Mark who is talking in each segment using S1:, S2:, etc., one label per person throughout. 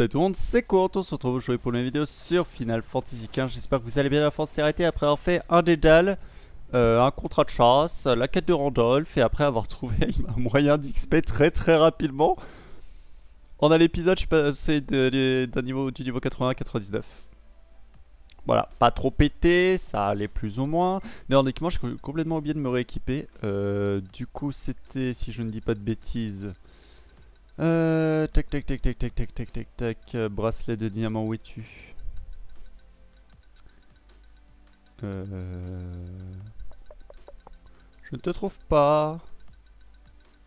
S1: Salut tout le monde, c'est Court, on se retrouve aujourd'hui pour une vidéo sur Final Fantasy XV. J'espère que vous allez bien, la France s'est arrêtée après avoir fait un dédale, euh, un contrat de chasse, la quête de Randolph et après avoir trouvé un moyen d'XP très très rapidement. On a l'épisode, je suis passé d'un niveau, du niveau 80 à 99. Voilà, pas trop pété, ça allait plus ou moins. D'ailleurs, j'ai complètement oublié de me rééquiper. Euh, du coup, c'était, si je ne dis pas de bêtises... Euh, tac tac tac tac tac tac tac tac tac euh, bracelet de diamant où es-tu? Euh... Je ne te trouve pas.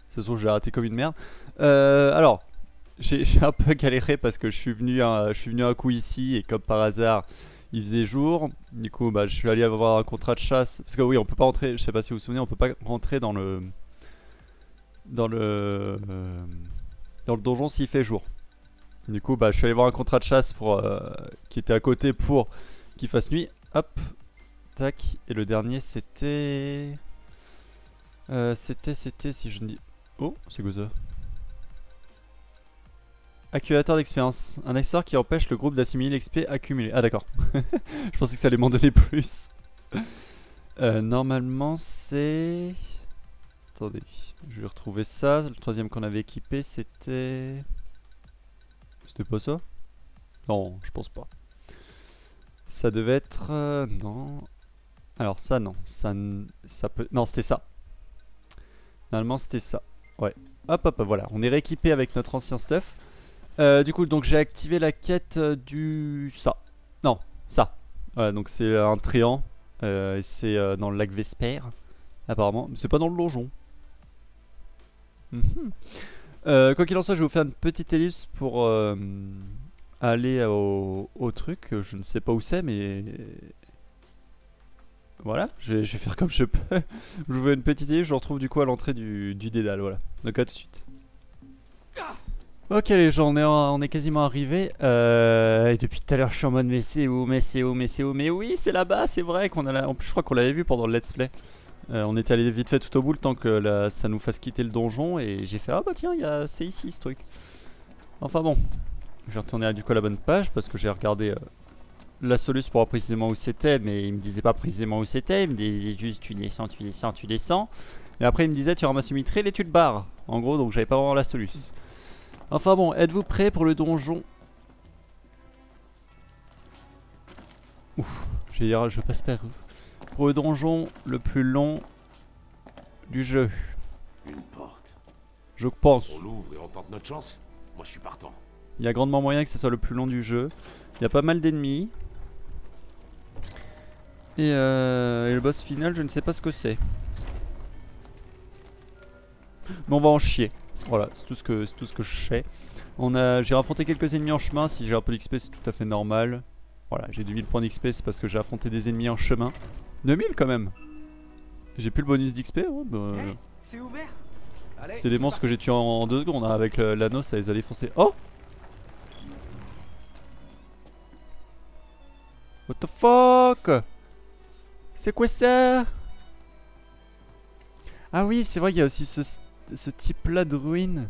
S1: De toute façon j'ai raté comme une merde. Euh, alors, j'ai un peu galéré parce que je suis venu un, je suis venu un coup ici et comme par hasard il faisait jour. Du coup bah je suis allé avoir un contrat de chasse parce que oui on peut pas rentrer. Je sais pas si vous vous souvenez on peut pas rentrer dans le dans le euh, dans le donjon s'il fait jour. Du coup, bah, je suis allé voir un contrat de chasse pour, euh, qui était à côté pour qu'il fasse nuit. Hop, tac. Et le dernier, c'était... Euh, c'était, c'était, si je ne dis... Oh, c'est quoi ça Accumulateur d'expérience. Un accessoire qui empêche le groupe d'assimiler l'XP accumulé. Ah d'accord. je pensais que ça allait m'en donner plus. euh, normalement, c'est... Attendez, je vais retrouver ça. Le troisième qu'on avait équipé, c'était... C'était pas ça? Non, je pense pas. Ça devait être... Euh, non. Alors ça, non. Ça, ça peut... Non, c'était ça. Normalement, c'était ça. Ouais. Hop, hop, voilà. On est rééquipé avec notre ancien stuff. Euh, du coup, donc j'ai activé la quête euh, du... Ça. Non, ça. Voilà, donc c'est un tréant. et c'est dans le lac Vesper. Apparemment. Mais c'est pas dans le donjon. Mhm. Euh, quoi qu'il en soit, je vais vous faire une petite ellipse pour euh, aller au, truc. Je ne sais pas où c'est, mais voilà, je vais, faire comme je peux. je vous fais une petite ellipse, je retrouve du coup à l'entrée du, dédale, voilà. Donc à tout de suite. Ok les gens, on est, on est quasiment arrivé. Euh, et depuis tout à l'heure, je suis en mode mais c'est où, mais oui, c'est là-bas, c'est vrai qu'on a. En plus, je crois qu'on l'avait vu pendant le let's play. Euh, on était allé vite fait tout au bout le temps que ça nous fasse quitter le donjon et j'ai fait ah bah tiens c'est ici ce truc. Enfin bon, j'ai retourné à, du coup à la bonne page parce que j'ai regardé euh, la soluce pour voir précisément où c'était mais il me disait pas précisément où c'était, il me disait juste tu descends, tu descends, tu descends. Et après il me disait tu ramasses une mitraille et tu te barres. En gros donc j'avais pas vraiment la soluce. Enfin bon, êtes-vous prêts pour le donjon? Ouf, j'ai dire je passe par pour le donjon le plus long du jeu.
S2: Une porte.
S1: Je pense.
S2: On l'ouvre et on tente notre chance Moi je suis partant.
S1: Il y a grandement moyen que ce soit le plus long du jeu. Il y a pas mal d'ennemis. Et, euh, et, le boss final, je ne sais pas ce que c'est. Mais on va en chier. Voilà, c'est tout ce que tout ce que je sais. On a, j'ai affronté quelques ennemis en chemin. Si j'ai un peu d'XP, c'est tout à fait normal. Voilà, j'ai 2000 points d'XP, c'est parce que j'ai affronté des ennemis en chemin. 2000 quand même. J'ai plus le bonus d'XP bah,
S3: C'est ouvert.
S1: C'est des monstres que j'ai tués en 2 secondes hein, avec l'anneau ça les a défoncés Oh What the fuck? C'est quoi ça? Ah oui c'est vrai qu'il y a aussi ce, ce type là de ruine.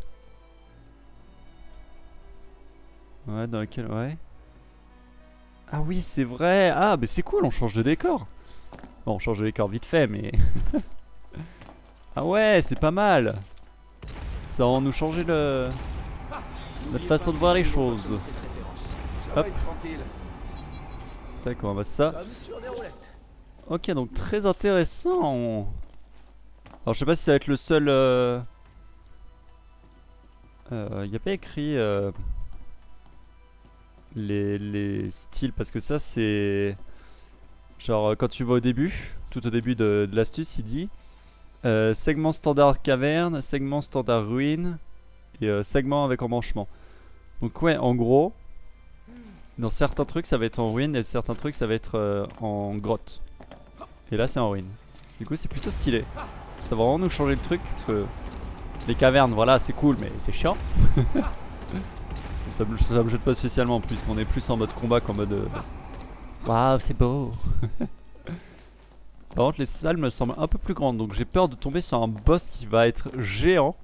S1: Ouais dans lequel ouais. Ah oui c'est vrai. Ah mais c'est cool on change de décor Bon, on change les corps vite fait, mais... ah ouais, c'est pas mal Ça va nous changer le... notre façon de voir les choses. Hop. Tac, on va ça. Ok, donc très intéressant. Alors, je sais pas si ça va être le seul... Euh... Euh, a pas écrit... Euh... Les, les styles, parce que ça, c'est... Genre euh, quand tu vas au début, tout au début de, l'astuce, il dit euh, segment standard caverne, segment standard ruine et euh, segment avec emmanchement. Donc ouais, en gros, dans certains trucs ça va être en ruine et certains trucs ça va être en grotte. Et là c'est en ruine. Du coup c'est plutôt stylé. Ça va vraiment nous changer le truc parce que les cavernes voilà c'est cool mais c'est chiant. ça, ça me jette pas spécialement puisqu'on est plus en mode combat qu'en mode Waouh, c'est beau Par contre, les salles me semblent un peu plus grandes, donc j'ai peur de tomber sur un boss qui va être géant.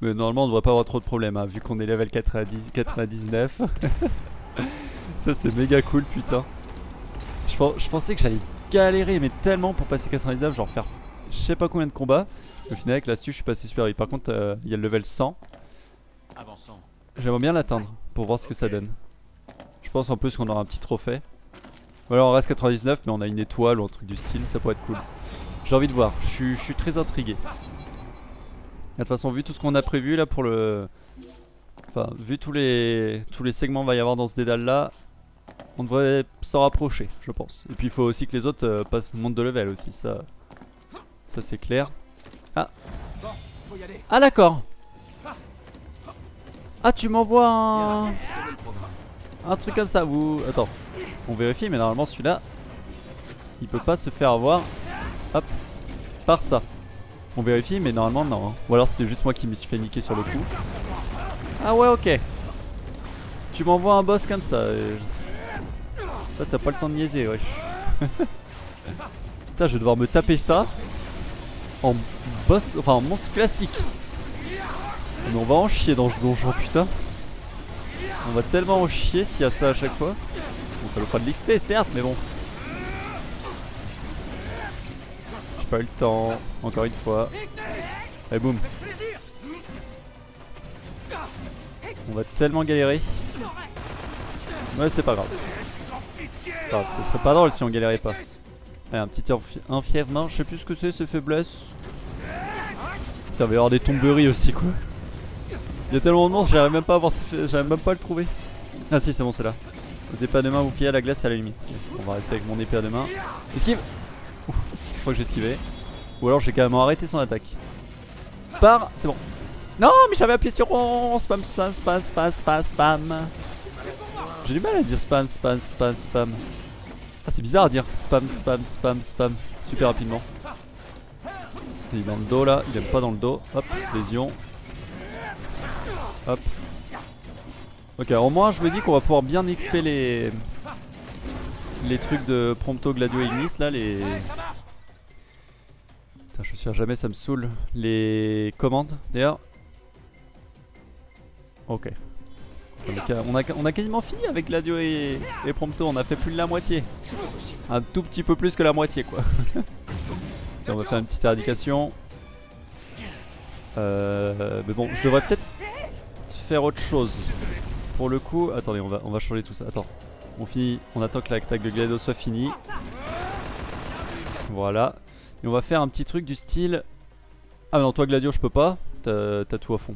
S1: Mais normalement, on devrait pas avoir trop de problèmes, hein, vu qu'on est level 90, 99. Ça, c'est méga cool, putain. Je, pen- je pensais que j'allais galérer, mais tellement pour passer 99, genre faire je sais pas combien de combats. Au final, avec l'astuce, je suis passé super vite. Par contre, euh, il y a le level 100.
S3: Avançons.
S1: J'aimerais bien l'atteindre pour voir ce que ça donne. Je pense en plus qu'on aura un petit trophée. Alors on reste 99 mais on a une étoile ou un truc du style, ça pourrait être cool. J'ai envie de voir, je suis, très intrigué. De toute façon vu tout ce qu'on a prévu là pour le... Enfin vu tous les, tous les segments qu'il va y avoir dans ce dédale là, on devrait s'en rapprocher je pense. Et puis il faut aussi que les autres euh, passent, montent de level aussi, ça, ça c'est clair.
S3: Aller.
S1: Ah d'accord Ah tu m'envoies un... Un truc comme ça, vous... Attends, on vérifie, mais normalement celui-là, il peut pas se faire avoir, hop, par ça. On vérifie, mais normalement non. hein. Ou alors c'était juste moi qui me suis fait niquer sur le coup. Ah ouais, ok. Tu m'envoies un boss comme ça. euh, Toi, t'as pas le temps de niaiser, wesh. Putain, je vais devoir me taper ça en boss, enfin en monstre classique. Mais on va en chier dans ce donjon, putain. On va tellement en chier s'il y a ça à chaque fois. Bon, ça nous fera de l'XP, certes, mais bon. J'ai pas eu le temps, encore une fois. Et boum. On va tellement galérer. Ouais, c'est pas grave. Grave, Ce serait pas drôle si on galérait pas. Allez, un petit enfi- enfièvement, je sais plus ce que c'est, ces faiblesses. Putain, il va y avoir des tomberies aussi, quoi. Il y a tellement de monstres, j'arrive même pas à j'arrive même pas à le trouver. Ah si, c'est bon, c'est là. Vous épées à deux mains, vous pliez à la glace à la limite. On va rester avec mon épée à deux mains. Esquive Ouf, Je crois que j'ai esquivé. Ou alors j'ai carrément arrêté son attaque. Par... C'est bon. Non, mais j'avais appuyé sur rond Spam, spam, spam, spam, spam, spam. J'ai du mal à dire spam, spam, spam, spam. Ah, c'est bizarre à dire. Spam, spam, spam, spam. Super rapidement. Il est dans le dos là, il aime pas dans le dos. Hop, lésion. Hop. Ok, au moins je me dis qu'on va pouvoir bien XP les trucs de Prompto Gladio Ignis là, les. Putain, je souviens jamais, ça me saoule. Les commandes d'ailleurs. Ok. On a, on, a, quasiment fini avec Gladio et, et Prompto, on a fait plus de la moitié. Un tout petit peu plus que la moitié quoi. On va faire une petite éradication. Euh, mais bon, je devrais peut-être faire autre chose. Pour le coup, attendez, on va, on va changer tout ça. Attends, on finit, on attend que l'attaque de Gladio soit finie. Voilà. Et on va faire un petit truc du style. Ah, mais non, toi Gladio, je peux pas. T'as tout à fond.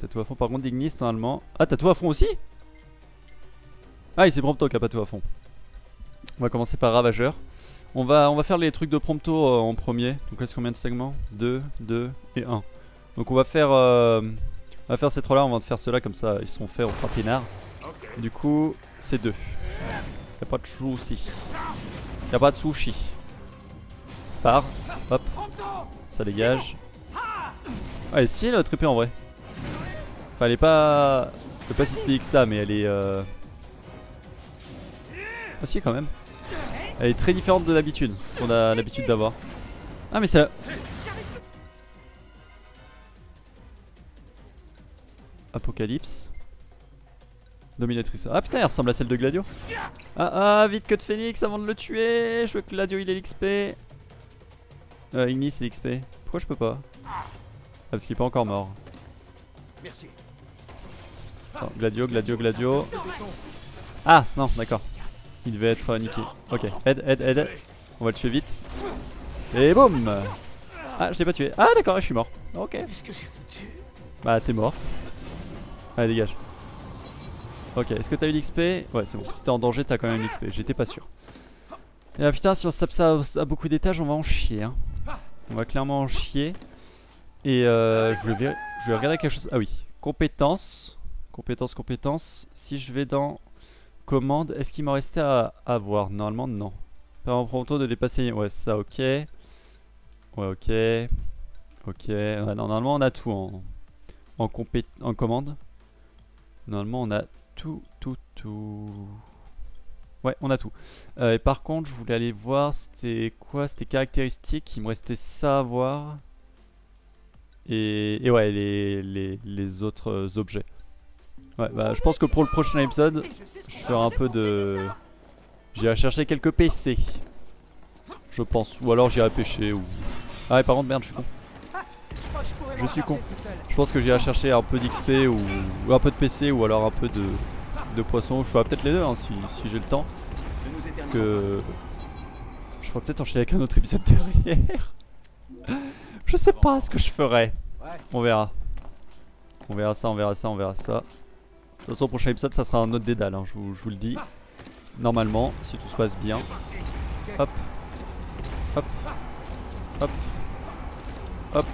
S1: T'as tout à fond. Par contre, Ignis, normalement. Ah, t'as tout à fond aussi? Ah, il c'est Prompto qui a pas tout à fond. On va commencer par Ravageur. On va, on va faire les trucs de Prompto euh, en premier. Donc là, c'est combien de segments? 2, 2 et 1. Donc on va faire. euh, on va faire ces trois là, on va faire ceux-là comme ça, ils sont faits, on sera peinard. Du coup, c'est deux. Y'a pas de souci. Y'a pas de sushi. Par, hop, ça dégage. Ah, elle est stylée épée en vrai. Enfin, elle est pas. Elle est pas si stylée que ça, mais elle est. Euh... Ah, si, quand même. Elle est très différente de l'habitude, qu'on a l'habitude d'avoir. Ah, mais c'est la- Apocalypse. Dominatrice. Ah putain, elle ressemble à celle de Gladio. Ah ah, vite que de Phoenix avant de le tuer. Je veux que Gladio il ait l'XP. Euh, Ignis c'est l'XP. Pourquoi je peux pas? Ah, parce qu'il est pas encore mort.
S3: Merci.
S1: Attends, Gladio, Gladio, Gladio. Ah non, d'accord. Il devait être euh, niqué. Ok, aide, aide, aide. On va le tuer vite. Et boum Ah, je l'ai pas tué. Ah d'accord, je suis mort. Ok. Bah t'es mort. Allez dégage. Ok, est-ce que t'as eu l'XP Ouais c'est bon, si t'es en danger t'as quand même l'XP, j'étais pas sûr. Et putain si on se tape ça à beaucoup d'étages on va en chier hein. On va clairement en chier. Et euh, je, vais, regarder quelque chose. Ah oui, compétences. Compétences, compétences. Si je vais dans commande, est-ce qu'il m'en restait à, à voir? Normalement non. Permet prompto de dépasser. Ouais ça ok. Ouais ok. Ok. Ouais, normalement on a tout en, en, en commande. Normalement, on a tout, tout, tout. Ouais, on a tout. Euh, et par contre, je voulais aller voir, c'était quoi C'était caractéristiques. Il me restait ça à voir. Et, et ouais, les, les, les autres euh, objets. Ouais, bah je pense que pour le prochain épisode, je ferai un peu de... J'irai chercher quelques PC. Je pense. Ou alors j'irai pêcher ou... Ah ouais, par contre, merde, je suis con. Je suis con. Je pense que j'irai chercher un peu d'XP ou... un peu de PC ou alors un peu de, poisson. Je ferai peut-être les deux hein, si, j'ai le temps. Parce que... Je ferai peut-être enchaîner avec un autre épisode derrière. je sais pas ce que je ferai. On verra. On verra ça, on verra ça, on verra ça. De toute façon, prochain épisode, ça sera un autre dédale, hein, je, vous, je vous le dis. Normalement, si tout se passe bien. Hop. Hop. Hop. Hop.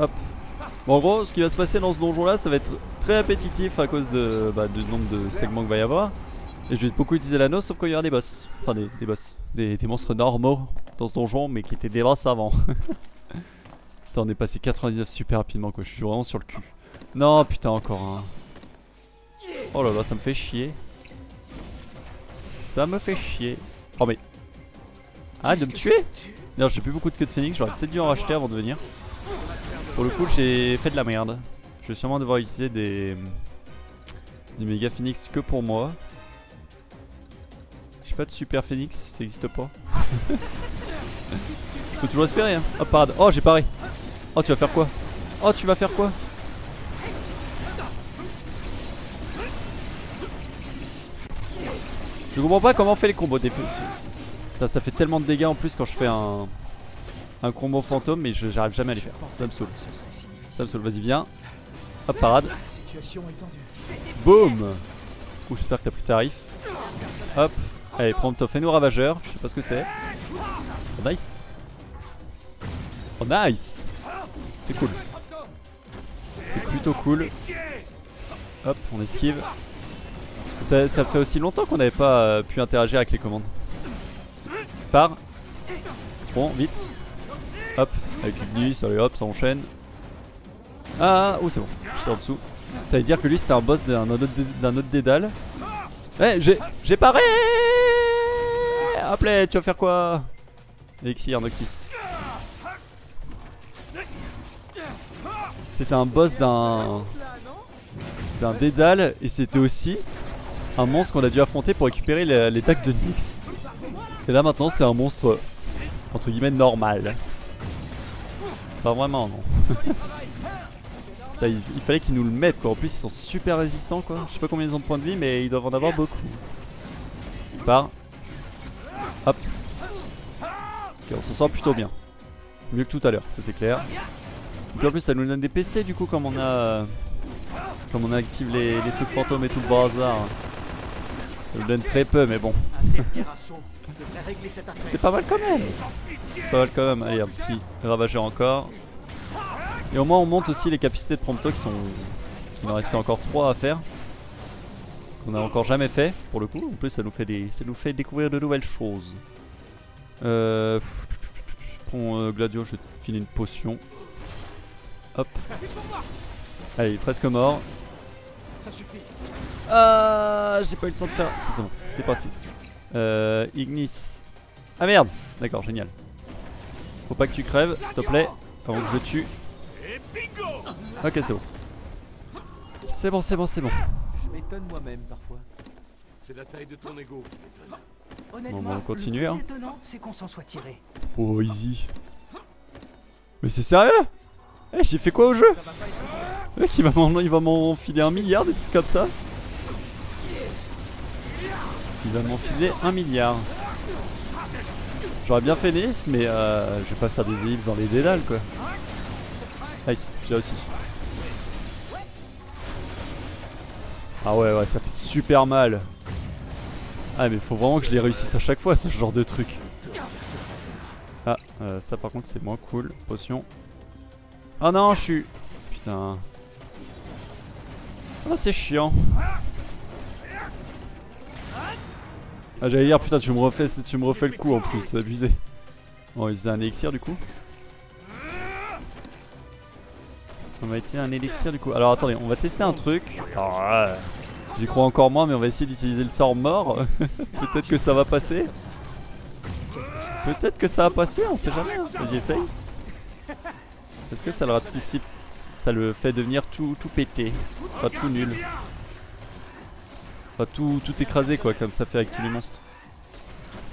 S1: Hop. Bon, en gros, ce qui va se passer dans ce donjon là, ça va être très répétitif à cause de, bah, du nombre de segments qu'il va y avoir. Et je vais beaucoup utiliser l'anneau, sauf qu'il y aura des boss. Enfin, des, boss. Des, monstres normaux dans ce donjon, mais qui étaient des boss avant. putain, on est passé 99 super rapidement, quoi. Je suis vraiment sur le cul. Non, putain, encore un. Oh là là, ça me fait chier. Ça me fait chier. Oh, mais. Ah, de me tuer? D'ailleurs, j'ai plus beaucoup de queue de phoenix, j'aurais peut-être dû en racheter avant de venir. Pour le coup, j'ai fait de la merde. Je vais sûrement devoir utiliser des. Des méga phoenix que pour moi. J'ai pas de super phoenix, ça existe pas. Je peux toujours espérer, hein. Oh, parade. Oh, j'ai paré. Oh, tu vas faire quoi? Oh, tu vas faire quoi? Je comprends pas comment on fait les combos des ça, ça fait tellement de dégâts en plus quand je fais un, un combo fantôme, mais j'arrive jamais à les faire. Ça me saoule. Ça me saoule, vas-y, viens. Hop, parade. Boum Ouh, j'espère que t'as pris tarif. Hop. Allez, prends fais-nous ravageur. Je sais pas ce que c'est. Oh, nice. Oh, nice. C'est cool. C'est plutôt cool. Hop, on esquive. Ça, ça fait aussi longtemps qu'on n'avait pas euh, pu interagir avec les commandes. Par. Bon, vite. Hop, avec glisse, allez hop, ça enchaîne. Ah, oh c'est bon, je suis en dessous. T'allais dire que lui c'était un boss d'un autre, autre dédale. Eh, j'ai j'ai paré là, tu vas faire quoi? Elixir Noctis. C'était un boss d'un d'un dédale et c'était aussi un monstre qu'on a dû affronter pour récupérer les, les de Nyx. Et là maintenant c'est un monstre entre guillemets normal. Pas vraiment non. il, il, fallait qu'ils nous le mettent quoi. En plus ils sont super résistants quoi. Je sais pas combien ils ont de points de vie mais ils doivent en avoir beaucoup. Par. Hop. Ok on s'en sort plutôt bien. Mieux que tout à l'heure, ça c'est clair. Et en plus ça nous donne des PC du coup comme on a comme on active les, les trucs fantômes et tout le bazar. Ça nous donne très peu mais bon. C'est pas mal quand même C'est pas mal quand même. Allez un petit ravageur encore. Et au moins on monte aussi les capacités de Prompto qui sont. Il en restait encore 3 à faire. Qu'on a encore jamais fait pour le coup. En plus ça nous fait des. ça nous fait découvrir de nouvelles choses. Euh. Prends euh, Gladio, je vais filer une potion. Hop. Allez, presque mort.
S3: Ça suffit.
S1: Ah, j'ai pas eu le temps de faire. Si, c'est bon, c'est passé. Euh, Ignis. Ah merde D'accord, génial. Faut pas que tu crèves, s'il te plaît, avant que je le tue. Ok, c'est bon. C'est bon, c'est bon, c'est bon.
S3: Je m'étonne moi-même parfois.
S2: C'est la taille de ton ego.
S1: Bon, bah, on continue. Hein.
S3: c'est qu'on s'en soit tiré.
S1: Oh, easy. Mais c'est sérieux? Eh, j'ai fait quoi au jeu? Mec, il va m'en filer un milliard, des trucs comme ça. Il va m'enfiler un milliard. J'aurais bien fait Nice, mais euh, je vais pas faire des ellipses dans les dédales quoi. Nice, j'ai aussi. Ah ouais ouais ça fait super mal. Ah mais faut vraiment que je les réussisse à chaque fois ce genre de truc. Ah euh, ça par contre c'est moins cool. Potion. Oh non je suis... Putain. Ah c'est chiant. Ah j'allais dire putain tu me refais tu me refais le coup en plus, c'est abusé. Bon il un élixir du coup. On va utiliser un élixir du coup. Alors attendez, on va tester un truc. J'y crois encore moins mais on va essayer d'utiliser le sort mort. Peut-être que ça va passer. Peut-être que ça va passer, on sait jamais. Hein. Vas-y essaye. Est-ce que ça le Ça le fait devenir tout, tout pété? Enfin tout nul Tout, tout écrasé quoi comme ça fait avec tous les monstres.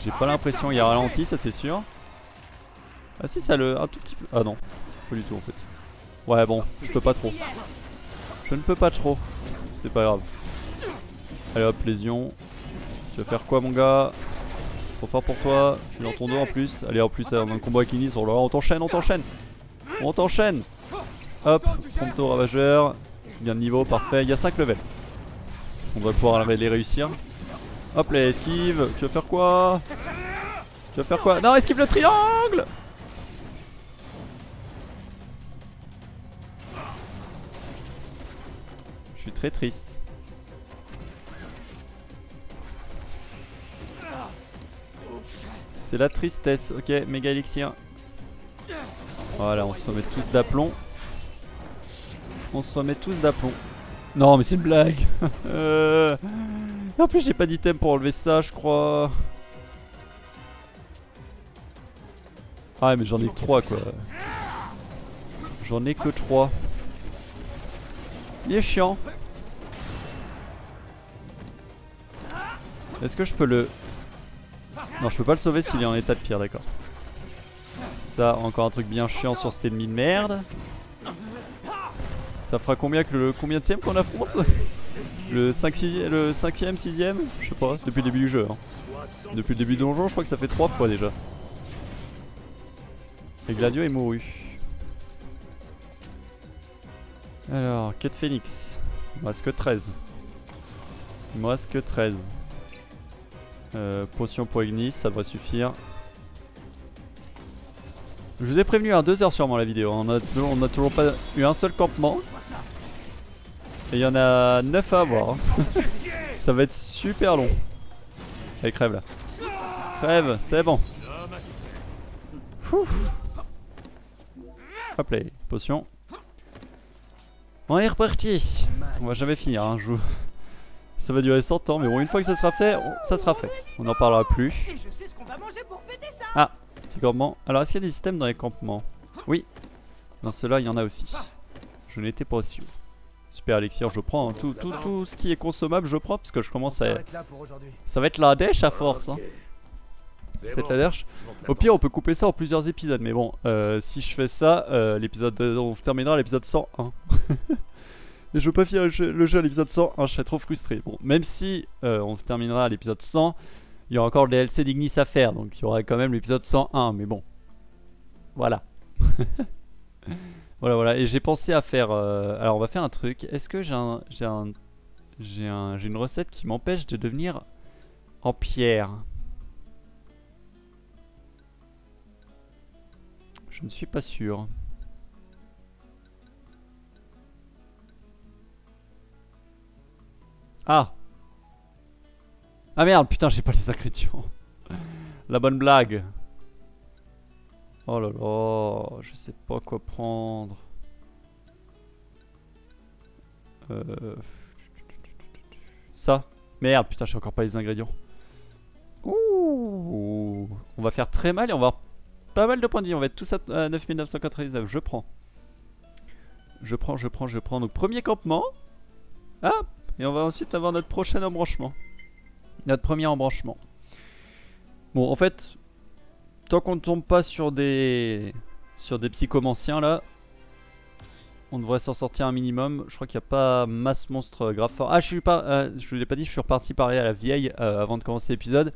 S1: J'ai pas l'impression, il y a ralenti ça c'est sûr. Ah si ça le... un tout petit peu... Ah non, pas du tout en fait. Ouais bon, je peux pas trop. Je ne peux pas trop. C'est pas grave. Allez hop lésion Tu vas faire quoi mon gars? Trop fort pour toi, je suis dans ton dos en plus. Allez en plus on a un combo avec Inis, oh on t'enchaîne, on t'enchaîne. On t'enchaîne. Hop, Prompto Ravageur. Bien de niveau, parfait, il y a 5 levels On doit pouvoir les réussir Hop là, esquive, tu vas faire quoi? Tu vas faire quoi? Non, esquive le triangle Je suis très triste C'est la tristesse. Ok, méga elixir. Voilà, on se remet tous d'aplomb. On se remet tous d'aplomb. Non, mais c'est une blague. Euh, en plus, j'ai pas d'item pour enlever ça, je crois. Ah, mais j'en ai que 3 quoi. J'en ai que 3. Il est chiant. Est-ce que je peux le non, je peux pas le sauver s'il est en état de pire, d'accord. Ça, encore un truc bien chiant sur cet ennemi de merde. Ça fera combien que le combien de qu'on affronte Le 5 6 le 5ème, 6ème Je sais pas, depuis le début du jeu. Hein. Depuis le début du donjon, je crois que ça fait 3 fois déjà. Et Gladio est mouru. Alors, quête phoenix. Il me reste que 13. Il me reste que 13. Euh, potion pour Ignis, ça devrait suffire. Je vous ai prévenu à 2 heures sûrement la vidéo. On a, on a toujours pas eu un seul campement. Et il y en a 9 à avoir. Hein. ça va être super long. Allez, crève là. Crève, c'est bon. Hop là, potion. On est reparti. On va jamais finir, hein, je vous... Ça va durer 100 ans, mais bon, une fois que ça sera fait, ça sera fait. On n'en parlera plus. Ah, petit campement. Alors, est-ce qu'il y a des systèmes dans les campements? Oui. Dans ceux-là, il y en a aussi. Je n'étais pas sûr. Super élixir, je prends hein. tout, tout, tout ce qui est consommable, je prends parce que je commence à. Ça va être la dèche à force. Hein. C'est la dèche. Au pire, on peut couper ça en plusieurs épisodes, mais bon, euh, si je fais ça, euh, l'épisode, on terminera l'épisode 101. je veux pas finir le jeu, à l'épisode 100, hein, je serais trop frustré. Bon, même si euh, on terminera à l'épisode 100, il y aura encore le DLC d'Ignis à faire, donc il y aura quand même l'épisode 101, mais bon. Voilà. voilà, voilà. Et j'ai pensé à faire... Euh, alors on va faire un truc. Est-ce que j'ai un... Un... Un, une recette qui m'empêche de devenir en pierre? Je ne suis pas sûr. Ah Ah merde, putain, j'ai pas les ingrédients. La bonne blague. Oh là là, je sais pas quoi prendre. Euh... Ça. Merde, putain, j'ai encore pas les ingrédients. Ouh On va faire très mal et on va avoir pas mal de points de vie. On va être tous à 9999. Je prends. Je prends, je prends, je prends. Donc, premier campement. Ah et on va ensuite avoir notre prochain embranchement. Notre premier embranchement. Bon, en fait, tant qu'on ne tombe pas sur des sur des psychomanciens là, on devrait s'en sortir un minimum. Je crois qu'il n'y a pas masse monstre grave fort. Ah, je suis pas, euh, je vous l'ai pas dit, je suis reparti parler à la vieille euh, avant de commencer l'épisode.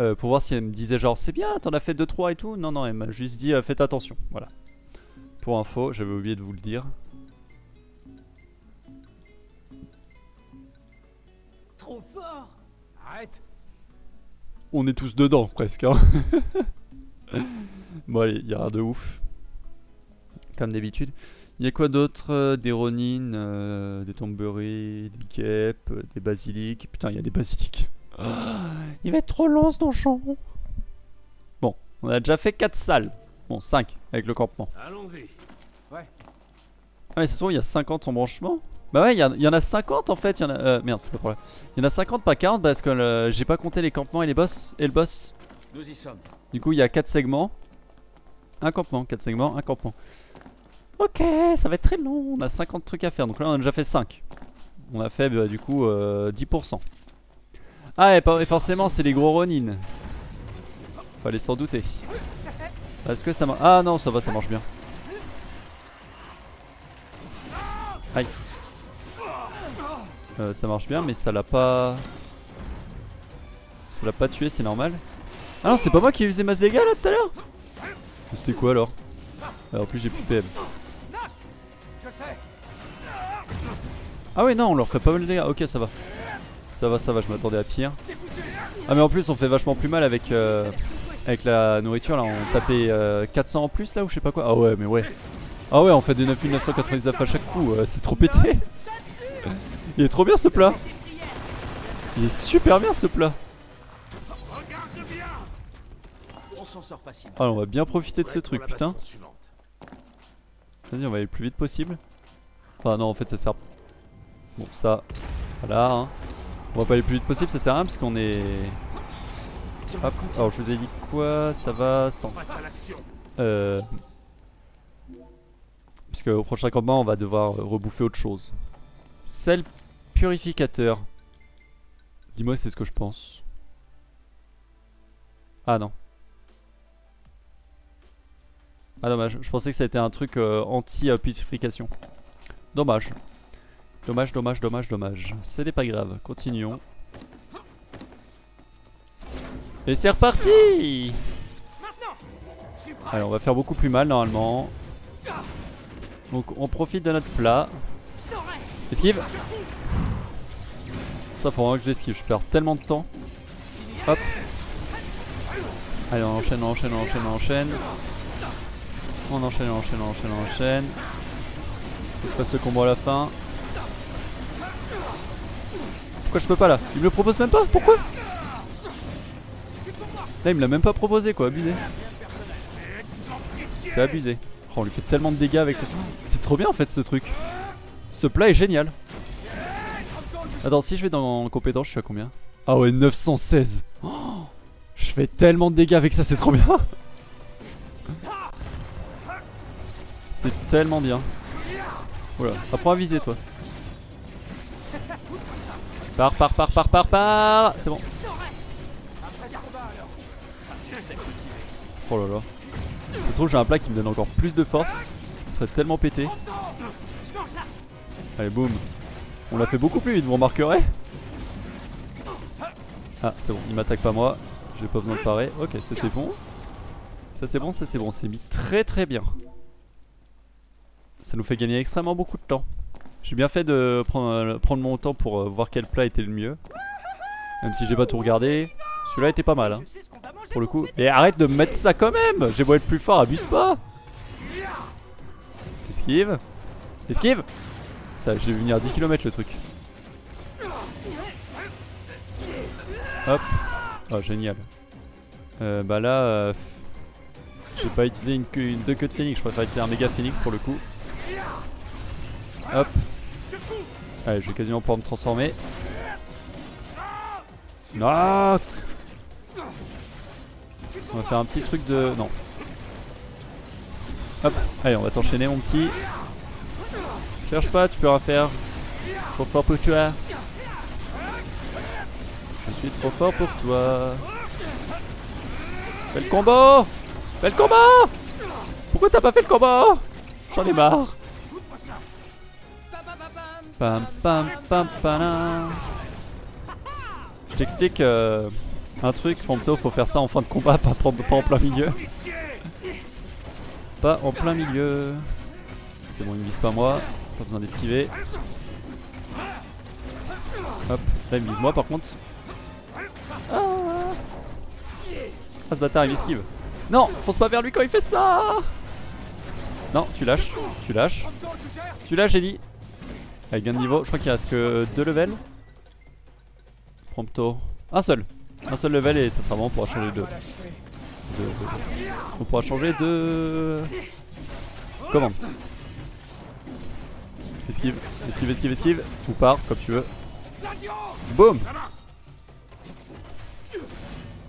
S1: Euh, pour voir si elle me disait genre c'est bien, t'en as fait 2-3 et tout. Non, non, elle m'a juste dit faites attention. Voilà. Pour info, j'avais oublié de vous le dire.
S3: trop fort Arrête
S1: On est tous dedans presque. Hein. bon allez, il y a rien de ouf. Comme d'habitude. Il y a quoi d'autre euh, Des ronines, euh, des tomberies, des guêpes, euh, des basiliques? Putain, il y a des basiliques. il va être trop long ce donjon. Bon, on a déjà fait 4 salles. Bon, 5 avec le campement.
S2: Allons-y.
S3: Ouais.
S1: Ah mais c'est sûr, il y a 50 embranchements. Bah ouais, il y, en a 50 en fait. Y en a, euh, merde, c'est pas problème. Il y en a 50, pas 40 parce que euh, j'ai pas compté les campements et les boss. Et le boss.
S2: Nous y sommes.
S1: Du coup, il y a 4 segments. Un campement, 4 segments, un campement. Ok, ça va être très long. On a 50 trucs à faire. Donc là, on a déjà fait 5. On a fait bah, du coup euh, 10%. Ah, et, et forcément, c'est les gros Ronin. Fallait s'en douter. Est-ce que ça marche Ah non, ça va, ça marche bien. Aïe. Euh, ça marche bien, mais ça l'a pas. Ça l'a pas tué, c'est normal. Ah non, c'est pas moi qui ai usé ma dégâts là tout à l'heure? C'était quoi alors? Ah, En plus, j'ai plus PM. Ah ouais non on leur fait pas mal de dégâts, ok ça va. Ça va ça va je m'attendais à pire. Ah mais en plus on fait vachement plus mal avec euh, Avec la nourriture là. On tapait euh, 400 en plus là ou je sais pas quoi. Ah ouais mais ouais. Ah ouais on fait des 9999 à chaque coup euh, c'est trop pété Il est trop bien ce plat Il est super bien ce plat
S3: facilement.
S1: Ah on va bien profiter de ce truc putain. Vas-y on va aller le plus vite possible Enfin non en fait ça sert Bon ça Voilà hein. On va pas aller le plus vite possible ça sert à rien parce qu'on est Hop alors je vous ai dit quoi? Ça va sans. Euh... Puisque au prochain combat on va devoir rebouffer autre chose Sel purificateur. Dis-moi c'est ce que je pense. Ah non. Ah dommage, je pensais que ça était un truc euh, anti-purification. Dommage. Dommage, dommage, dommage, dommage. Ce n'est pas grave, continuons. Et c'est reparti! Allez, on va faire beaucoup plus mal normalement. Donc on profite de notre plat. Esquive Ça faut vraiment que je l'esquive, je perds tellement de temps. Hop Allez on enchaîne, on enchaîne, on enchaîne, on enchaîne. On enchaîne, on enchaîne, on enchaîne, on enchaîne. Faut que je fasse ce combo à la fin. Pourquoi je peux pas là? Il me le propose même pas? Pourquoi? Là il me l'a même pas proposé quoi, abusé. C'est abusé. Oh, on lui fait tellement de dégâts avec les... C'est trop bien en fait ce truc. Ce plat est génial. Attends, si je vais dans compétence, je suis à combien? Ah ouais, 916. Oh, je fais tellement de dégâts avec ça, c'est trop bien. C'est tellement bien. Voilà, apprends à viser toi. Par, par, par, par, par, par. C'est bon. Oh là là. Ça se trouve, j'ai un plat qui me donne encore plus de force. Ce serait tellement pété. Allez, boum. On l'a fait beaucoup plus vite, vous remarquerez. Ah, c'est bon, il m'attaque pas moi. J'ai pas besoin de parer. Ok, ça c'est bon. Ça c'est bon, ça c'est bon. C'est mis très très bien. Ça nous fait gagner extrêmement beaucoup de temps. J'ai bien fait de prendre, euh, mon temps pour euh, voir quel plat était le mieux. Même si j'ai pas tout regardé. Celui-là était pas mal. Hein pour le coup. Mais arrête de me mettre ça quand même J'ai beau être plus fort, abuse pas Esquive Esquive Putain, je vais venir à 10 km le truc. Hop Oh génial. Euh, bah là, euh, je vais pas utiliser une, une deux queues de phoenix, je préfère utiliser un méga phoenix pour le coup. Hop Allez, je vais quasiment pouvoir me transformer. Knock on va faire un petit truc de... Non. Hop, allez, on va t'enchaîner mon petit. Cherche pas, tu peux rien faire. Trop fort pour toi. Je suis trop fort pour toi. Fais le combo Fais le combo Pourquoi t'as pas fait le combo? J'en ai marre. Pam pam pam pam. Je t'explique euh, un truc, Prompto, faut faire ça en fin de combat, pas, pas en plein milieu. Pas en plein milieu. C'est bon, il me vise pas moi, pas besoin d'esquiver. Hop, là il me vise moi par contre. Ah, ce bâtard il m'esquive. Non, fonce pas vers lui quand il fait ça Non, tu lâches, tu lâches. Tu lâches j'ai dit. Avec gain de niveau, je crois qu'il reste que 2 levels. Prompto. Un seul. Un seul level et ça sera bon, on pourra changer de- On pourra changer de... Commande. Esquive, esquive, esquive, esquive. Ou part, comme tu veux. Boum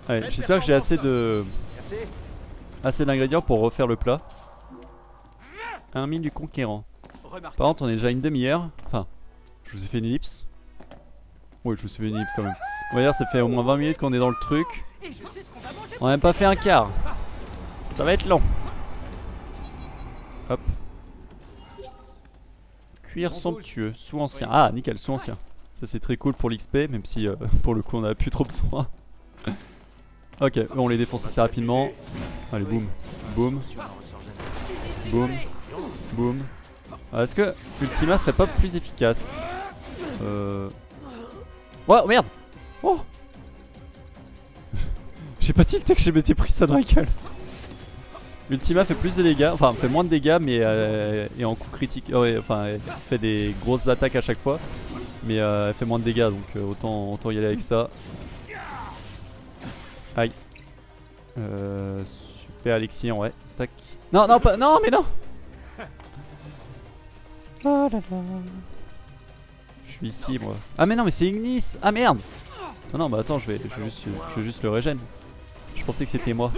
S1: Allez, j'espère que j'ai assez de... Assez d'ingrédients pour refaire le plat. 1 du conquérant. Par contre, on est déjà une demi-heure. Enfin, je vous ai fait une ellipse. Oui, je vous ai fait une ellipse quand même. On va dire, ça fait au moins 20 minutes qu'on est dans le truc. On a même pas fait un quart. Ça va être long. Hop. Cuir somptueux, sous ancien. Ah, nickel, sous ancien. Ça c'est très cool pour l'XP, même si euh, pour le coup on a plus trop besoin. ok, on les défonce assez rapidement. Allez, boum, boum, boum, boum. Ah, Est-ce que Ultima serait pas plus efficace Euh. Ouais, oh, merde Oh J'ai pas tilté que j'ai m'étais pris ça dans la gueule. Ultima fait plus de dégâts, enfin fait moins de dégâts mais euh, et en coup critique, euh, ouais, enfin elle fait des grosses attaques à chaque fois, mais euh, elle fait moins de dégâts donc euh, autant, autant y aller avec ça. Aïe. Euh, super Alexien, ouais, tac. Non, non, pas, non mais non Ah là là. Je suis ici moi. Ah mais non mais c'est Ignis Ah merde Non non bah attends je vais, je vais juste, je vais juste le régène. Je pensais que c'était moi.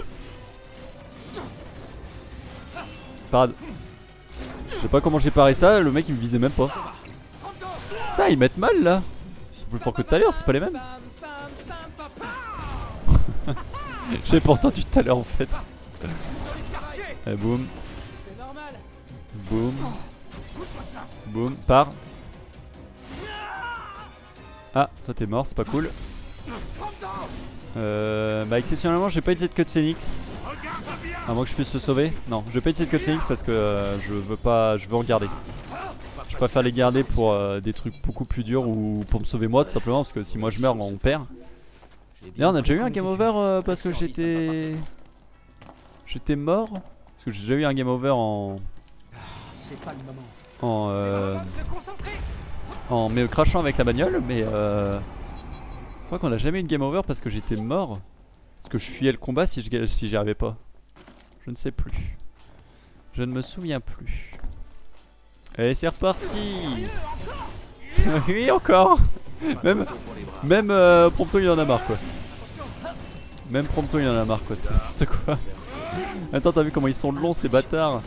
S1: Je sais pas comment j'ai paré ça, le mec il me visait même pas. Putain ils mettent mal là C'est plus fort que tout à l'heure, c'est pas les mêmes J'ai pas entendu tout à l'heure en fait. Allez boum,
S3: C'est normal.
S1: boum, boum, part. Ah, toi t'es mort, c'est pas cool. Euh, bah exceptionnellement j'ai pas utilisé de queue de phoenix. Moins que je puisse le sauver. Non, je utiliser de queue de phoenix parce que euh, je veux pas, je veux en garder. Je préfère les garder pour euh, des trucs beaucoup plus durs ou pour me sauver moi tout simplement parce que si moi je meurs on perd. D'ailleurs on a déjà eu un game over euh, parce que j'étais... J'étais mort Parce que j'ai déjà eu un game over en... En,
S3: se
S1: en me crachant avec la bagnole mais euh, Je crois qu'on a jamais eu une game over parce que j'étais mort. Parce que je fuyais le combat si je si j'y arrivais pas. Je ne sais plus. Je ne me souviens plus. Allez c'est reparti Oui encore Même, même euh, Prompto il en a marre quoi. Même Prompto il en a marre quoi, c'est n'importe quoi. Attends t'as vu comment ils sont longs ces bâtards?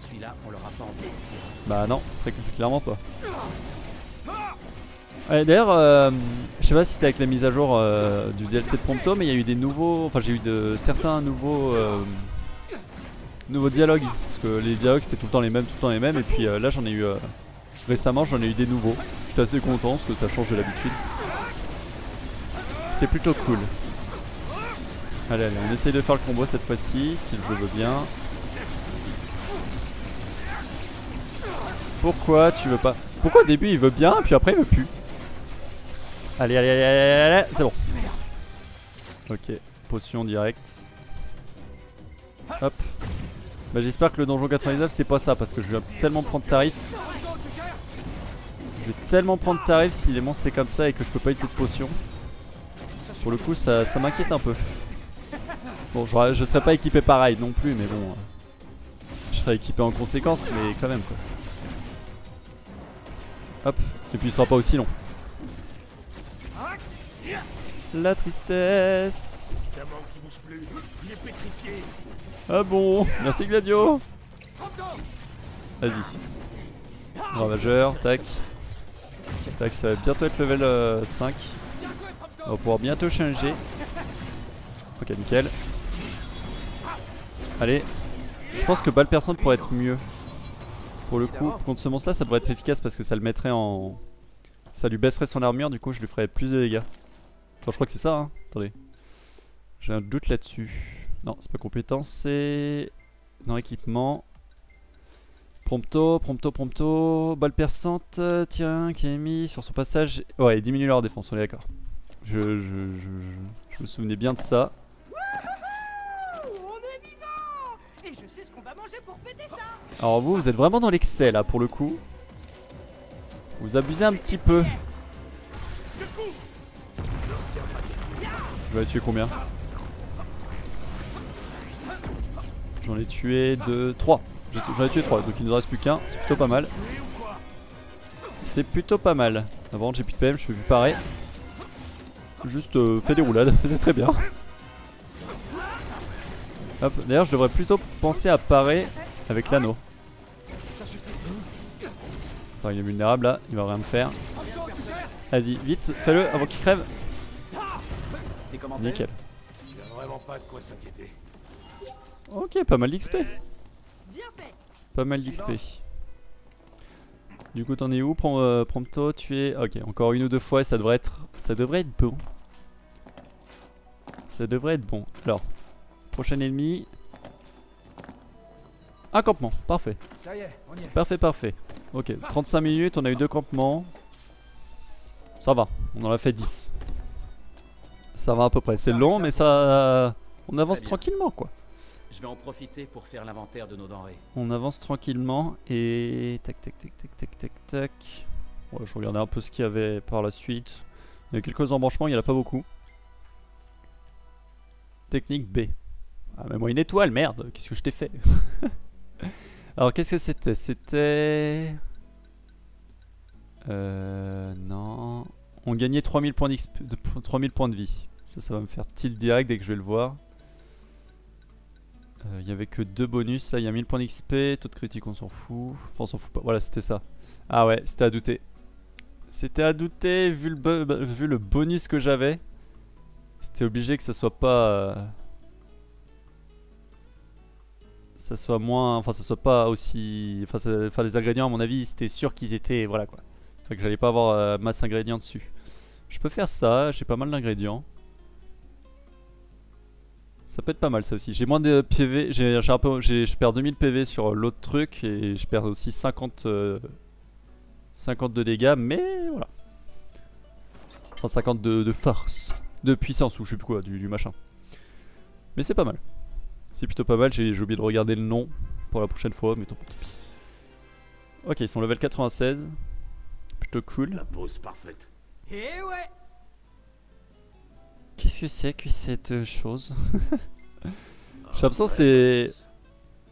S3: Celui-là, on l'aura pas en tête.
S1: Bah non, c'est clairement pas. D'ailleurs, euh, je sais pas si c'était avec la mise à jour euh, du DLC de Prompto, mais il y a eu des nouveaux, enfin j'ai eu de certains nouveaux, euh, nouveaux dialogues, parce que les dialogues c'était tout le temps les mêmes, tout le temps les mêmes, et puis euh, là j'en ai eu euh, récemment, j'en ai eu des nouveaux. J'étais assez content parce que ça change de l'habitude. C'était plutôt cool. Allez, allez, on essaye de faire le combo cette fois-ci, si le jeu veut bien. Pourquoi tu veux pas? Pourquoi au début il veut bien puis après il veut plus? Allez allez allez allez, allez, c'est bon. Ok, potion directe. Hop. Bah j'espère que le donjon 99 c'est pas ça parce que je vais tellement prendre tarif. Je vais tellement prendre tarif si les monstres c'est comme ça et que je peux pas utiliser de potion. Pour le coup ça, ça m'inquiète un peu. Bon je, je serais pas équipé pareil non plus mais bon. euh, Je serais équipé en conséquence mais quand même quoi. Hop, et puis il sera pas aussi long. La tristesse.
S2: Il est pétrifié.
S1: Ah bon, merci Gladio. Vas-y. Ravageur, tac. Tac, ça va bientôt être level euh, 5. On va pouvoir bientôt changer. Ok, nickel. Allez. Je pense que balle personne pourrait être mieux. Pour le coup, contre ce monstre là, ça devrait être efficace parce que ça le mettrait en. Ça lui baisserait son armure, du coup, je lui ferais plus de dégâts. Enfin, je crois que c'est ça, hein. Attendez. J'ai un doute là-dessus. Non, c'est pas compétence, c'est. Dans équipement. Prompto, prompto, prompto. Balle perçante, euh, tiens, qui est mis sur son passage. Ouais, il diminue leur défense, on est d'accord. Je, je, je, je, je me souvenais bien de ça. Alors vous, vous êtes vraiment dans l'excès là pour le coup. Vous abusez un petit peu. Je vais tuer combien? J'en ai tué 2, 3. J'en ai tué 3, donc il nous reste plus qu'un. C'est plutôt pas mal. C'est plutôt pas mal. Avant, j'ai plus de PM, je fais plus pareil. Juste euh, fais des roulades, c'est très bien. Hop, d'ailleurs, je devrais plutôt penser à parer avec l'anneau. Enfin, il est vulnérable là, il va rien me faire. Vas-y, vite, fais-le avant qu'il crève. Nickel.
S2: Il a vraiment pas de quoi s'inquiéter.
S1: Ok, pas mal d'XP.
S3: Fait
S1: Pas mal d'XP. Du coup, t'en es où Prends, euh, Prompto, tu es. Ok, encore une ou deux fois, ça devrait être. Ça devrait être bon. Ça devrait être bon. Alors, prochain ennemi. Un campement, parfait.
S4: Ça y est, on y est.
S1: Parfait, parfait. Ok, 35 minutes, on a eu deux campements. Ça va, on en a fait 10. Ça va à peu près. C'est long, mais ça. On avance tranquillement, quoi.
S4: Je vais en profiter pour faire l'inventaire de nos denrées.
S1: On avance tranquillement et tac tac tac tac tac tac tac. Ouais, je regardais un peu ce qu'il y avait par la suite. Il y a quelques embranchements, il n'y en a pas beaucoup. Technique B. Ah mais moi une étoile, merde, qu'est-ce que je t'ai fait Alors qu'est-ce que c'était? C'était... Euh... Non... On gagnait 3000 points, d'XP de, 3000 points de vie. Ça, ça va me faire tilt direct dès que je vais le voir. Euh, Il y avait que deux bonus, là il y a 1000 points d'XP, taux de critique on s'en fout, enfin on s'en fout pas, voilà c'était ça. Ah ouais, c'était à douter. C'était à douter vu le, bah, vu le bonus que j'avais. C'était obligé que ça soit pas... euh, Ça soit moins... Enfin ça soit pas aussi... Enfin, ça- enfin, les ingrédients à mon avis c'était sûr qu'ils étaient... Voilà quoi. Fait que j'allais pas avoir euh, masse ingrédients dessus. Je peux faire ça, j'ai pas mal d'ingrédients. Ça peut être pas mal ça aussi. J'ai moins de PV, j'ai je perds 2000 PV sur l'autre truc et je perds aussi 50, euh, 50 de dégâts, mais voilà. Enfin 50 de, de force, de puissance ou je sais plus quoi, du, du machin. Mais c'est pas mal. C'est plutôt pas mal, j'ai j'ai oublié de regarder le nom pour la prochaine fois, mais tant pis. Ok, ils sont level 96. Plutôt cool.
S2: La pause parfaite.
S3: Eh ouais
S1: Qu'est-ce que c'est que cette euh, chose? J'ai l'impression que c'est...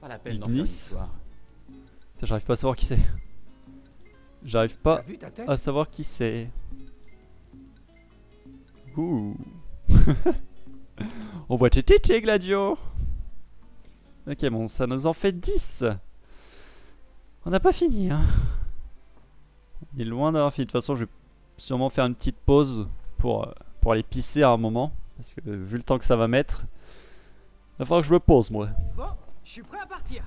S4: Pas la peine d'en faire une
S1: Ignis J'arrive pas à savoir qui c'est. J'arrive pas à savoir qui c'est. Ouh. On voit tes tétés, Gladio. Ok, bon, ça nous en fait 10. On n'a pas fini, hein. On est loin d'avoir fini. De toute façon, je vais sûrement faire une petite pause pour, euh, pour aller pisser à un moment. Parce que vu le temps que ça va mettre, il va falloir que je me pose, moi.
S3: Bon, je suis prêt à partir.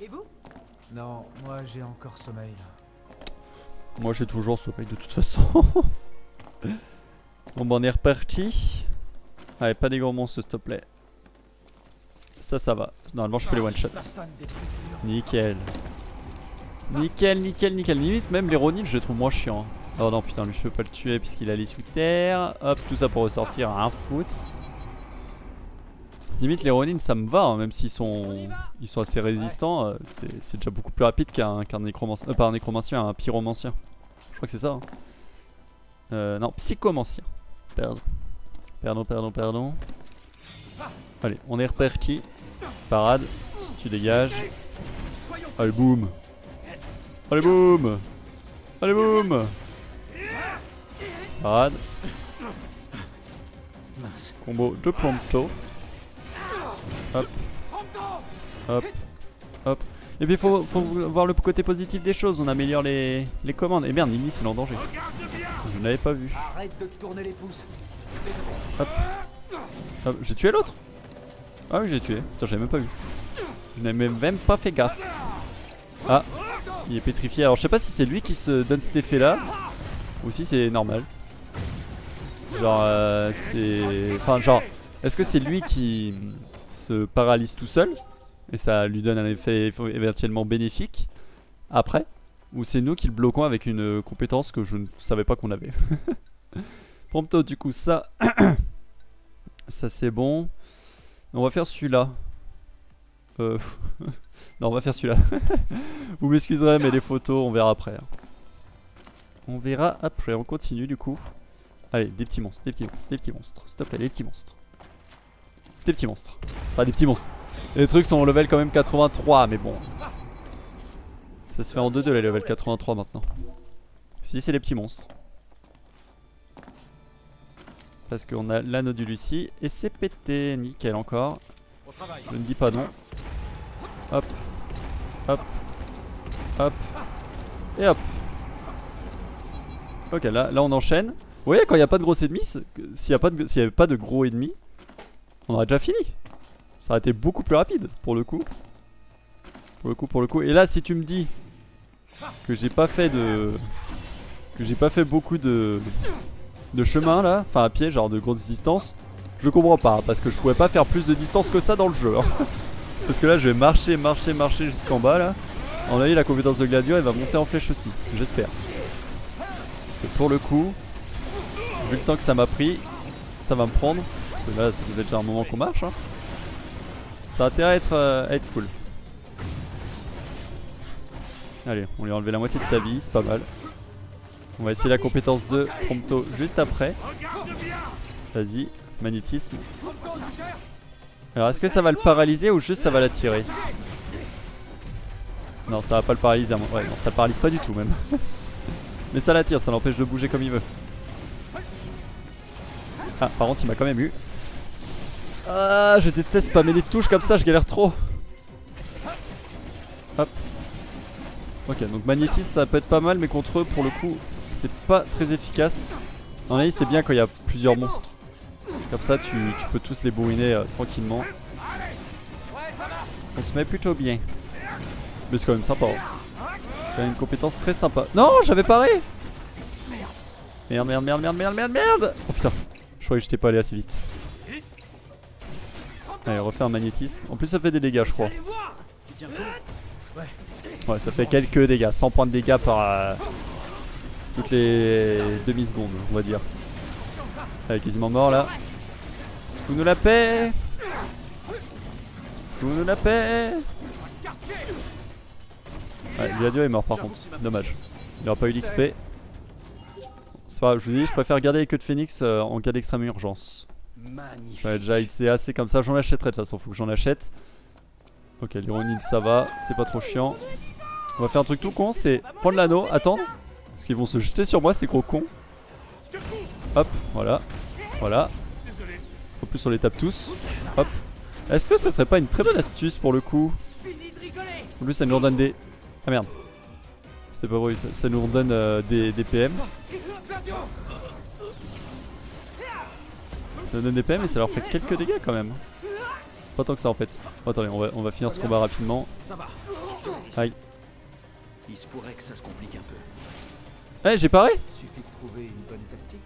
S3: Et vous?
S5: Non, moi j'ai encore sommeil. là.
S1: Moi j'ai toujours sommeil de toute façon. bon bah on est reparti. Allez pas des gros monstres s'il te plaît. Ça ça va. Normalement je peux les one shot.
S5: Pas fan des trucs durs.
S1: Nickel. Nickel, nickel, nickel. Limite même les Ronin je les trouve moins chiants. Oh non putain lui je peux pas le tuer puisqu'il allait sous terre. Hop tout ça pour ressortir à un foutre. Limite les Ronin ça me va hein, même s'ils sont ils sont assez résistants. euh, c'est déjà beaucoup plus rapide qu'un qu'un nécromancien. Euh, pas un nécromancien, un pyromancien. Je crois que c'est ça. hein. Euh, non, psychomancien. Pardon. Pardon, pardon, pardon. Allez, on est reparti. Parade. Tu dégages. Allez, boum. Allez, boum. Allez, boum. Parade. Combo de prompto. Hop. Hop. Hop. Et puis faut, faut voir le côté positif des choses, on améliore les, les commandes. Et merde, Nini c'est en danger. Je ne l'avais pas vu.
S4: Arrête de tourner les pouces.
S1: Ah, j'ai tué l'autre? Ah oui j'ai tué, putain j'avais même pas vu. Je n'avais même pas fait gaffe. Ah, il est pétrifié. Alors je sais pas si c'est lui qui se donne cet effet là, ou si c'est normal. Genre euh, c'est... Enfin genre, est-ce que c'est lui qui se paralyse tout seul et ça lui donne un effet éventuellement bénéfique après? Ou c'est nous qui le bloquons avec une compétence que je ne savais pas qu'on avait? Prompto du coup ça ça c'est bon. On va faire celui-là. Euh... non, on va faire celui-là. Vous m'excuserez, mais les photos, on verra après. hein. On verra après. On continue du coup. Allez, des petits monstres, des petits monstres, des petits monstres. S'il te plaît, des petits monstres. Des petits monstres. Pas des petits monstres. Les trucs sont au level quand même 83, mais bon. Ça se fait en 2-2 les level 83 maintenant. Si, c'est les petits monstres. Parce qu'on a l'anneau du Lucie et c'est pété. Nickel encore. Je ne dis pas non. Hop. Hop. Hop. Et hop. Ok, là, là on enchaîne. Vous voyez, quand il n'y a pas de gros ennemis, s'il n'y avait pas de gros ennemis, on aurait déjà fini. Ça aurait été beaucoup plus rapide, pour le coup. Pour le coup, pour le coup. Et là, si tu me dis que j'ai pas fait de... Que j'ai pas fait beaucoup de... De chemin, là, enfin à pied, genre de grosses distances, je comprends pas, parce que je pouvais pas faire plus de distance que ça dans le jeu. hein. Parce que là, je vais marcher, marcher, marcher jusqu'en bas, là. On a eu la compétence de Gladio, elle va monter en flèche aussi, j'espère. Parce que pour le coup, vu le temps que ça m'a pris, ça va me prendre. Parce que là, ça faisait déjà un moment qu'on marche. hein. Ça a intérêt à être, euh, à être cool. Allez, on lui a enlevé la moitié de sa vie, c'est pas mal. On va essayer la compétence 2 prompto juste après. Vas-y, magnétisme. Alors est-ce que ça va le paralyser ou juste ça va l'attirer? Non, ça va pas le paralyser. Ouais, non, ça le paralyse pas du tout même. Mais ça l'attire, ça l'empêche de bouger comme il veut. Ah, par contre, il m'a quand même eu. Ah, je déteste pas les touches comme ça, je galère trop. Hop. Ok, donc magnétisme ça peut être pas mal, mais contre eux, pour le coup, c'est pas très efficace. En avis, c'est bien quand il y a plusieurs monstres. Comme ça, tu, peux tous les bourriner euh, tranquillement. On se met plutôt bien. Mais c'est quand même sympa. hein. C'est une compétence très sympa. Non, j'avais paré Merde, merde, merde, merde, merde, merde, merde Oh putain, croyais que j'étais pas allé assez vite. Allez, refait un magnétisme. En plus, ça fait des dégâts, je crois.
S3: Allez
S1: Ouais, ça fait quelques dégâts. 100 points de dégâts par. euh, toutes les demi-secondes, on va dire. Est quasiment mort là. Vous nous la paix Vous nous la paix Ouais, Gladio est mort par contre. Dommage. Il aura pas eu d'XP. C'est pas grave, je vous dis, je préfère garder les queues de phoenix euh, en cas d'extrême urgence.
S4: Magnifique.
S1: Ai déjà XC assez comme ça, j'en achèterai de toute façon, faut que j'en achète. Ok, l'ironide ça va, c'est pas trop chiant. On va faire un truc tout con, c'est prendre l'anneau, attendre. Parce qu'ils vont se jeter sur moi, ces gros cons. Hop, voilà. Voilà. En plus, on les tape tous. Hop. Est-ce que ça serait pas une très bonne astuce pour le coup? En plus, ça nous redonne des. Ah merde. C'est pas vrai, ça, ça nous redonne euh, des, des PM. Ça nous donne des PM et ça leur fait quelques dégâts quand même. Pas tant que ça en fait. Oh, attendez, on va, on va finir ce combat rapidement. Aïe.
S4: Il se pourrait que ça se complique un peu.
S1: Eh, j'ai paré
S5: Suffit de trouver une bonne tactique.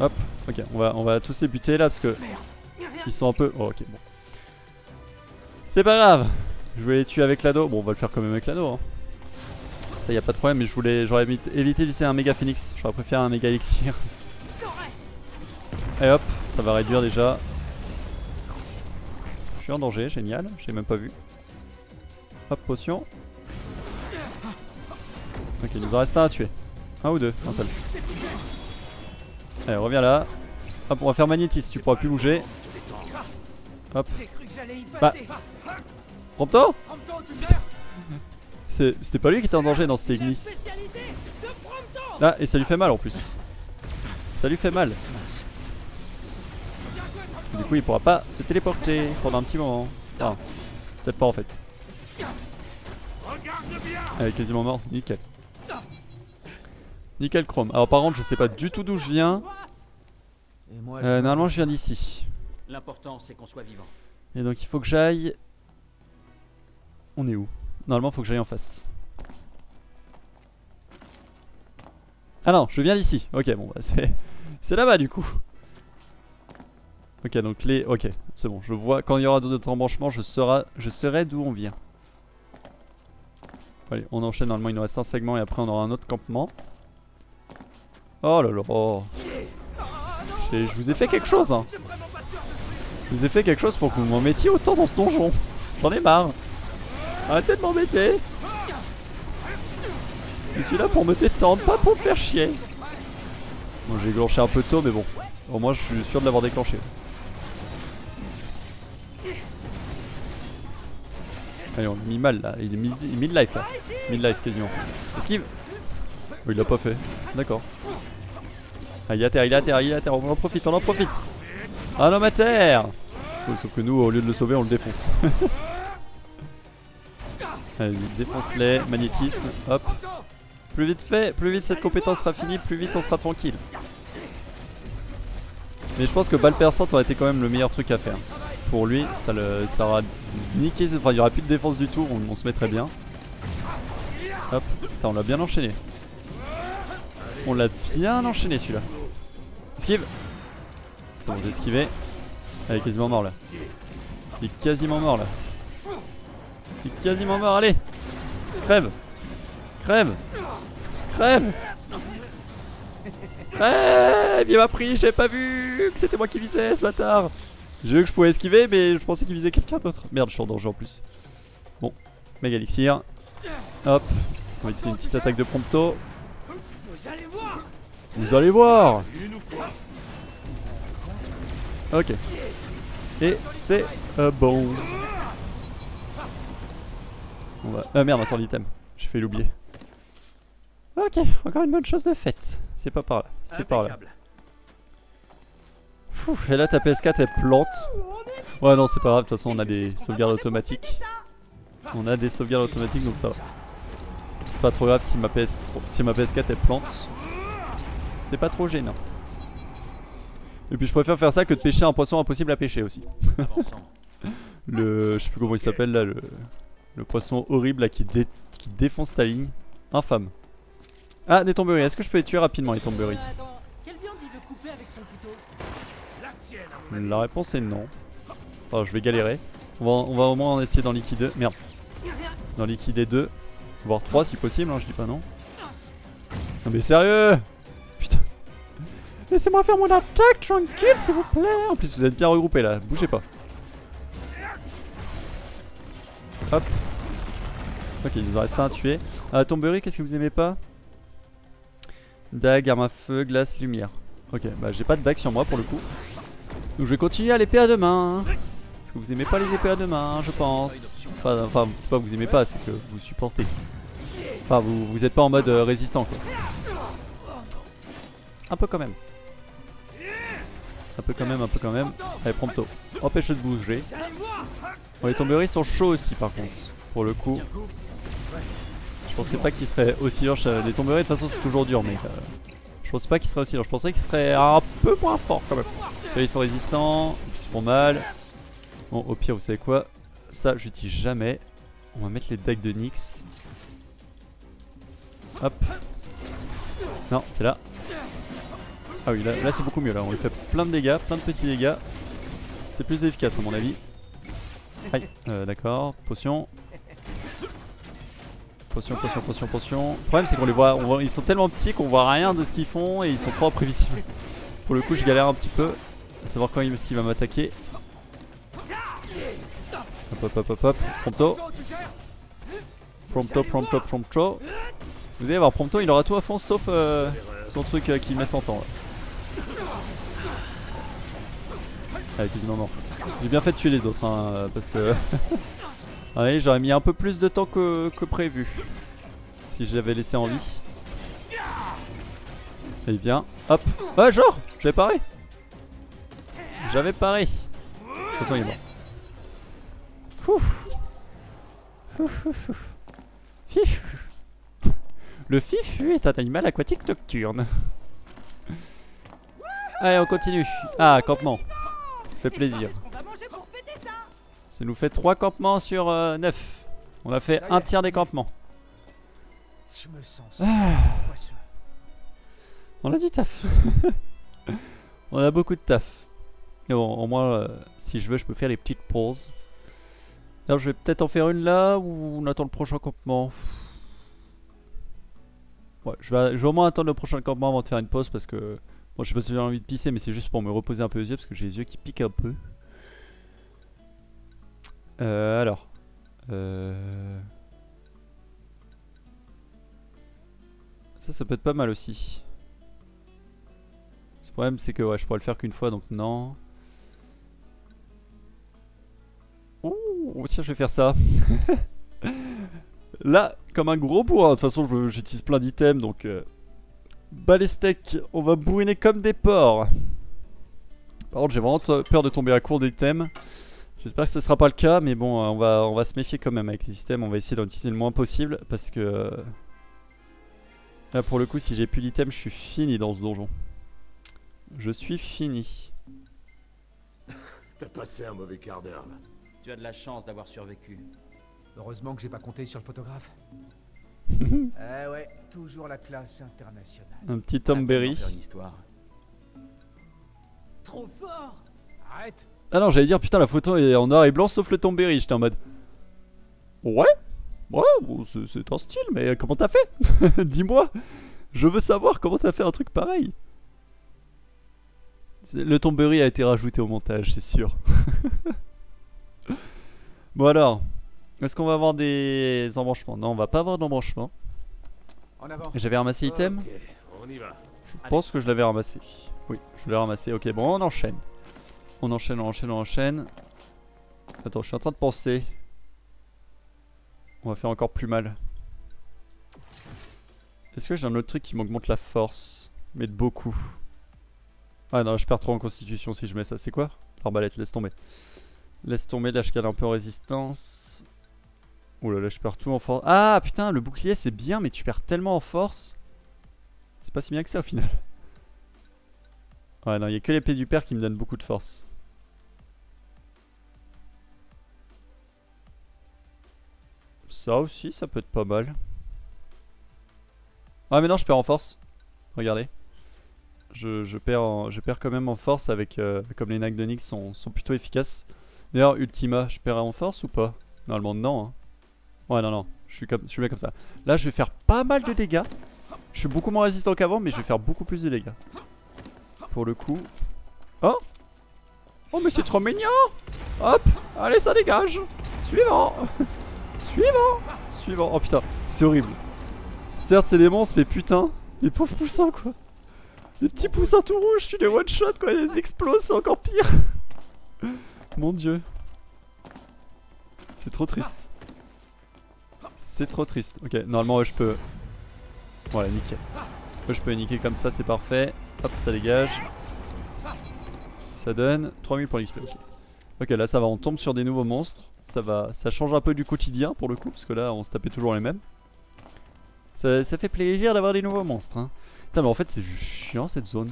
S1: Hop, ok, on va, on va tous les buter là parce que ils sont un peu. Oh, ok, bon. C'est pas grave, je voulais les tuer avec l'anneau. Bon, on va le faire quand même avec l'anneau. Hein. Ça y a pas de problème, mais je voulais, j'aurais évi- évité d'utiliser un méga phoenix. J'aurais préféré un méga elixir. Et hop, ça va réduire déjà. Je suis en danger, génial, j'ai même pas vu. Hop, potion. Ok, il nous en reste un à tuer. Un ou deux, un seul. Allez, reviens là. Hop, on va faire magnétisme, tu pourras plus bouger. Hop, Bah. Prompto C'était pas lui qui était en danger dans cette
S3: La
S1: ignis. Ah, et ça lui fait mal en plus. Ça lui fait mal. Du coup, il pourra pas se téléporter pendant un petit moment. Ah, peut-être pas en fait. Elle est quasiment mort, nickel. Nickel chrome. Alors par contre, je sais pas du tout d'où je viens.
S5: Et moi,
S1: Euh, normalement, je viens d'ici.
S4: L'important, c'est qu'on soit vivant.
S1: Et donc il faut que j'aille. On est où? Normalement, faut que j'aille en face. Ah non, je viens d'ici. Ok, bon, bah c'est là-bas du coup. Ok, donc les. Ok, c'est bon. Je vois quand il y aura d'autres embranchements, je saurai, je saurai d'où on vient. Allez, on enchaîne. Normalement, il nous reste un segment et après, on aura un autre campement. Oh là là. Et je vous ai fait quelque chose, hein. Je vous ai fait quelque chose pour que vous m'en mettiez autant dans ce donjon. J'en ai marre. Arrêtez de m'embêter. Je suis là pour me détendre, pas pour me faire chier. Bon, j'ai déclenché un peu tôt, mais bon. Au moins, je suis sûr de l'avoir déclenché. Allez, on l'a mis mal là. Il est mid- mid-life là. Mid-life quasiment. Esquive. Oh, il l'a pas fait. D'accord. Ah, il est à terre, il est à terre, il est à terre. On en profite, on en profite. Un homme à terre Sauf que nous, au lieu de le sauver, on le défonce. Allez, défonce-les, magnétisme, hop. Plus vite fait, plus vite cette compétence sera finie, plus vite on sera tranquille. Mais je pense que balle perçante aurait été quand même le meilleur truc à faire. Pour lui, ça, le, ça aura niqué, enfin il y aura plus de défense du tout, on, on se mettrait bien. Hop, Putain, on l'a bien enchaîné. On l'a bien enchaîné celui-là. Esquive C'est bon, j'ai esquivé. Elle est quasiment mort là. Il est quasiment mort là. Il est quasiment mort, allez Crève Crève Crève Crève Il m'a pris, j'avais pas vu que c'était moi qui visais ce bâtard J'ai vu que je pouvais esquiver mais je pensais qu'il visait quelqu'un d'autre. Merde, je suis en danger en plus. Bon, méga elixir. Hop, on va utiliser une petite attaque de prompto.
S3: Vous allez voir
S1: Vous allez voir Ok. Et c'est euh, bon. On va... Ah merde, attends l'item. J'ai fait l'oublier. Ok, encore une bonne chose de faite. C'est pas par là, c'est par là. Fou, et là ta PS4 elle plante. Ouais non c'est pas grave, de toute façon on a des sauvegardes automatiques. On a des sauvegardes automatiques donc ça va. C'est pas trop grave si ma, PS... si ma PS4 elle plante. C'est pas trop gênant. Et puis je préfère faire ça que de pêcher un poisson impossible à pêcher aussi.
S4: Avançons.
S1: Le. Je sais plus comment il s'appelle là, le. Le poisson horrible là qui, dé- qui défonce ta ligne. Infâme. Ah, des tomberies. Est-ce que je peux les tuer rapidement les tomberies
S3: Euh,
S2: La
S1: réponse est non. Enfin, je vais galérer. On va, on va au moins en essayer d'en liquider. Merde. D'en liquider deux. Voire trois si possible, hein, je dis pas non. Non mais sérieux? Putain. Laissez-moi faire mon attaque tranquille s'il vous plaît. En plus vous êtes bien regroupés là, bougez pas. Hop. Ok, il nous en reste un à tuer. Ah, tomberie, qu'est-ce que vous aimez pas? Dague, arme à feu, glace, lumière. Ok, bah j'ai pas de dague sur moi pour le coup. Donc je vais continuer à l'épée à deux mains. Parce que vous aimez pas les épées à deux mains, je pense? Enfin, enfin c'est pas que vous aimez pas, c'est que vous supportez. Enfin, vous, vous êtes pas en mode euh, résistant quoi. Un peu quand même. Un peu quand même, un peu quand même. Allez, prompto. Empêche de bouger. Les tomberies sont chauds aussi par contre. Pour le coup. Je pensais pas qu'ils seraient aussi durs. Les tomberies de toute façon c'est toujours dur mais... euh, je pensais pas qu'ils seraient aussi durs. Je pensais qu'ils seraient un peu moins forts quand même. Ils sont résistants, ils font mal. Bon, au pire, vous savez quoi? Ça, j'utilise jamais. On va mettre les decks de Nyx. Hop. Non, c'est là. Ah oui, là c'est beaucoup mieux. Là, on lui fait plein de dégâts, plein de petits dégâts. C'est plus efficace à mon avis. Aïe, euh, d'accord. Potion. Potion, potion, potion, potion. Le problème, c'est qu'on les voit, Ils sont tellement petits qu'on voit rien de ce qu'ils font et ils sont trop imprévisibles. Pour le coup, je galère un petit peu à savoir quand est-ce qu'il va m'attaquer. Hop, hop, hop, hop, hop. Prompto. Prompto, prompto, prompto. Vous allez voir, Prompto, il aura tout à fond sauf euh, son truc euh, qui met 100 ans. Là. Ah, quasiment mort. J'ai bien fait de tuer les autres, hein, parce que. ouais, j'aurais mis un peu plus de temps que, prévu. Si je l'avais laissé en vie. Il vient. Hop. Ouais, genre J'avais paré J'avais paré. De toute façon, il est mort. Ouf. Ouf, ouf, ouf. Fifu. Le fifu est un animal aquatique nocturne. Allez, on continue. Ah, campement. Ça fait plaisir.
S3: Ça
S1: nous fait 3 campements sur 9. On a fait un tiers des campements.
S5: Je me sens
S1: Ah. On a du taf. on a beaucoup de taf. Mais bon, au moins, euh, si je veux, je peux faire les petites pauses. Alors, je vais peut-être en faire une là ou on attend le prochain campement. Ouais, je vais, je vais au moins attendre le prochain campement avant de faire une pause parce que. Bon, je sais pas si j'ai envie de pisser, mais c'est juste pour me reposer un peu les yeux parce que j'ai les yeux qui piquent un peu. Euh, alors. Euh... Ça, ça peut être pas mal aussi. Le problème, c'est que ouais, je pourrais le faire qu'une fois, donc non. Ouh, tiens, je vais faire ça. Là, comme un gros bourrin. De toute façon, j'utilise plein d'items, donc... Euh... Bas les on va bourriner comme des porcs. Par contre, j'ai vraiment peur de tomber à court d'items. J'espère que ce sera pas le cas, mais bon, euh, on va, on va se méfier quand même avec les systèmes. On va essayer d'en utiliser le moins possible parce que euh, là, pour le coup, si j'ai plus d'item, je suis fini dans ce donjon. Je suis fini.
S2: T'as passé un mauvais quart d'heure là.
S4: Tu as de la chance d'avoir survécu.
S5: Heureusement que j'ai pas compté sur le photographe. eh ouais, toujours la classe internationale.
S1: Un petit Tom Berry.
S4: Faire une histoire.
S3: Trop fort
S5: Arrête
S1: Ah non, j'allais dire putain, la photo est en noir et blanc sauf le Tom Berry. J'étais en mode. Ouais, ouais, bon, c'est un style, mais comment t'as fait Dis-moi. Je veux savoir comment t'as fait un truc pareil. Le Tom Berry a été rajouté au montage, c'est sûr. bon alors, est-ce qu'on va avoir des embranchements? Non, on va pas avoir d'embranchement.
S5: En avant.
S1: J'avais ramassé item.
S2: Ok, on y va.
S1: Je pense que je l'avais ramassé. Oui, je l'ai ramassé. Ok, bon, on enchaîne. On enchaîne, on enchaîne, on enchaîne. Attends, je suis en train de penser. On va faire encore plus mal. Est-ce que j'ai un autre truc qui m'augmente la force Mais de beaucoup? Ah non, je perds trop en constitution si je mets ça. C'est quoi? L'arbalète, laisse tomber. Laisse tomber, là je gagne un peu en résistance. Ouh là là, je perds tout en force. Ah putain, le bouclier c'est bien, mais tu perds tellement en force. C'est pas si bien que ça au final. Ouais, non, il y a que l'épée du père qui me donne beaucoup de force. Ça aussi, ça peut être pas mal. Ah, mais non, je perds en force. Regardez. Je, je perds, je perds quand même en force avec. euh, comme les Nags de sont, sont plutôt efficaces. D'ailleurs, Ultima, je perds en force ou pas? Normalement, non. hein. Ouais, non, non. Je suis, comme, je suis bien comme ça. Là, je vais faire pas mal de dégâts. Je suis beaucoup moins résistant qu'avant, mais je vais faire beaucoup plus de dégâts. Pour le coup. Oh Oh, mais c'est trop mignon Hop Allez, ça dégage Suivant Suivant Suivant Oh putain, c'est horrible. Certes, c'est des monstres, mais putain, les pauvres poussins quoi. Les petits poussins tout rouges, tu les one shot quoi, ils explosent, c'est encore pire. Mon dieu. C'est trop triste. C'est trop triste. Ok, normalement, je peux. Voilà, nickel. Ouais, je peux niquer comme ça, c'est parfait. Hop, ça dégage. Ça donne 3000 points d'XP. Ok, là ça va, on tombe sur des nouveaux monstres. Ça va, ça change un peu du quotidien pour le coup, parce que là on se tapait toujours les mêmes. Ça, fait plaisir d'avoir des nouveaux monstres. Hein. Putain, mais en fait c'est juste chiant cette zone.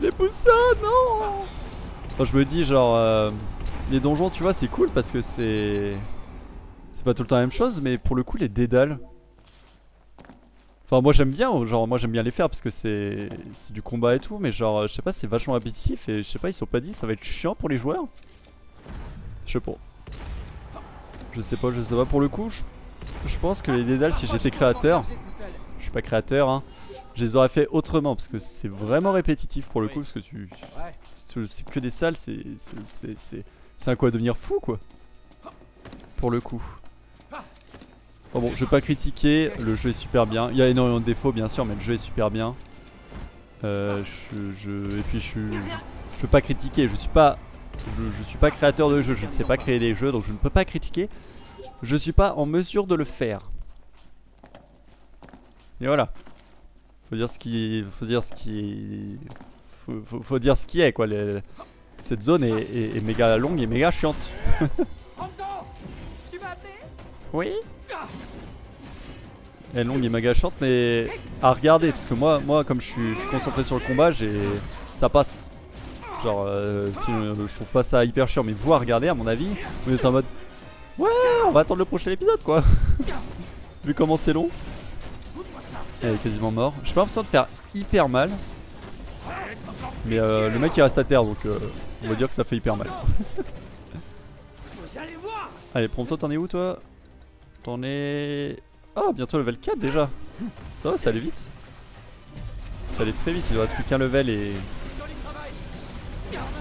S1: Les poussins, non Je me dis genre, euh, les donjons, tu vois, c'est cool parce que c'est, c'est pas tout le temps la même chose, mais pour le coup les dédales. Enfin moi j'aime bien, genre moi j'aime bien les faire parce que c'est du combat et tout, mais genre je sais pas c'est vachement répétitif et je sais pas ils sont pas dit ça va être chiant pour les joueurs. Je sais pas. Je sais pas, je sais pas pour le coup. Je, je pense que les dédales si j'étais créateur, je suis pas créateur hein, je les aurais fait autrement parce que c'est vraiment répétitif pour le coup parce que tu c'est que des salles, c'est c'est- c'est c'est c'est un quoi devenir fou quoi. Pour le coup. Bon, bon, je vais pas critiquer, le jeu est super bien. Il y a énormément de défauts bien sûr, mais le jeu est super bien. Euh, je, je- et puis je suis, je peux pas critiquer. Je suis pas, je, je suis pas créateur de jeux. Je ne sais pas créer des jeux, donc je ne peux pas critiquer. Je suis pas en mesure de le faire. Et voilà. Faut dire ce qui, faut dire ce qui, faut, faut- faut dire ce qui est quoi. les- cette zone est, est- est méga longue et méga chiante. Oui. Elle est longue et méga chiante, mais à regarder parce que moi, moi comme je suis, je suis concentré sur le combat, j'ai, ça passe. Genre, euh, si je trouve pas ça hyper chiant, mais vous à regarder, à mon avis, vous êtes en mode, ouais, on va attendre le prochain épisode quoi. Vu comment c'est long. Elle est quasiment mort. J'ai pas l'impression de faire hyper mal. Mais euh, le mec il reste à terre donc euh, on va dire que ça fait hyper mal.
S3: Allez,
S1: Prompto, t'en es où toi? T'en es. Oh, bientôt level 4 déjà Ça va, ça allait vite. Ça allait très vite, il ne reste plus qu'un level et.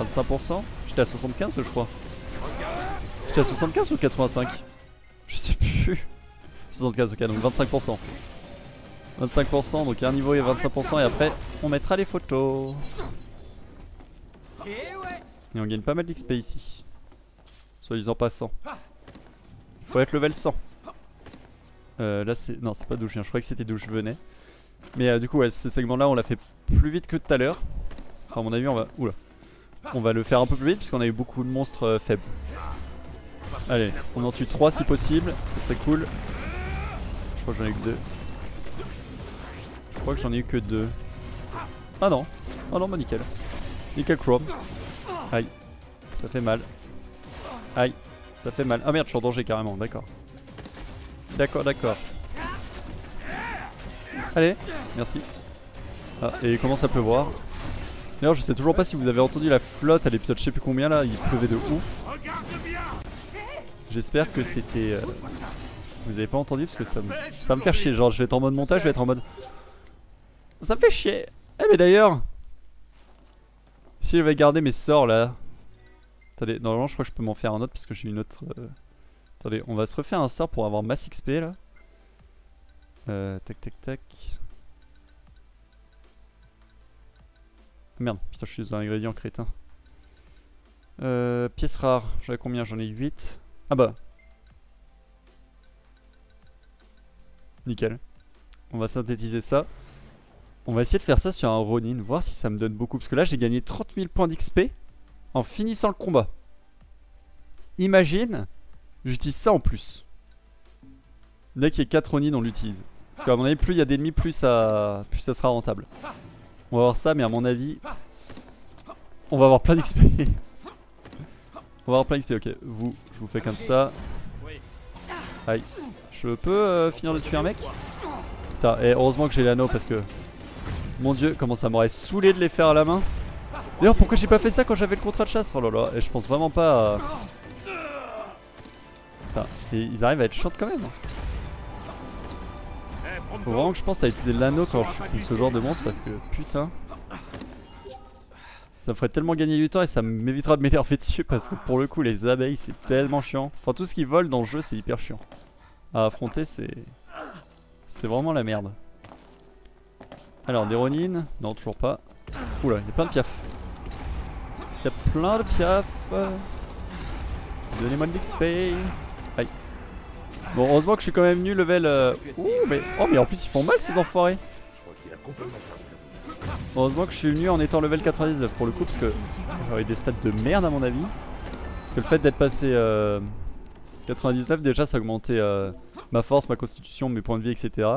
S1: 25% J'étais à 75 je crois. J'étais à 75 ou 85 Je sais plus. 75, ok, donc 25%. 25%, donc un niveau et 25% et après on mettra les photos.
S3: Et
S1: on gagne pas mal d'XP ici. Soit disant passant. Faut être level 100. Euh, là c'est... Non c'est pas d'où je viens, je croyais que c'était d'où je venais. Mais euh, du coup ouais, ce segment là on l'a fait plus vite que tout à l'heure. À mon avis on va... Oula. On va le faire un peu plus vite puisqu'on a eu beaucoup de monstres euh, faibles. Allez, on en tue 3 si possible, ce serait cool. Je crois que j'en ai eu que 2. Je crois que j'en ai eu que 2. Ah non, ah non, bah nickel. Nickel Chrome. Aïe, ça fait mal. Aïe, ça fait mal. Ah merde, je suis en danger carrément, d'accord. D'accord, d'accord. Allez, merci. Ah, et il commence à pleuvoir. D'ailleurs, je sais toujours pas si vous avez entendu la flotte à l'épisode je sais plus combien là, il pleuvait de ouf. J'espère que c'était. euh, Vous avez pas entendu parce que ça me, ça me fait chier. Genre, je vais être en mode montage, je vais être en mode. Ça me fait chier. Eh, mais d'ailleurs. Si je vais garder mes sorts là. Attendez, normalement, je crois que je peux m'en faire un autre parce que j'ai une autre. euh, Attendez, on va se refaire un sort pour avoir masse XP là. Euh, tac tac tac. Merde, putain, je suis dans un ingrédient crétin. Euh, pièces rares, j'avais combien? J'en ai 8. Ah bah. Nickel. On va synthétiser ça. On va essayer de faire ça sur un Ronin, voir si ça me donne beaucoup. Parce que là, j'ai gagné 30 000 points d'XP en finissant le combat. Imagine, j'utilise ça en plus. Dès qu'il y a 4 Ronin, on l'utilise. Parce qu'à mon avis, plus il y a d'ennemis, plus ça, plus ça sera rentable. On va voir ça, mais à mon avis, on va avoir plein d'XP. on va avoir plein d'XP, ok. Vous, je vous fais comme ça. Aïe. Je peux euh, finir de tuer un mec? Putain, et heureusement que j'ai l'anneau parce que... Mon dieu, comment ça m'aurait saoulé de les faire à la main. D'ailleurs, pourquoi j'ai pas fait ça quand j'avais le contrat de chasse? Oh là là, et je pense vraiment pas à... Putain, ils arrivent à être short quand même. Faut vraiment que je pense à utiliser l'anneau quand je suis ce genre de monstre parce que putain. Ça me ferait tellement gagner du temps et ça m'évitera de m'énerver dessus parce que pour le coup les abeilles c'est tellement chiant. Enfin tout ce qui vole dans le jeu c'est hyper chiant. À affronter c'est... C'est vraiment la merde. Alors des Non toujours pas. Oula il y a plein de piaf. Il y a plein de piaf. Donnez-moi de l'XP. Bon heureusement que je suis quand même venu level... euh, Ouh mais... Oh mais en plus ils font mal ces enfoirés. Heureusement que je suis venu en étant level 99 pour le coup parce que j'aurais des stats de merde à mon avis. Parce que le fait d'être passé euh, 99 déjà ça augmentait euh, ma force, ma constitution, mes points de vie etc.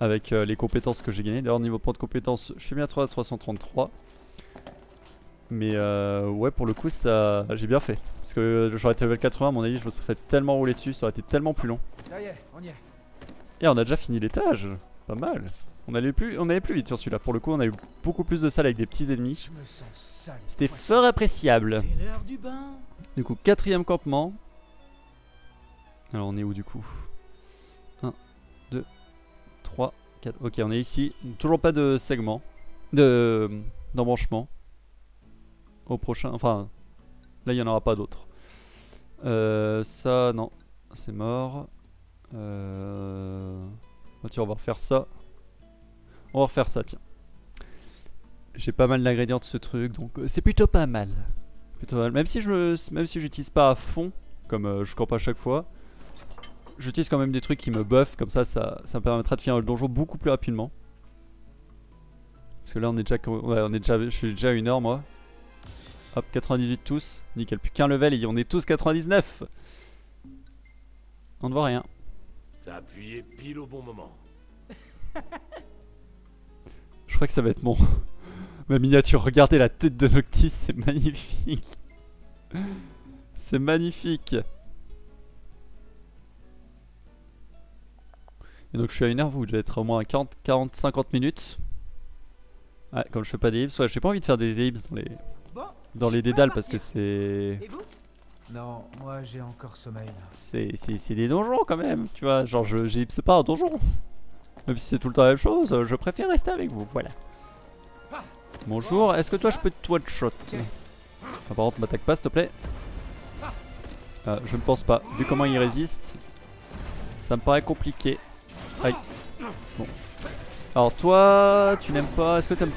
S1: Avec euh, les compétences que j'ai gagnées. D'ailleurs niveau point de compétences je suis bien à 3 333. Mais euh, ouais pour le coup ça j'ai bien fait. Parce que j'aurais été level 80 à mon avis je me serais fait tellement rouler dessus, ça aurait été tellement plus long.
S5: Ça y est, on y est.
S1: Et on a déjà fini l'étage, pas mal. On allait plus, on allait plus vite sur celui-là. Pour le coup, on a eu beaucoup plus de salles avec des petits ennemis. C'était fort appréciable.
S3: C'est l'heure du bain.
S1: Du coup, quatrième campement. Alors, on est où du coup? 1, 2, 3, 4. Ok, on est ici. Toujours pas de segment. De d'embranchement. Au prochain. Enfin, là, il n'y en aura pas d'autres. Euh, ça, non. C'est mort. Euh... on va refaire ça. On va refaire ça, tiens. J'ai pas mal d'ingrédients de ce truc, donc euh, c'est plutôt pas mal. Plutôt mal. Même si je même si j'utilise pas à fond, comme euh, je campe à chaque fois, j'utilise quand même des trucs qui me buffent, comme ça, ça, me permettra de finir le donjon beaucoup plus rapidement. Parce que là, on est déjà, on est déjà, je suis déjà une heure moi. Hop, 98 tous, nickel. Plus qu'un level et on est tous 99. On ne voit rien.
S2: T'as appuyé pile au bon moment.
S1: Je crois que ça va être mon ma miniature. Regardez la tête de Noctis, c'est magnifique. C'est magnifique. Et donc je suis à une heure, vous devez être au moins à 40, 40, 50 minutes. Ouais, comme je fais pas des hips, ouais, j'ai pas envie de faire des hips dans les dans les dédales parce que c'est
S3: Et vous?
S5: Non, moi j'ai encore sommeil
S1: c'est c'est c'est des donjons quand même, tu vois. Genre je j'hips pas un donjon. Même si c'est tout le temps la même chose, je préfère rester avec vous, voilà. Bonjour, est-ce que toi je peux te one shot ah, Par contre, m'attaque pas s'il te plaît. Ah, je ne pense pas. Vu comment il résiste, ça me paraît compliqué. Aïe. Bon. Alors toi, tu n'aimes pas. Est-ce que t'aimes.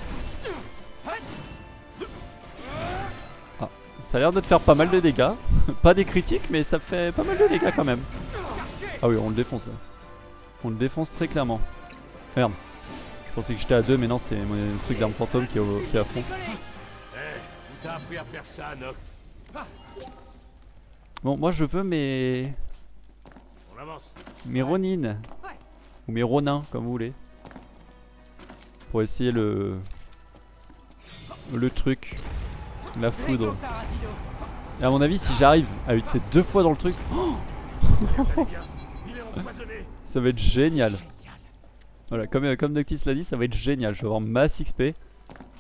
S1: Ça a l'air de te faire pas mal de dégâts. pas des critiques, mais ça fait pas mal de dégâts quand même. Ah oui, on le défonce là. On le défonce très clairement. Merde. Je pensais que j'étais à 2, mais non, c'est mon truc d'arme fantôme qui est, à fond. Bon, moi je veux mes. Mes Ronin. Ou mes Ronins, comme vous voulez. Pour essayer le. Le truc. La foudre. Et à mon avis, si j'arrive à utiliser deux fois dans le truc, oh, ça va être génial. Voilà, comme, euh, comme Noctis l'a dit, ça va être génial. Je vais avoir masse XP.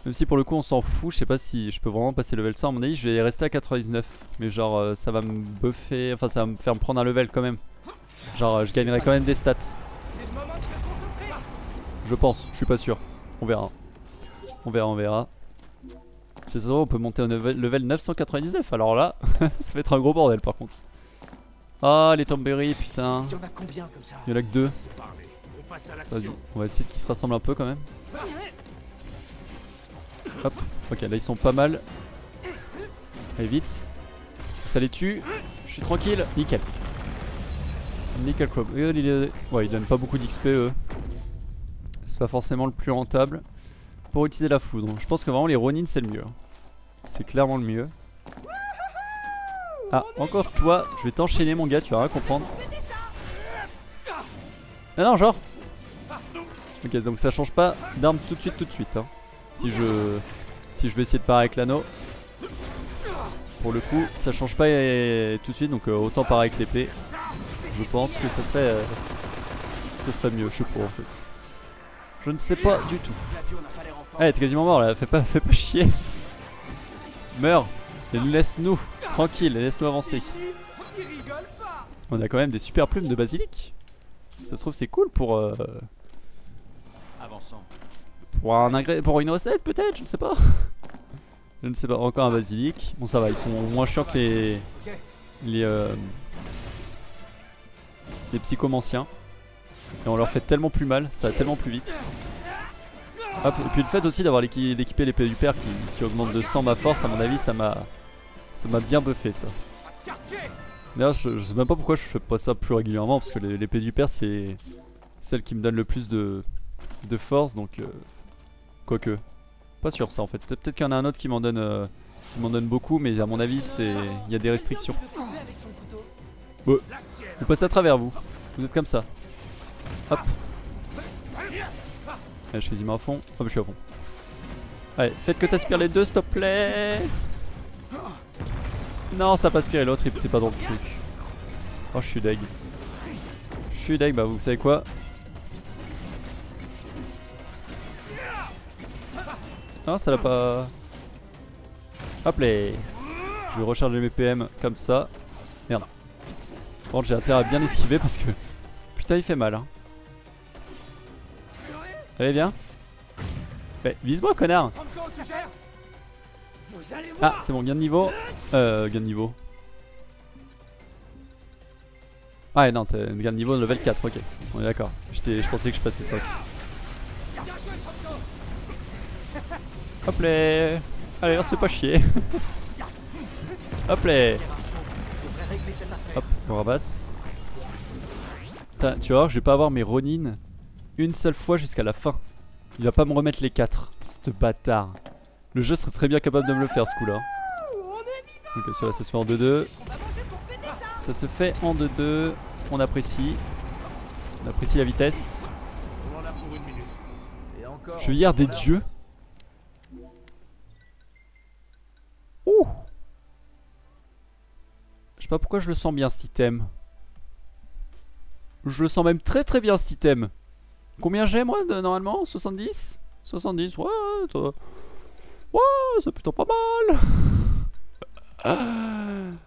S1: Même si pour le coup on s'en fout, je sais pas si je peux vraiment passer level 100. À mon avis, je vais rester à 99. Mais genre, euh, ça va me buffer, enfin, ça va me faire me prendre un level quand même. Genre, euh, je gagnerai quand même des stats. Je pense, je suis pas sûr. On verra. On verra, on verra. C'est ça, on peut monter au level, level 999. Alors là, ça va être un gros bordel par contre. Ah, les Tomberry, putain.
S5: Il y en a combien comme ça?
S1: Il y en a que deux. Vas-y, on va essayer qu'ils se rassemblent un peu quand même. Hop, ok, là ils sont pas mal. Allez, vite. Ça les tue, je suis tranquille. Nickel. Nickel club. Ouais, ils donnent pas beaucoup d'XP eux. C'est pas forcément le plus rentable pour utiliser la foudre. Je pense que vraiment les Ronin c'est le mieux. C'est clairement le mieux. Ah, encore toi, je vais t'enchaîner mon gars, tu vas rien comprendre. Ah non, genre Ok, donc ça change pas d'arme tout de suite, tout de suite. hein. Si je si je vais essayer de parer avec l'anneau. Pour le coup, ça change pas euh, tout de suite, donc euh, autant parer avec l'épée. Je pense que ça serait, euh, ça serait mieux, je sais en fait. Je ne sais pas du tout.
S5: Forme.
S1: Eh, t'es quasiment mort là, fais pas, fais pas chier. Meurs et laisse-nous tranquille, laisse-nous avancer. On a quand même des super plumes de basilic. Ça se trouve c'est cool pour, euh, pour un ingré pour une recette peut-être, je ne sais pas. Je ne sais pas, encore un basilic. Bon ça va, ils sont moins chiants que les les euh, les psychomanciens. Et on leur fait tellement plus mal, ça va tellement plus vite. Hop, et puis le fait aussi d'avoir d'équiper l'épée du père qui, augmente de 100 ma force, à mon avis ça m'a ça m'a bien buffé ça. D'ailleurs, je, sais même pas pourquoi je fais pas ça plus régulièrement parce que l'épée du père c'est celle qui me donne le plus de, de force donc euh, quoique pas sûr ça en fait. Peut- Peut-être qu'il y en a un autre qui m'en donne euh, donne beaucoup mais à mon avis c'est il y a des restrictions.
S2: Tienne.
S1: Vous passez à travers vous. Vous êtes comme ça. Hop. Allez, je suis à fond. Hop, je suis à fond. Allez, faites que t'aspires les deux, s'il te plaît. Non, ça pas aspiré l'autre, il était pas dans le truc. Oh, je suis deg. Je suis deg, bah vous savez quoi? Non, ça l'a pas. Hop là. Je vais recharger mes PM comme ça. Merde. Bon, j'ai intérêt à bien esquiver parce que. Putain, il fait mal, hein. Allez, viens. Mais vise-moi, connard. Ah, c'est bon, gain de niveau. Euh, gain de niveau. Ah, ouais, non, t'as un gain de niveau level 4, ok. On est d'accord. Je pensais que je passais 5.
S3: Bien joué, Franco.
S1: Hop là. Allez, on se fait pas chier. Hop là. Hop, on. Putain, tu vois, je vais pas avoir mes Ronin une seule fois jusqu'à la fin. Il va pas me remettre les 4, ce bâtard. Le jeu serait très bien capable de me le faire ce coup-là. Ça se fait en 2-2.
S3: On va manger pour fêter ça.
S1: Se fait en 2-2. On apprécie. On apprécie la vitesse. Chevillère des dieux. Ouh Je sais pas pourquoi je le sens bien cet item. Je le sens même très très bien cet item. Combien j'ai moi de- normalement? 70 70 Ouais. Ouais, c'est plutôt pas mal.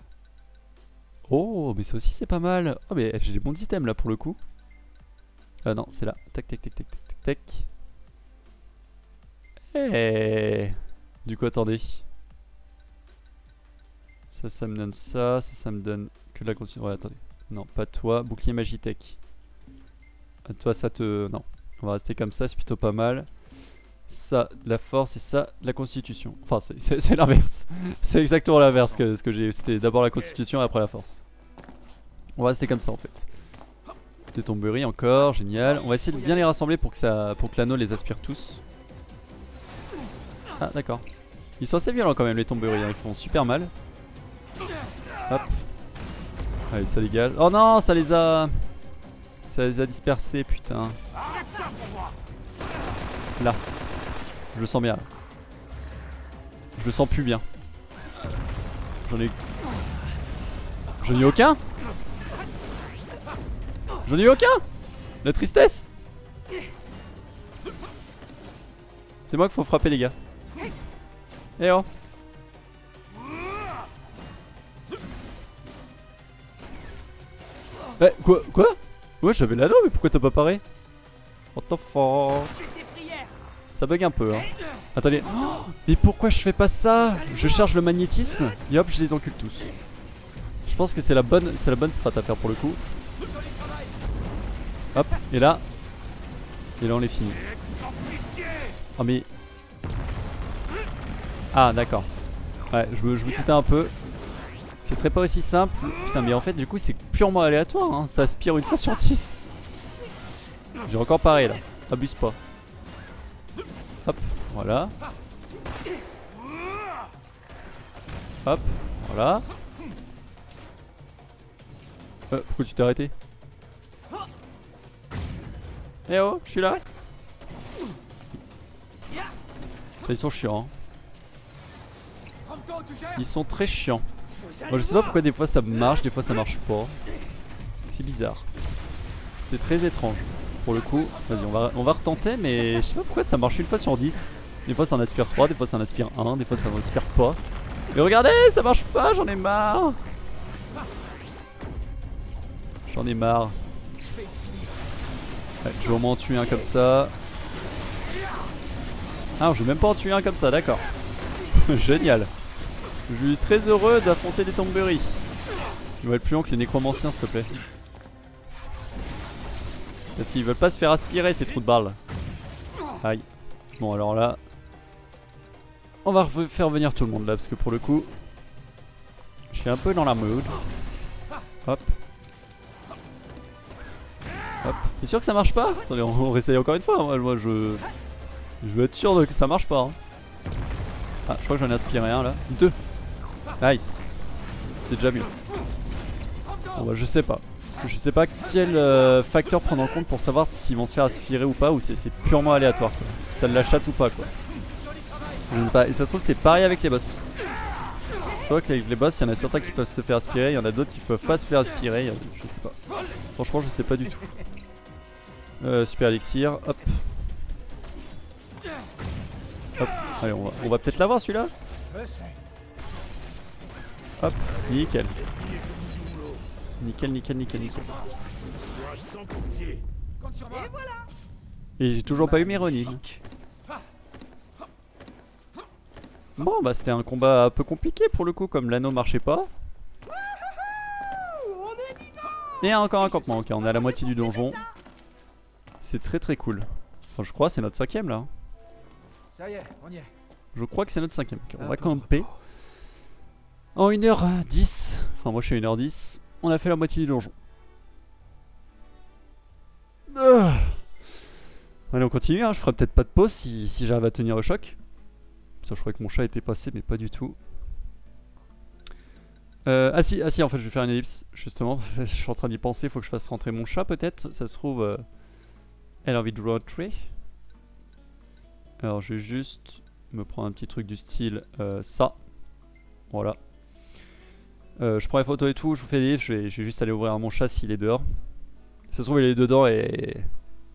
S1: Oh, mais ça aussi c'est pas mal. Oh, mais j'ai des bons items là pour le coup. Ah non, c'est là. Tac, tac, tac, tac, tac, tac, tac. Eh Du coup, attendez. Ça, ça me donne ça. Ça, ça me donne que de la constitution. Ouais, attendez. Non, pas toi. Bouclier Magitech. Toi, ça te. Non. On va rester comme ça, c'est plutôt pas mal. Ça, de la force et ça, de la constitution. Enfin, c'est l'inverse. c'est exactement l'inverse que ce que j'ai. C'était d'abord la constitution et après la force. On va rester comme ça en fait. Des tomberies encore, génial. On va essayer de bien les rassembler pour que ça, pour que l'anneau les aspire tous. Ah d'accord. Ils sont assez violents quand même les tomberies, hein, ils font super mal. Hop. Allez, ça dégage. Oh non, ça les a. Ça les a dispersés, putain. Là. Je le sens bien. Je le sens plus bien. J'en ai. J'en ai eu aucun? J'en ai eu aucun? La tristesse? C'est moi qu'il faut frapper les gars. Eh oh Eh quoi Quoi? Ouais j'avais l'anneau mais pourquoi t'as pas paré What the fuck Ça bug un peu hein. Attendez. Oh, mais pourquoi je fais pas ça Je charge le magnétisme et hop je les encule tous. Je pense que c'est la bonne c'est la bonne strat à faire pour le coup. Hop, et là. Et là on est fini. Ah mais. Ah d'accord. Ouais, je me, je me un peu. Ce serait pas aussi simple. Putain mais en fait du coup c'est purement aléatoire hein. Ça aspire une fois sur 10. J'ai encore pareil là. Abuse pas. Hop, voilà. Hop, voilà. Euh, pourquoi tu t'es arrêté? Eh oh, je suis là Ils sont chiants. hein. Ils sont très chiants. Moi je sais pas pourquoi des fois ça marche, des fois ça marche pas. C'est bizarre. C'est très étrange. Pour le coup, vas-y on va, on va retenter mais je sais pas pourquoi ça marche une fois sur 10. Des fois ça en aspire 3, des fois ça en aspire 1, des fois ça en aspire pas. Mais regardez, ça marche pas, j'en ai marre. J'en ai marre. Je vais au moins en tuer un comme ça. Ah, je vais même pas en tuer un comme ça, d'accord. Génial. Je suis très heureux d'affronter des tomberies. Ils vont être plus long que les nécromanciens, s'il te plaît. Parce qu'ils veulent pas se faire aspirer ces trous de balles. Aïe. Bon, alors là. On va faire venir tout le monde là, parce que pour le coup. Je suis un peu dans la mood. Hop. Hop. T'es sûr que ça marche pas? Attendez, on, réessaye encore une fois. Moi, moi, je. Je veux être sûr que ça marche pas. hein. Ah, je crois que j'en ai aspiré un là. Deux. Nice. C'est déjà mieux. Bon bah je sais pas. Je sais pas quel euh, facteur prendre en compte pour savoir s'ils vont se faire aspirer ou pas ou c'est purement aléatoire quoi. T'as de la chatte ou pas quoi. Je sais pas. Et ça se trouve c'est pareil avec les boss. Soit qu'avec les boss il y en a certains qui peuvent se faire aspirer, il y en a d'autres qui peuvent pas se faire aspirer, euh, je sais pas. Franchement je sais pas du tout. Euh, super elixir, hop. Hop, allez on va, on va peut-être l'avoir celui-là. Hop, nickel. Nickel, nickel, nickel, nickel. Et j'ai toujours pas eu mes running. Bon bah c'était un combat un peu compliqué pour le coup comme l'anneau marchait pas. Et encore un campement, ok on est à la moitié du donjon. C'est très très cool. Enfin je crois c'est notre cinquième là. Je crois que c'est notre cinquième. On va camper. En 1h10, enfin moi je suis à 1h10, on a fait la moitié du donjon. Ah. Allez on continue, hein. je ferai peut-être pas de pause si, si j'arrive à tenir le choc. Ça je croyais que mon chat était passé mais pas du tout. Euh, ah si, ah si en fait je vais faire une ellipse justement, je suis en train d'y penser, faut que je fasse rentrer mon chat peut-être, ça se trouve euh, elle a envie de rentrer. Alors je vais juste me prendre un petit truc du style euh, ça. Voilà. Euh, je prends les photos et tout, je vous fais des livres, je vais, je vais juste aller ouvrir mon chat s'il est dehors. Ça se trouve il est dedans et...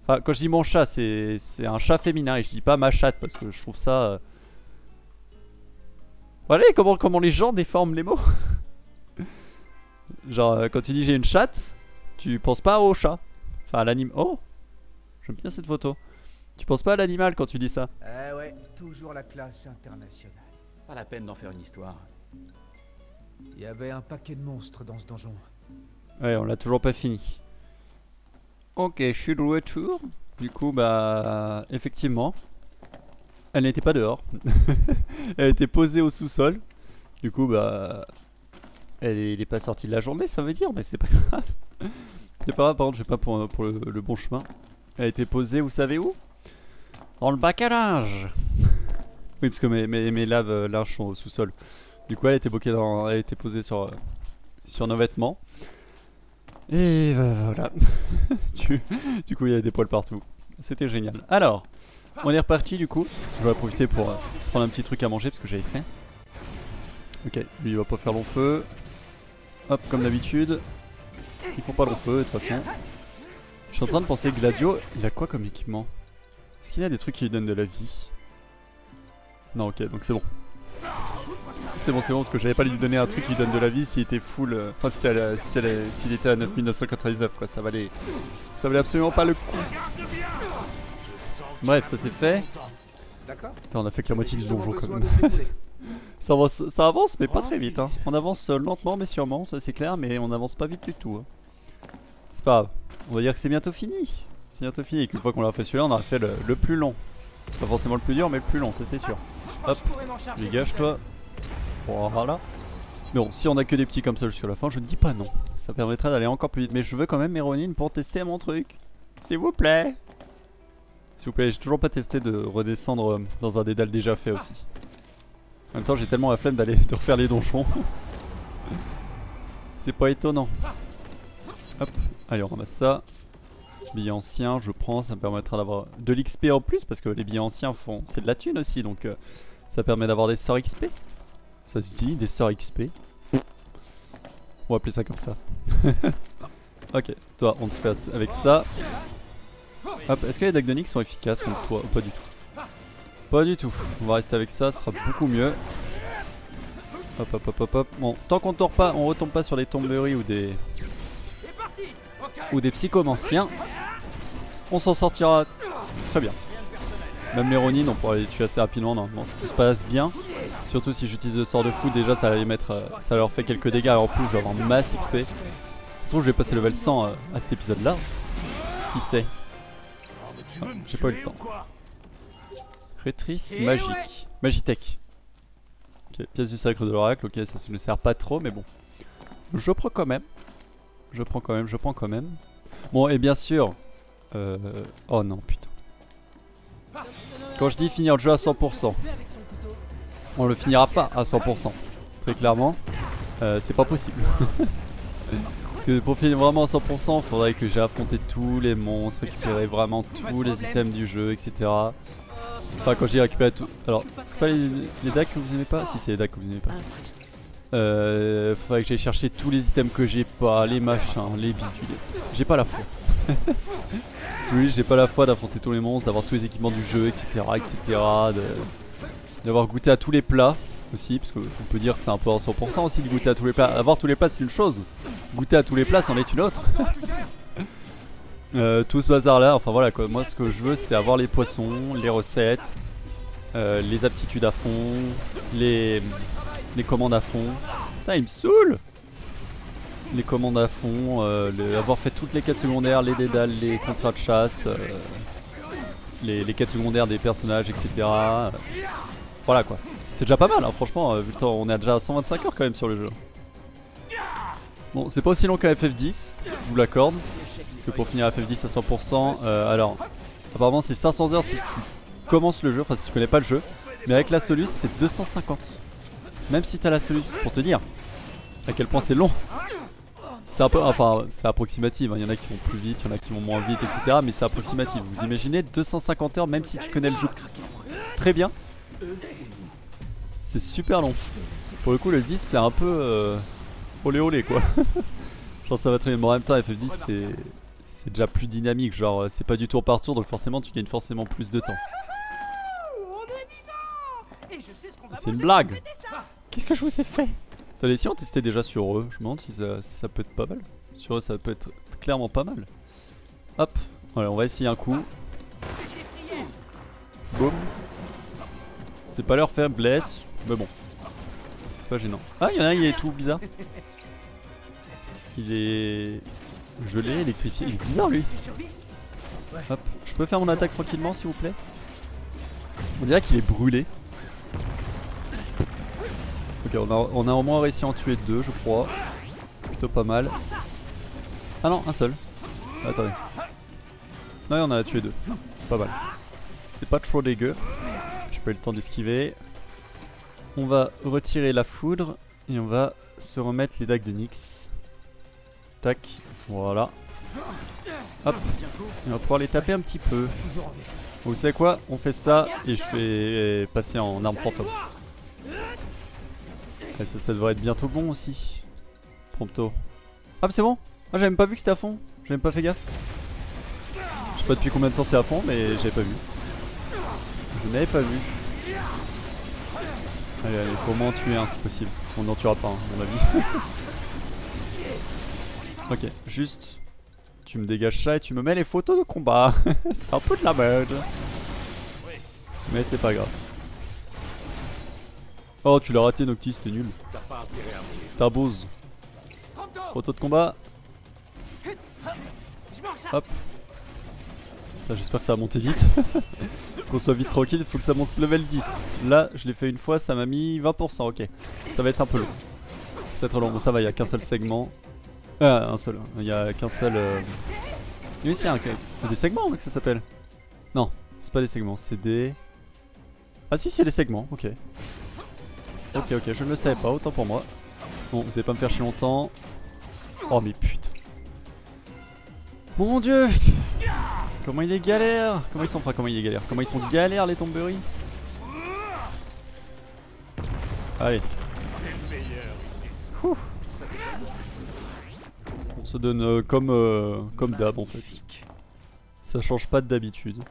S1: Enfin quand je dis mon chat c'est c'est un chat féminin et je dis pas ma chatte parce que je trouve ça... euh, Voilà comment, comment les gens déforment les mots. Genre euh, quand tu dis j'ai une chatte, tu penses pas au chat. Enfin à l'anime... Oh J'aime bien cette photo. Tu penses pas à l'animal quand tu dis ça.
S5: Eh ouais, toujours la classe internationale.
S4: Pas la peine d'en faire une histoire.
S5: Il y avait un paquet de monstres dans ce donjon.
S1: Ouais, on l'a toujours pas fini. Ok, je suis de retour. Du coup, bah, effectivement, elle n'était pas dehors. elle était posée au sous-sol. Du coup, bah, elle est, elle est pas sortie de la journée, ça veut dire, mais c'est pas grave. c'est pas grave, par contre, je sais pas pour, le, bon chemin. Elle était posée, vous savez où? Dans le bac à linge. Oui, parce que mes, mes, mes laves euh, linge sont au sous-sol. Du coup, elle était bloquée dans, elle était posée sur, euh, nos vêtements. Et euh, voilà. du, coup, il y a des poils partout. C'était génial. Alors, on est reparti du coup. Je vais profiter pour euh, prendre un petit truc à manger parce que j'avais faim. Ok, lui il va pas faire long feu. Hop, comme d'habitude. Ils font pas long feu de toute façon. Je suis en train de penser Gladio, il a quoi comme équipement? Est-ce qu'il a des trucs qui lui donnent de la vie? Non, ok, donc c'est bon. C'est bon, c'est bon, parce que j'avais pas lui donner un truc qui donne de la vie s'il était full. euh, Enfin, s'il était, à la- s'il était- s'il était à 9999, quoi. Ça valait, ça valait absolument pas le coup. Bref, ça c'est fait.
S5: D'accord
S1: Putain, on a fait que la moitié du donjon quand même. Ça avance, ça avance, mais pas très vite. Hein. On avance euh, lentement, mais sûrement, ça c'est clair, mais on avance pas vite du tout. hein. C'est pas grave. On va dire que c'est bientôt fini. C'est bientôt fini. Et qu'une fois qu'on aura fait celui-là, on aura fait le, le plus long. Pas forcément le plus dur, mais le plus long, ça c'est sûr. Hop, dégage-toi. Voilà. Mais bon, si on a que des petits comme ça jusqu'à la fin, je ne dis pas non. Ça permettrait d'aller encore plus vite. Mais je veux quand même Méronine pour tester mon truc. S'il vous plaît. S'il vous plaît, j'ai toujours pas testé de redescendre euh, dans un dédale déjà fait aussi. En même temps, j'ai tellement la flemme d'aller de refaire les donjons. C'est pas étonnant. Hop, allez, on ramasse ça. Billets anciens, je prends, ça me permettra d'avoir de l'XP en plus parce que les billets anciens font. C'est de la thune aussi donc euh, ça permet d'avoir des sorts XP. Ça se dit, des sorts XP. On va appeler ça comme ça. ok, toi, on te fait avec ça. Hop, est-ce que les Dagdonics sont efficaces contre toi pas du tout? Pas du tout. On va rester avec ça, ce sera beaucoup mieux. Hop, hop, hop, hop, hop. Bon, tant qu'on tombe pas, on retombe pas sur des tomberies ou des ou des psychomanciens, on s'en sortira très bien. Même les Ronin, on pourra les tuer assez rapidement normalement. Si tout se passe bien, surtout si j'utilise le sort de foot, déjà ça va les mettre, euh, ça leur fait quelques dégâts. Et en plus, je vais avoir masse XP. Se trouve, je vais passer level 100 euh, à cet épisode-là. Qui sait
S2: me
S1: j'ai pas eu le temps. Rétrice
S3: Eh
S1: magique. Magitech. Ok, pièce du sacre de l'oracle, ok, ça, ne sert pas trop, mais bon. Je prends quand même. Je prends quand même, je prends quand même. Bon, et bien sûr. Euh... Oh non, putain. Quand je dis finir le jeu à 100%, on le finira pas à 100%. Très clairement. Euh, c'est pas possible. Parce que pour finir vraiment à 100%, faudrait que j'ai affronté tous les monstres, récupérer vraiment tous les items du jeu, etc. Enfin, quand j'ai récupéré tout. Alors, c'est pas les, les decks que vous aimez pas? Si, c'est les decks que vous aimez pas. Euh. Faudrait que j'aille chercher tous les items que j'ai pas, les machins, les bidules. J'ai pas la foi. oui, j'ai pas la foi d'affronter tous les monstres, d'avoir tous les équipements du jeu, etc. etc. D'avoir goûté à tous les plats aussi, parce qu'on peut dire que c'est un peu en 100% aussi de goûter à tous les plats. Avoir tous les plats, c'est une chose. Goûter à tous les plats, c'en est une autre. Euh, tout ce bazar là, enfin voilà quoi, moi ce que je veux c'est avoir les poissons, les recettes, euh, les aptitudes à fond, les, les commandes à fond. Putain il me saoule Les commandes à fond, euh, avoir fait toutes les quêtes secondaires, les dédales, les contrats de chasse, les, les quêtes secondaires des personnages, etc. Voilà quoi. C'est déjà pas mal hein, franchement, euh, vu le temps, on est déjà à 125 heures quand même sur le jeu. Bon c'est pas aussi long qu'un FF10, je vous l'accorde. Parce que pour finir FF10 à 100%, euh, alors apparemment c'est 500 heures si tu commences le jeu, enfin si tu connais pas le jeu. Mais avec la Solus c'est 250. Même si t'as la Solus, pour te dire à quel point c'est long. C'est un peu, enfin c'est approximatif, hein. il y en a qui vont plus vite, il y en a qui vont moins vite, etc. Mais c'est approximatif. Vous imaginez 250 heures même si tu connais le jeu très bien. C'est super long. Pour le coup le 10 c'est un peu euh, olé olé quoi. Je pense que ça va très bien. Mais en même temps, FF10 c'est c'est déjà plus dynamique. Genre, euh, c'est pas du tour par tour, donc forcément, tu gagnes forcément plus de temps. C'est une blague. Qu'est-ce que je vous ai fait? Attendez, si on testait déjà sur eux, je me demande si ça, si ça peut être pas mal. Sur eux, ça peut être clairement pas mal. Hop, voilà, on va essayer un coup. Boum. C'est pas leur faire blesse, mais bon. C'est pas gênant. Ah, il y en a un, il est tout bizarre. Il est gelé, électrifié. Il est bizarre lui. Hop, je peux faire mon attaque tranquillement s'il vous plaît? On dirait qu'il est brûlé. Ok, on a, au moins réussi à en tuer deux, je crois. Plutôt pas mal. Ah non, un seul. Attendez. Non, on a tué deux. C'est pas mal. C'est pas trop dégueu. J'ai pas eu le temps d'esquiver. On va retirer la foudre et on va se remettre les dagues de Nyx. Tac, voilà. Hop, on va pouvoir les taper un petit peu. Vous savez quoi On fait ça et je vais passer en arme fantôme. Ça, devrait être bientôt bon aussi. Prompto. Ah c'est bon Ah j'avais même pas vu que c'était à fond. J'avais même pas fait gaffe. Je sais pas depuis combien de temps c'est à fond mais j'avais pas vu. Je n'avais pas vu. Allez allez, faut au moins tuer un si possible. On n'en tuera pas hein, mon avis. ok, juste tu me dégages ça et tu me mets les photos de combat. c'est un peu de la merde. Mais c'est pas grave. Oh, tu l'as raté, Noctis, c'était nul.
S2: T'as.
S1: Photo de combat. Hop. J'espère que ça va monter vite. Qu'on soit vite tranquille, faut que ça monte level 10. Là, je l'ai fait une fois, ça m'a mis 20%, ok. Ça va être un peu long. Ça va être long, bon ça va, il y a qu'un seul segment. Ah, un seul, il y a qu'un seul... Euh... Oui, c'est un- c'est des segments que ça s'appelle. Non, c'est pas des segments, c'est des... Ah si, c'est des segments, ok. Ok, ok, je ne le savais pas, autant pour moi. Bon, vous allez pas me faire chier longtemps. Oh mais putain. Mon dieu Comment il est galère Comment ils sont enfin comment il est galère Comment ils sont galères les tomberies Allez. On se donne euh, comme euh, comme d'hab en fait. Ça change pas d'habitude.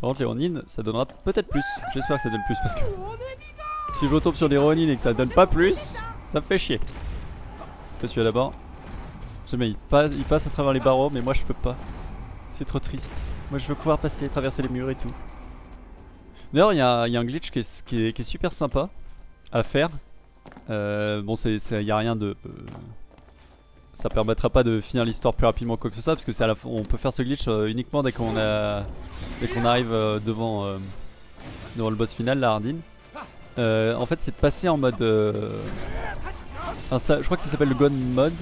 S1: Par contre les Ronin, ça donnera peut-être plus. J'espère que ça donne plus parce que si je retombe sur des Ronin et que ça donne pas plus, ça me fait chier. Fais celui-là d'abord. Il passe, à travers les barreaux, mais moi je peux pas. C'est trop triste. Moi je veux pouvoir passer, traverser les murs et tout. D'ailleurs, il y, a un glitch qui est, super sympa à faire. Euh, bon, il y a rien de. euh, ça permettra pas de finir l'histoire plus rapidement quoi que ce soit, parce que à la on peut faire ce glitch euh, uniquement dès qu'on qu'on arrive devant, devant le boss final, la Hardine. En fait, c'est de passer en mode. je crois que ça s'appelle le God Mode.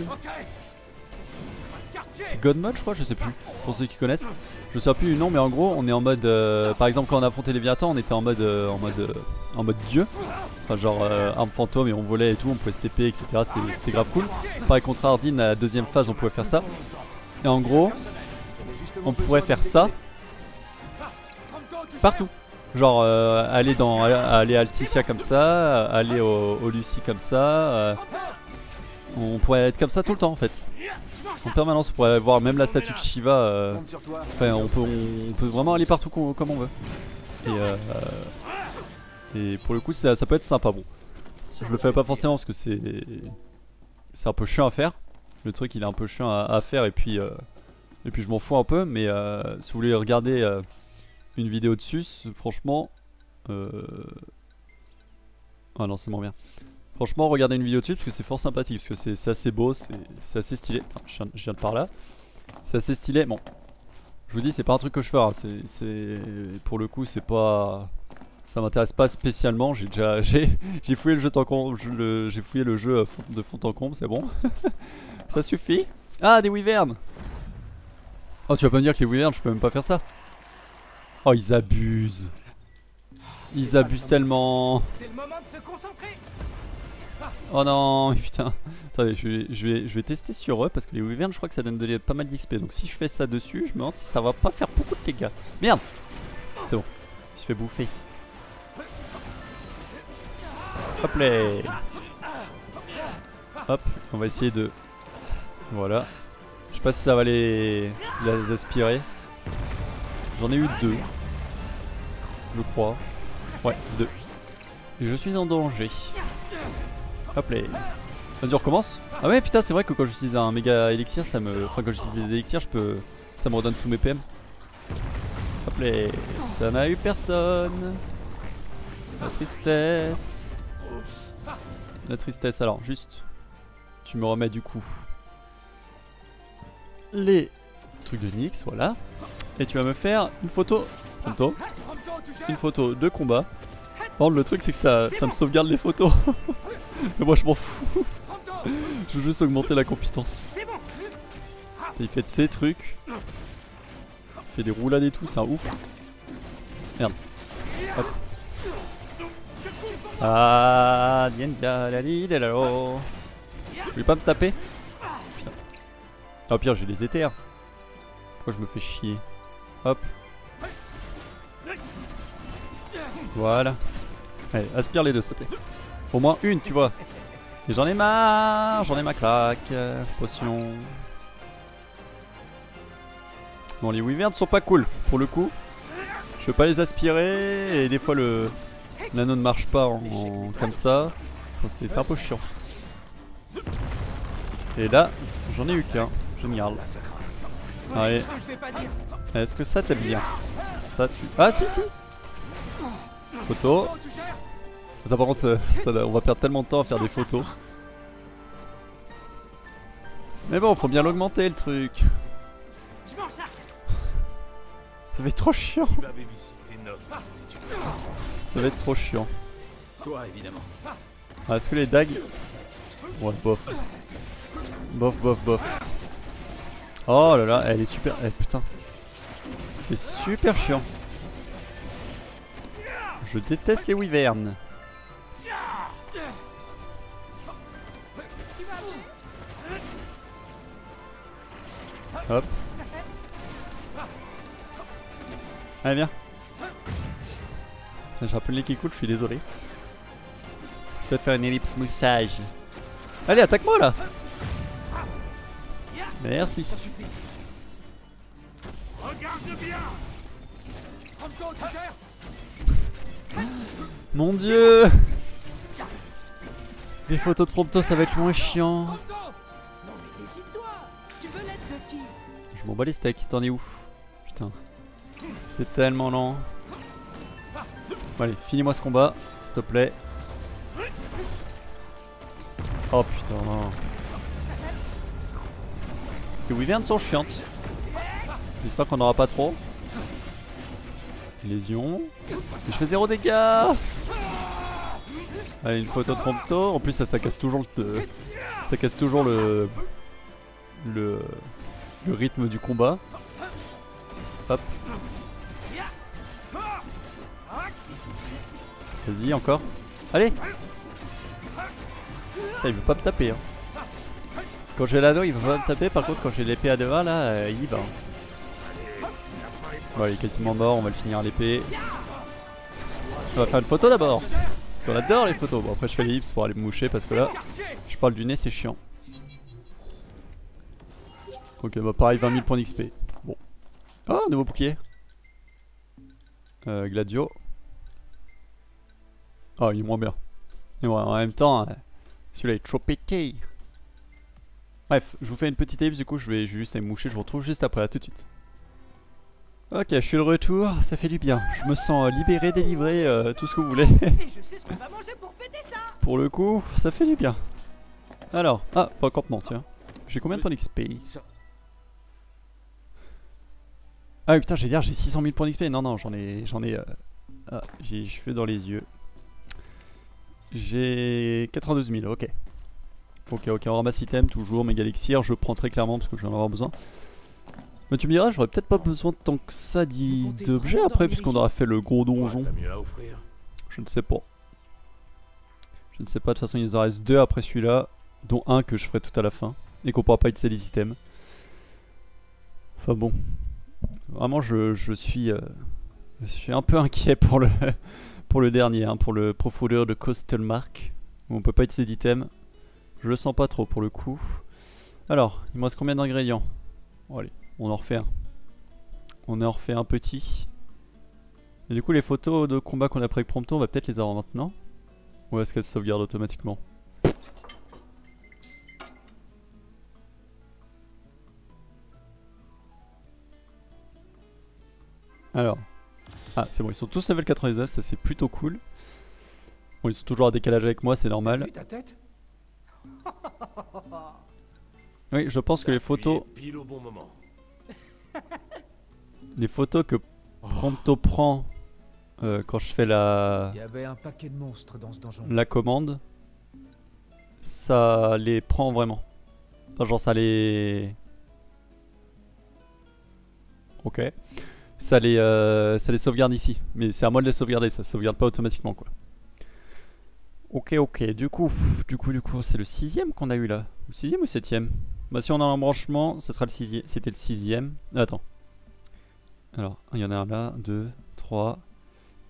S1: C'est God Mode, je crois, je sais plus. Pour ceux qui connaissent, je sais plus du nom, mais en gros, on est en mode. euh, par exemple, quand on a affronté Léviathan, on était en mode, euh, en mode, euh, en mode dieu. Enfin, genre euh, arme fantôme et on volait et tout, on pouvait se TP, etc. C'était- grave cool. Pareil contre Hardin, à la deuxième phase, on pouvait faire ça. Et en gros, on pourrait faire ça partout. Genre euh, aller dans aller à Alticia comme ça, aller au, Lucie comme ça. on pourrait être comme ça tout le temps en fait. En permanence, on pourrait voir même la statue de Shiva. euh. Enfin, on peut, on, peut vraiment aller partout com- comme on veut. Et, euh, pour le coup, ça, peut être sympa. Bon, je le fais pas forcément parce que c'est c'est un peu chiant à faire. Le truc, il est un peu chiant à, faire et puis euh, et puis je m'en fous un peu. Mais euh, si vous voulez regarder une vidéo dessus, franchement, ah non, c'est moins bien. Franchement, regardez une vidéo dessus parce que c'est fort sympathique, parce que c'est assez beau, c'est assez stylé. Enfin, je, viens, de par là. C'est assez stylé. Bon, je vous dis, c'est pas un truc que je ferai. hein, C'est, pour le coup, c'est pas, ça m'intéresse pas spécialement. J'ai déjà, j'ai, j'ai fouillé le jeu j'ai fouillé le jeu fond- de fond en comble, c'est bon. ça suffit. Ah, des wyverns. Oh, tu vas pas me dire que les wyverns, je peux même pas faire ça. Oh, ils abusent. Ils abusent tellement.
S3: C'est le moment de se concentrer.
S1: Oh non, putain. Attendez, je vais, je, vais, je vais tester sur eux parce que les wyverns, je crois que ça donne pas mal d'XP. Donc si je fais ça dessus, je me demande si ça va pas faire beaucoup de dégâts. Merde C'est bon, il se fait bouffer. Hop là Hop, on va essayer de... Voilà. Je sais pas si ça va les, les aspirer. J'en ai eu deux. Je crois. Ouais, deux. Et je suis en danger. Hop là. Vas-y, on recommence. Ah ouais, putain, c'est vrai que quand j'utilise un méga élixir, ça me. Enfin, quand j'utilise des élixirs, je peux. Ça me redonne tous mes PM. Hop là. Ça n'a eu personne. La tristesse. La tristesse, alors, juste. Tu me remets du coup. Les trucs de Nyx, voilà. Et tu vas me faire une photo. Pronto. Une photo de combat. Par le truc, c'est que ça, ça me sauvegarde les photos. Mais moi, je m'en fous. Je veux juste augmenter la compétence. Il fait de ces trucs. Il fait des roulades et tout, c'est un ouf. Merde. Hop. Ah. Tu voulais pas me taper Putain. Ah, au pire, j'ai les éthers. Pourquoi je me fais chier? Hop. Voilà. Allez, aspire les deux, s'il te plaît. Au moins une, tu vois. Et j'en ai marre, j'en ai ma claque. Potion. Bon, les wyverns sont pas cool, pour le coup. Je peux pas les aspirer, et des fois le l'anneau ne marche pas comme ça. C'est un peu chiant. Et là, j'en ai eu qu'un. Génial. Allez, est-ce que ça t'aime bien? Ça tu... Ah si si Photo. Ça par contre, ça- ça- on va perdre tellement de temps à faire des photos. Mais bon, faut bien l'augmenter le truc. Ça va être trop chiant. Ça va être trop chiant.
S4: Toi, évidemment.
S1: Ah, Est-ce que les dagues... Ouais, bof. Bof, bof, bof. Oh là là, elle est super... Eh putain. C'est super chiant. Je déteste les wyverns. Hop. Allez, viens. J'ai un peu le nez qui coule, je suis désolé. Te faire une ellipse moussage. Allez, attaque-moi là Merci.
S2: Regarde bien.
S1: Mon dieu Les photos de Prompto, ça va être moins chiant. Je m'en bats les steaks, t'en es où? Putain. C'est tellement lent. Allez, finis-moi ce combat, s'il te plaît. Oh putain, non. Les wyverns sont chiantes. J'espère qu'on n'aura pas trop. Lésion. Mais je fais zéro dégâts Allez, une photo de Prompto. En plus, ça, casse toujours le... Ça casse toujours le... Le... Rythme du combat. Hop. Vas-y, encore. Allez Il veut pas me taper. Hein. Quand j'ai l'anneau, il veut pas me taper. Par contre, quand j'ai l'épée à mains, là, euh, il y va. hein. Bon, il est quasiment mort. On va le finir à l'épée. On va faire une photo d'abord. Qu'on adore les photos. Bon, après, je fais les hips pour aller me moucher parce que là, je parle du nez, c'est chiant. Ok, bah pareil, 20 000 points d'XP. Bon. Oh, nouveau bouclier. Euh, Gladio. Oh, il est moins bien. Mais ouais, en même temps, euh, celui-là est trop pété. Bref, je vous fais une petite ellipse, du coup, je vais juste aller me moucher. Je vous retrouve juste après, à tout de suite. Ok, je suis de retour, ça fait du bien. Je me sens libéré, délivré, euh, tout ce que vous voulez.
S3: Et je sais ce qu'on va manger pour fêter ça.
S1: Pour le coup, ça fait du bien. Alors, ah, pas campement, tiens. J'ai combien de points d'XP Ah putain, j'allais dire j'ai 600 000 points d'XP. Non, non, j'en ai, j'en ai. euh, Ah, j'ai cheveux dans les yeux. J'ai 92 000, ok. Ok, ok, on ramasse item, toujours, méga elixir. Je prends très clairement parce que je vais en avoir besoin. Mais tu me diras, j'aurais peut-être pas besoin de tant que ça d'objets après, puisqu'on aura fait le gros donjon. Je ne sais pas. Je ne sais pas, de toute façon il nous en reste deux après celui-là, dont un que je ferai tout à la fin, et qu'on pourra pas utiliser les items. Enfin bon. Vraiment je, je suis euh, je suis un peu inquiet pour le pour le dernier, hein, pour le profondeur de Coastal Mark, où on peut pas utiliser d'items. Je le sens pas trop pour le coup. Alors, il me reste combien d'ingrédients? Bon allez, on en refait un. On en refait un petit. Et du coup, les photos de combat qu'on a pris avec Prompto, on va peut-être les avoir maintenant. Ou est-ce qu'elles se sauvegardent automatiquement? Alors. Ah, c'est bon, ils sont tous level 99, ça c'est plutôt cool. Bon, ils sont toujours à décalage avec moi, c'est normal.
S5: Vu ta tête?
S1: Oui, je pense que les photos,
S2: appuyé Pile au bon moment.
S1: les photos que Prompto prend euh, quand je fais la,
S5: Il y avait un paquet de monstres dans ce donjon.
S1: la commande, ça les prend vraiment. Enfin, genre ça les... Ok. ça les, euh, ça les sauvegarde ici. Mais c'est à moi de les sauvegarder, ça sauvegarde pas automatiquement quoi. Ok, ok, du coup, du coup, du coup, c'est le sixième qu'on a eu là. Le sixième ou septième? Bah si on a un embranchement, ça sera le sixième. C'était le sixième. Ah, attends. Alors, il y en a un là, deux, trois,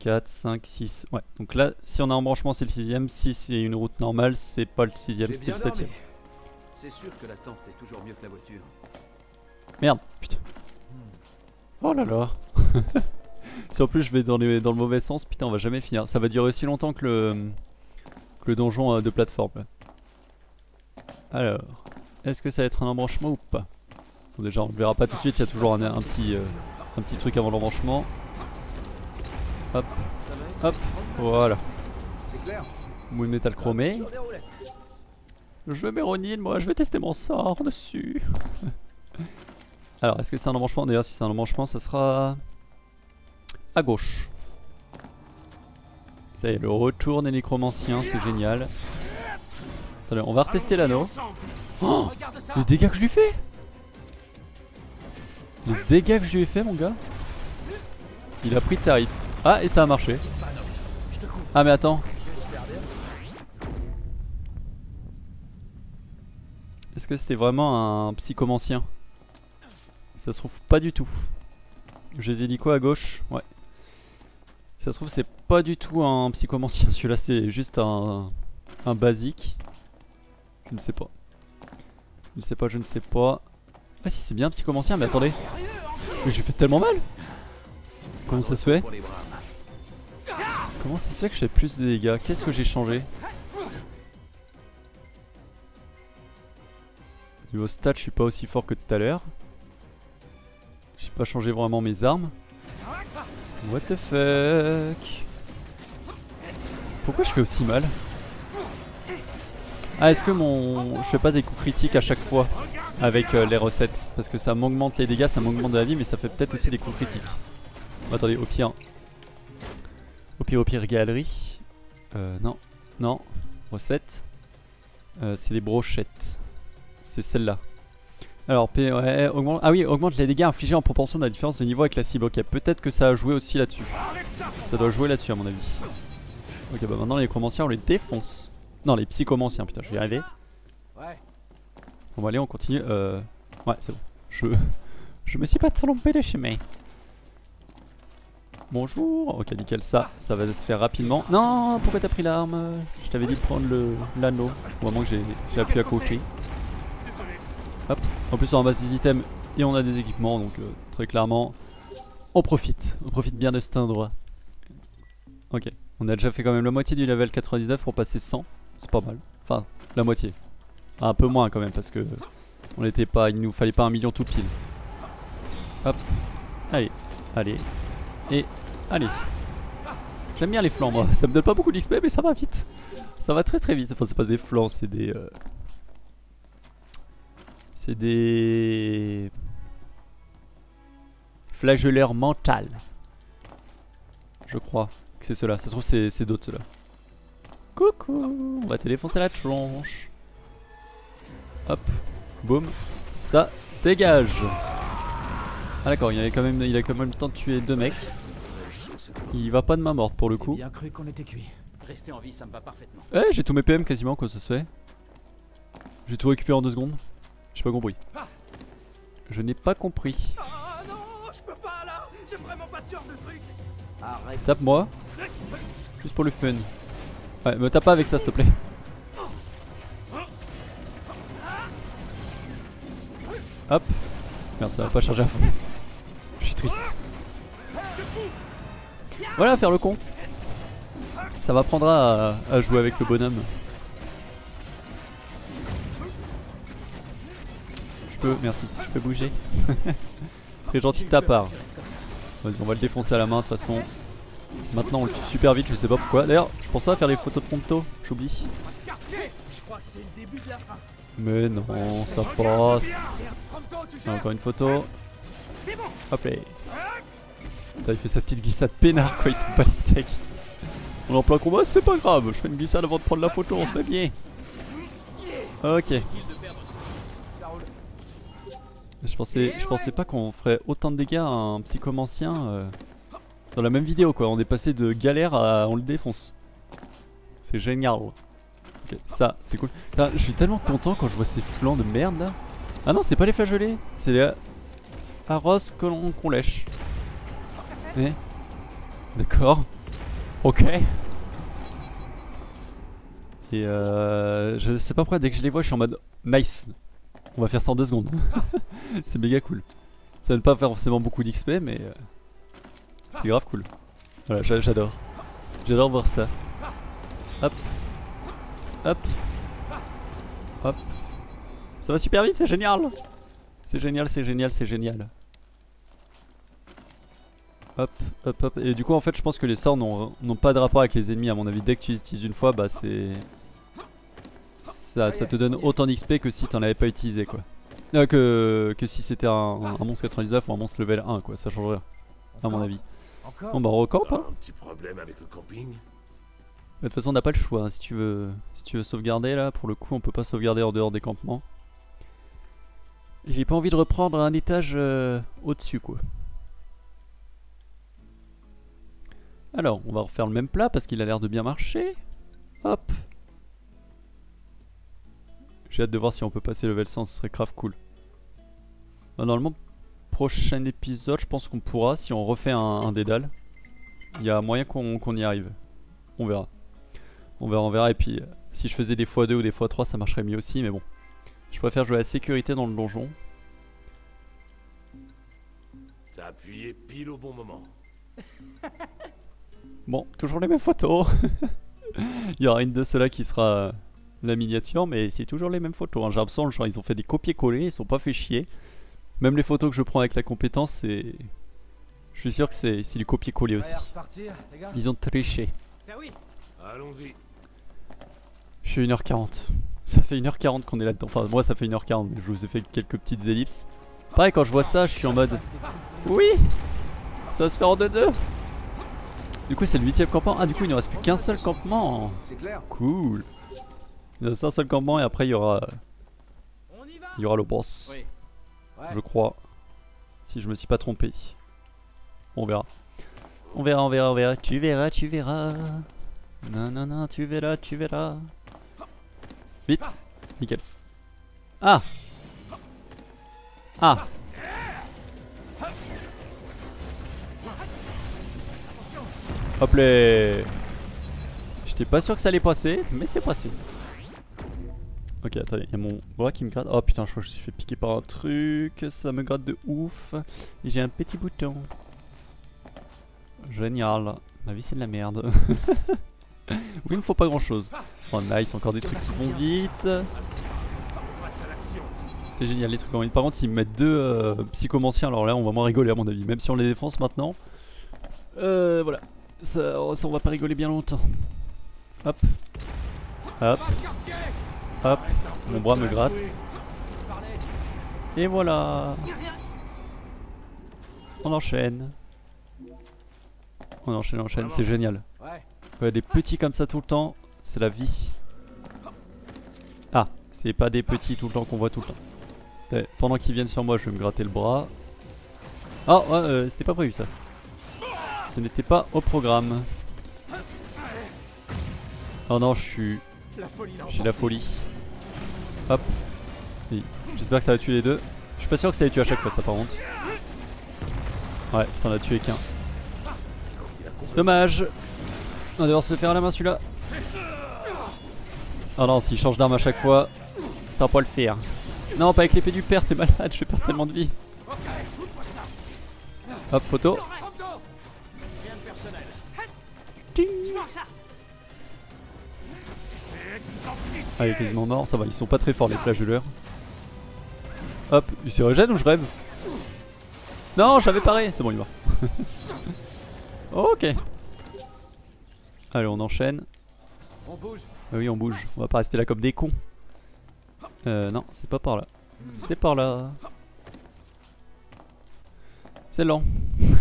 S1: 4, 5, 6. Ouais, donc là, si on a un embranchement, c'est le sixième. Si c'est une route normale, c'est pas le sixième, c'était le septième.
S4: C'est sûr que la tente est toujours mieux que la voiture.
S1: Merde, putain. Oh là là. si en plus je vais dans, les- dans le mauvais sens, putain, on va jamais finir. Ça va durer aussi longtemps que le, que le donjon euh, de plateforme. là. Alors, est-ce que ça va être un embranchement ou pas Déjà, on le verra pas tout de suite, il y a toujours un, petit, euh, un petit truc avant l'embranchement. Hop, hop, voilà. Moule métal chromé. Je vais Méronine, moi, je vais tester mon sort dessus. Alors, est-ce que c'est un embranchement? D'ailleurs, si c'est un embranchement, ça sera à gauche. Ça y est, le retour des nécromanciens, c'est génial. Attendez, on va retester l'anneau. Oh Les dégâts que je lui fais Les dégâts que je lui ai fait, mon gars Il a pris tarif. Ah, et ça a marché. Ah, mais attends. Est-ce que c'était vraiment un psychomancien? Ça se trouve pas du tout. Je les ai dit quoi à gauche? Ouais. Ça se trouve c'est pas du tout un psychomancien. Celui-là c'est juste un, un basique. Je ne sais pas. Je ne sais pas, je ne sais pas. Ah si c'est bien psychomancien, mais attendez. Mais j'ai fait tellement mal Comment ça se fait. Comment ça se fait que je fais plus de dégâts Qu'est-ce que j'ai changé Niveau stats, je suis pas aussi fort que tout à l'heure. J'ai pas changé vraiment mes armes. What the fuck Pourquoi je fais aussi mal Ah, est-ce que mon... Je fais pas des coups critiques à chaque fois avec euh, les recettes? Parce que ça m'augmente les dégâts, ça m'augmente la vie, mais ça fait peut-être aussi des coups critiques. Attendez, au pire... Au pire, au pire, galerie. Euh, non. Non. Recette. Euh, c'est les brochettes. C'est celle-là. Alors, P, ah oui, augmente les dégâts infligés en proportion de la différence de niveau avec la cible. Ok, peut-être que ça a joué aussi là-dessus. Ça doit jouer là-dessus, à mon avis. Ok, bah maintenant les chromanciens, on les défonce. Non, les psychomanciens, putain, je vais y arriver.
S5: Ouais.
S1: On va aller, on continue. Euh... Ouais, c'est bon. Je... Je me suis pas trompé de chemin. Bonjour. Ok, nickel, ça, ça va se faire rapidement. Non, pourquoi t'as pris l'arme? Je t'avais dit de prendre le l'anneau. Au moment que j'ai j'ai appuyé à côté. Hop. En plus, on ramasse des items et on a des équipements, donc euh, très clairement, on profite. On profite bien de cet endroit. Ok. On a déjà fait quand même la moitié du level 99 pour passer 100. Pas mal. Enfin, la moitié. Ah, un peu moins quand même parce que on n'était pas, il nous fallait pas un million tout pile. Hop, allez, allez, et allez. J'aime bien les flancs moi, ça me donne pas beaucoup d'XP mais ça va vite. Ça va très très vite, enfin c'est pas des flancs, c'est des... euh, C'est des... Flagelleurs mentales. Je crois que c'est cela, ça se trouve c'est d'autres ceux-là. Coucou, on va te défoncer la tronche. Hop, boum, ça dégage. Ah d'accord, il avait quand même, il a quand même le temps de tuer deux mecs. Il va pas de main morte pour le coup.
S5: bien cru qu'on était cuit.
S4: Rester en vie, ça me va parfaitement.
S1: Eh, j'ai tous mes PM quasiment, comment ça se fait J'ai tout récupéré en deux secondes. J'ai pas compris. Je n'ai pas compris.
S3: Ah.
S1: Tape-moi. Juste pour le fun. Ouais, me tape pas avec ça s'il te plaît. Hop. Merde, ça va pas charger à fond. Je suis triste. Voilà, faire le con. Ça m'apprendra à, à jouer avec le bonhomme. Je peux, merci, je peux bouger. Très gentil de ta part. Vas-y, on va le défoncer à la main de toute façon. Maintenant, on le tue super vite, je sais pas pourquoi. D'ailleurs, je pense pas faire les photos de Prompto, j'oublie. Mais non, ça passe. Encore une photo. Hop là. Il fait sa petite glissade peinard quoi, il se pas les steaks. On est en plein combat, c'est pas grave, je fais une glissade avant de prendre la photo, on se met bien. Ok. Je pensais, je pensais pas qu'on ferait autant de dégâts à un psychomancien euh, dans la même vidéo quoi. On est passé de galère à on le défonce. C'est génial. Ok, ça, c'est cool. Putain, je suis tellement content quand je vois ces flancs de merde là. Ah non, c'est pas les flageolets, c'est les arros qu'on lèche. Eh D'accord. Ok. Et euh, je sais pas pourquoi, dès que je les vois, je suis en mode nice. On va faire ça en deux secondes. c'est méga cool. Ça ne pas faire forcément beaucoup d'XP, mais euh, c'est grave cool. Voilà, j'a- j'adore. J'adore voir ça. Hop. Hop. Hop. Ça va super vite, c'est génial. C'est génial, c'est génial, c'est génial. Hop, hop, hop. Et du coup, en fait, je pense que les sorts n'ont pas de rapport avec les ennemis. À mon avis, dès que tu les utilises une fois, bah c'est. Ça, ça te donne autant d'XP que si t'en avais pas utilisé, quoi. Euh, que, que si c'était un, un monstre 99 ou un monstre level 1, quoi. Ça change rien, à mon avis.
S5: Encore
S1: Bon, bah, on recampe, hein.
S2: Un petit problème avec le camping
S1: De toute façon, on n'a pas le choix. hein. Si tu veux, si tu veux sauvegarder là, pour le coup, on peut pas sauvegarder en dehors des campements. J'ai pas envie de reprendre un étage euh, au-dessus, quoi. Alors, on va refaire le même plat parce qu'il a l'air de bien marcher. Hop. J'ai hâte de voir si on peut passer level 100, ce serait grave cool. Bah, normalement, prochain épisode, je pense qu'on pourra si on refait un, un dédale. Il y a moyen qu'on y arrive. On verra. On verra, on verra. Et puis, si je faisais des x2 ou des x3, ça marcherait mieux aussi. Mais bon, je préfère jouer à la sécurité dans le donjon.
S2: T'as appuyé pile au bon moment.
S1: Bon, toujours les mêmes photos. Il y aura une de ceux-là qui sera euh, la miniature, mais c'est toujours les mêmes photos. hein. J'ai l'impression, genre, ils ont fait des copier-coller, ils sont pas fait chier. Même les photos que je prends avec la compétence, c'est. Je suis sûr que c'est c'est du copier-coller aussi. Ils ont triché.
S3: Ça oui.
S2: Allons-y.
S1: Je suis 1h40. Ça fait 1h40 qu'on est là-dedans. Enfin, moi, ça fait 1h40, mais je vous ai fait quelques petites ellipses. Pareil, quand je vois ça, je suis en mode. Oui Ça va se faire en 2-2 Du coup, c'est le 8ème campement. Ah, du coup, il ne reste plus qu'un seul campement.
S5: C'est clair
S1: Cool. Il reste un seul campement et après, il y aura, il y aura le boss.
S4: Oui.
S1: Je crois. Si je me suis pas trompé. On verra. On verra, on verra, on verra. Tu verras, tu verras. Non, non, non, tu verras, tu verras. Vite. Nickel. Ah Ah Hop là J'étais pas sûr que ça allait passer, mais c'est passé. Ok, attendez, il y a mon bras qui me gratte. Oh putain, je crois que je me suis fait piquer par un truc. Ça me gratte de ouf. Et j'ai un petit bouton. Génial. Ma vie, c'est de la merde. oui, il me faut pas grand chose. Oh, nice, encore des trucs qui vont vite. C'est génial, les trucs en vite. Par contre, s'ils me mettent deux euh, psychomanciens, alors là, on va moins rigoler, à mon avis. Même si on les défonce maintenant. Euh, voilà. Ça, ça, on va pas rigoler bien longtemps. Hop. Hop. Hop. Mon bras me gratte. Et voilà. On enchaîne. On enchaîne, on enchaîne, c'est génial.
S5: Ouais.
S1: Des petits comme ça tout le temps, c'est la vie. Ah, c'est pas des petits tout le temps qu'on voit tout le temps. Eh, pendant qu'ils viennent sur moi, je vais me gratter le bras. Ah, ouais, euh, c'était pas prévu ça. Ce n'était pas au programme. Oh non, je suis. J'ai la folie. Hop. J'espère que ça va tuer les deux. Je suis pas sûr que ça ait tué à chaque fois ça par contre. Ouais, ça en a tué qu'un. Dommage. On va devoir se faire à la main celui-là. Oh non, s'il change d'arme à chaque fois, ça va pas le faire. Non, pas avec l'épée du père, t'es malade, je perds tellement de vie. Hop, photo.
S4: Rien
S3: charge.
S1: Ah, il est quasiment mort, ça va, ils sont pas très forts les flagelleurs. Hop, il se régène ou je rêve? Non, j'avais paré, c'est bon, il est mort. ok. Allez, on enchaîne.
S5: On bouge.
S1: Ah oui, on bouge, on va pas rester là comme des cons. Euh, non, c'est pas par là. C'est par là. C'est lent. Mais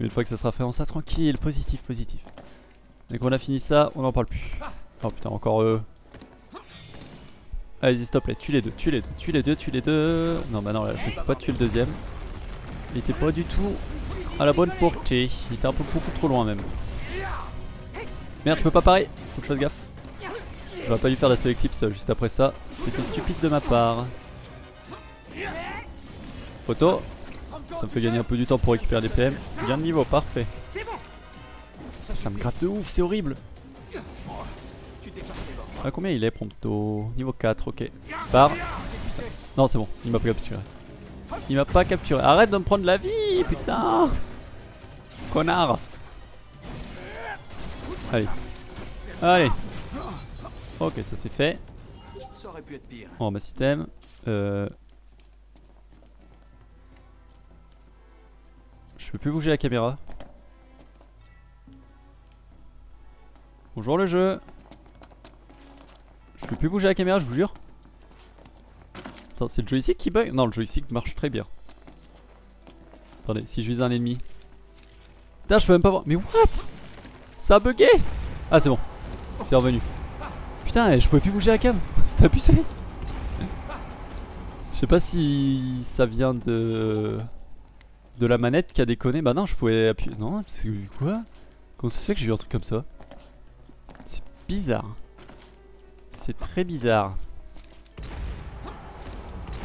S1: une fois que ça sera fait, on sera tranquille, positif, positif. Dès qu'on a fini ça, on n'en parle plus. Oh putain, encore eux. Allez-y, stop là, tue les deux, tue les deux, tue les deux, tue les deux. Non, bah non, là, je peux pas tuer le deuxième. Il était pas du tout à la bonne portée. Il était un peu beaucoup trop loin même. Merde, je peux pas parer. Faut que je fasse gaffe. J'aurais pas dû faire la seule éclipse euh, juste après ça. C'était stupide de ma part. Photo. Ça me fait gagner un peu du temps pour récupérer des PM. Bien de niveau, parfait. Ça me gratte de ouf, c'est horrible. Ah, combien il est Prompto Niveau 4, ok. Barre. Non, c'est bon, il m'a pas capturé. Il m'a pas capturé. Arrête de me prendre la vie, putain Connard Allez. Allez. Ok, ça c'est fait. On remet système. Euh... Je peux plus bouger la caméra. Bonjour le jeu. Je peux plus bouger la caméra, je vous jure. Attends, c'est le joystick qui bug? Non, le joystick marche très bien. Attendez, si je vise un ennemi. Putain, je peux même pas voir. Mais what? Ça a bugué? Ah, c'est bon. C'est revenu. Putain, eh, je pouvais plus bouger la cam. C'était abusé. Je sais pas si ça vient de de la manette qui a déconné. Bah non, je pouvais appuyer. Non, c'est quoi? Comment ça se fait que j'ai eu un truc comme ça? C'est bizarre. C'est très bizarre.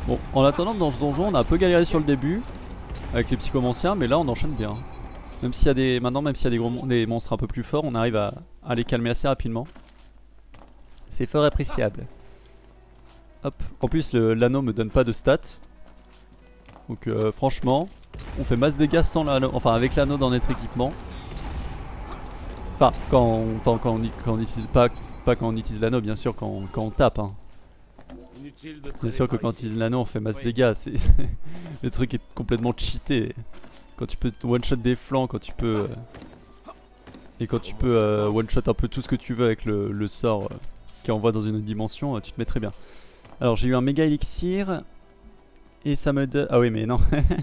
S1: Bon, en attendant, dans ce donjon, on a un peu galéré sur le début avec les psychomanciens, mais là, on enchaîne bien. Même s'il y a des, maintenant, même s'il y a des, gros mon- des monstres un peu plus forts, on arrive à, à les calmer assez rapidement. C'est fort appréciable. Hop. En plus, l'anneau me donne pas de stats. Donc, euh, franchement, on fait masse dégâts sans l'anneau, enfin avec l'anneau dans notre équipement. Enfin, quand on, quand on, y- quand on utilise pas, pas quand on utilise l'anneau, bien sûr, quand, on- quand on tape. Hein. Bien sûr que quand
S2: ici.
S1: tu utilises l'anneau, on fait masse
S2: Oui.
S1: dégâts. C'est le truc est complètement cheaté. Quand tu peux one shot des flancs, quand tu peux euh, et quand tu peux euh, one shot un peu tout ce que tu veux avec le, le sort euh, qui envoie dans une autre dimension, euh, tu te mets très bien. Alors j'ai eu un méga élixir et ça me donne. Ah oui mais non.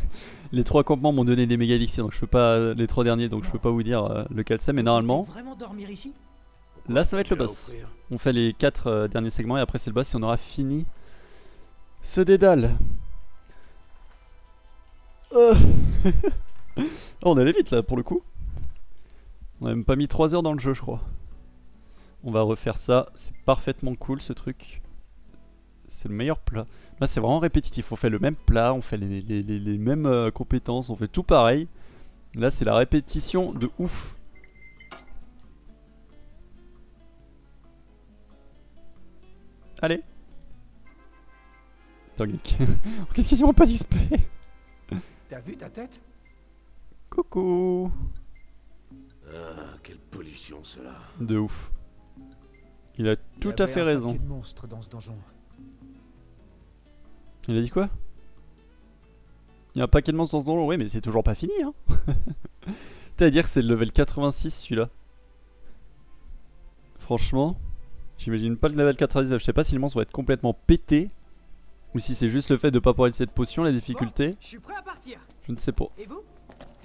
S1: les trois campements m'ont donné des méga élixirs donc je peux pas les trois derniers donc je peux pas vous dire euh, lequel c'est mais normalement
S3: Vraiment dormir ici?
S1: Là ça va être le boss. On fait les 4 derniers segments et après c'est le boss et on aura fini ce dédale. Euh. Oh, on allait vite là pour le coup. On a même pas mis 3 heures dans le jeu je crois. On va refaire ça, c'est parfaitement cool ce truc. C'est le meilleur plat. Là c'est vraiment répétitif, on fait le même plat, on fait les, les- les- les mêmes euh, compétences, on fait tout pareil. Là c'est la répétition de ouf. Allez. Geek. Qu'est-ce qu'ils m'ont pas d'XP
S5: T'as vu ta tête?
S1: Coucou
S2: Ah, quelle pollution cela.
S1: De ouf. Il a
S5: Il
S1: tout à fait
S5: un
S1: raison.
S5: paquet de monstres dans ce donjon.
S1: Il a dit quoi? Il y a un paquet de monstres dans ce donjon, oui mais c'est toujours pas fini hein T'as à dire que c'est le level 86 celui-là. Franchement, j'imagine pas le level 99. Je sais pas si les monstres vont être complètement pétés. Ou si c'est juste le fait de pas pouvoir utiliser cette potion, la difficulté.
S3: Je suis prêt à partir.
S1: Je ne sais pas.
S3: Et vous?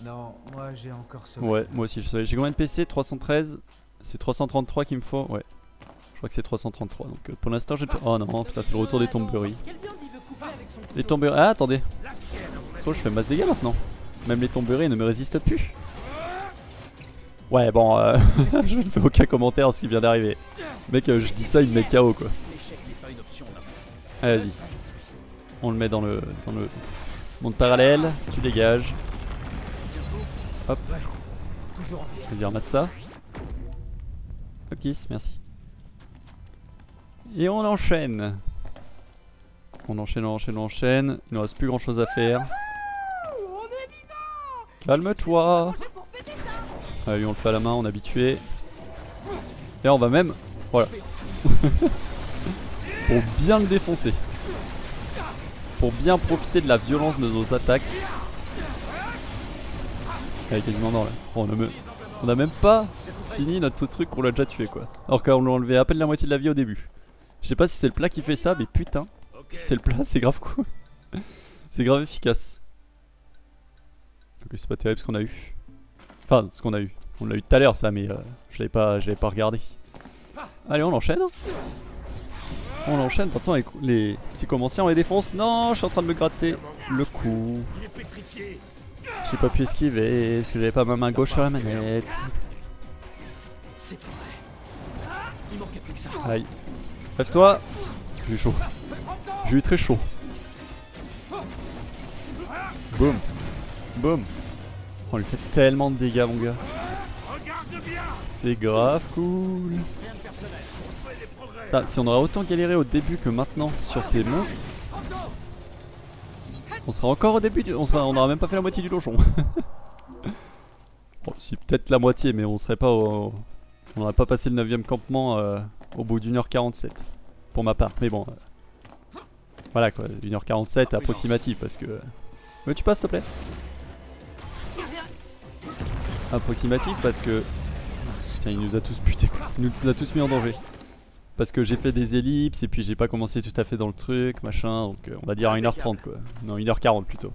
S5: Non, moi j'ai encore ce.
S1: Ouais, moi aussi je sais. J'ai combien de PC 313 C'est 333 qu'il me faut Ouais. Je crois que c'est 333. Donc euh, pour l'instant j'ai... Oh non, putain c'est le retour des tomberies. Les tomberies... Ah attendez Soit je fais masse dégâts maintenant. Même les tomberies ne me résistent plus. Ouais bon, euh, je ne fais aucun commentaire sur ce qui vient d'arriver. Mec, euh, je dis ça, il me met KO quoi. Allez, vas-y. On le met dans le, dans le monde parallèle, tu dégages. Hop, vas-y ramasse ça. Hop kiss, merci. Et on enchaîne. On enchaîne, on enchaîne, on enchaîne. Il ne reste plus grand chose à faire. Calme-toi.
S3: Ça
S1: Allez, on le fait à la main, on est habitué. Et on va même. Voilà. Pour bien le défoncer. Pour bien profiter de la violence de nos attaques. Allez, quasiment mort là. Oh, on, a même pas fini notre truc qu'on l'a déjà tué quoi. Alors qu'on lui a enlevé à peine la moitié de la vie au début. Je sais pas si c'est le plat qui fait ça, mais putain. Si c'est le plat, c'est grave cool. c'est grave efficace. Ok, c'est pas terrible ce qu'on a eu. Enfin, ce qu'on a eu. On l'a eu tout à l'heure ça, mais euh, je l'avais pas, pas regardé. Allez, on enchaîne. hein. On enchaîne maintenant avec les psychomanciens, on les défonce. Non, je suis en train de me gratter le cou. J'ai pas pu esquiver parce que j'avais pas ma main gauche sur la manette. Aïe. Lève-toi. J'ai eu chaud. J'ai eu très chaud. Boum. Boum. On lui fait tellement de dégâts, mon gars. C'est grave cool. Si on aurait autant galéré au début que maintenant sur ces monstres, on sera encore au début du... On, sera... on aura même pas fait la moitié du donjon. bon, si peut-être la moitié, mais on serait pas au... On n'aurait pas passé le 9ème campement euh, au bout d'une heure 47. Pour ma part, mais bon. euh, Voilà quoi, 1h47 approximatif parce que... Veux-tu pas s'il te plaît? Approximatif parce que... Tiens, il nous a tous buté quoi. Il nous a tous mis en danger. Parce que j'ai fait des ellipses et puis j'ai pas commencé tout à fait dans le truc, machin, donc euh, on va dire à 1h30 quoi. Non, 1h40 plutôt.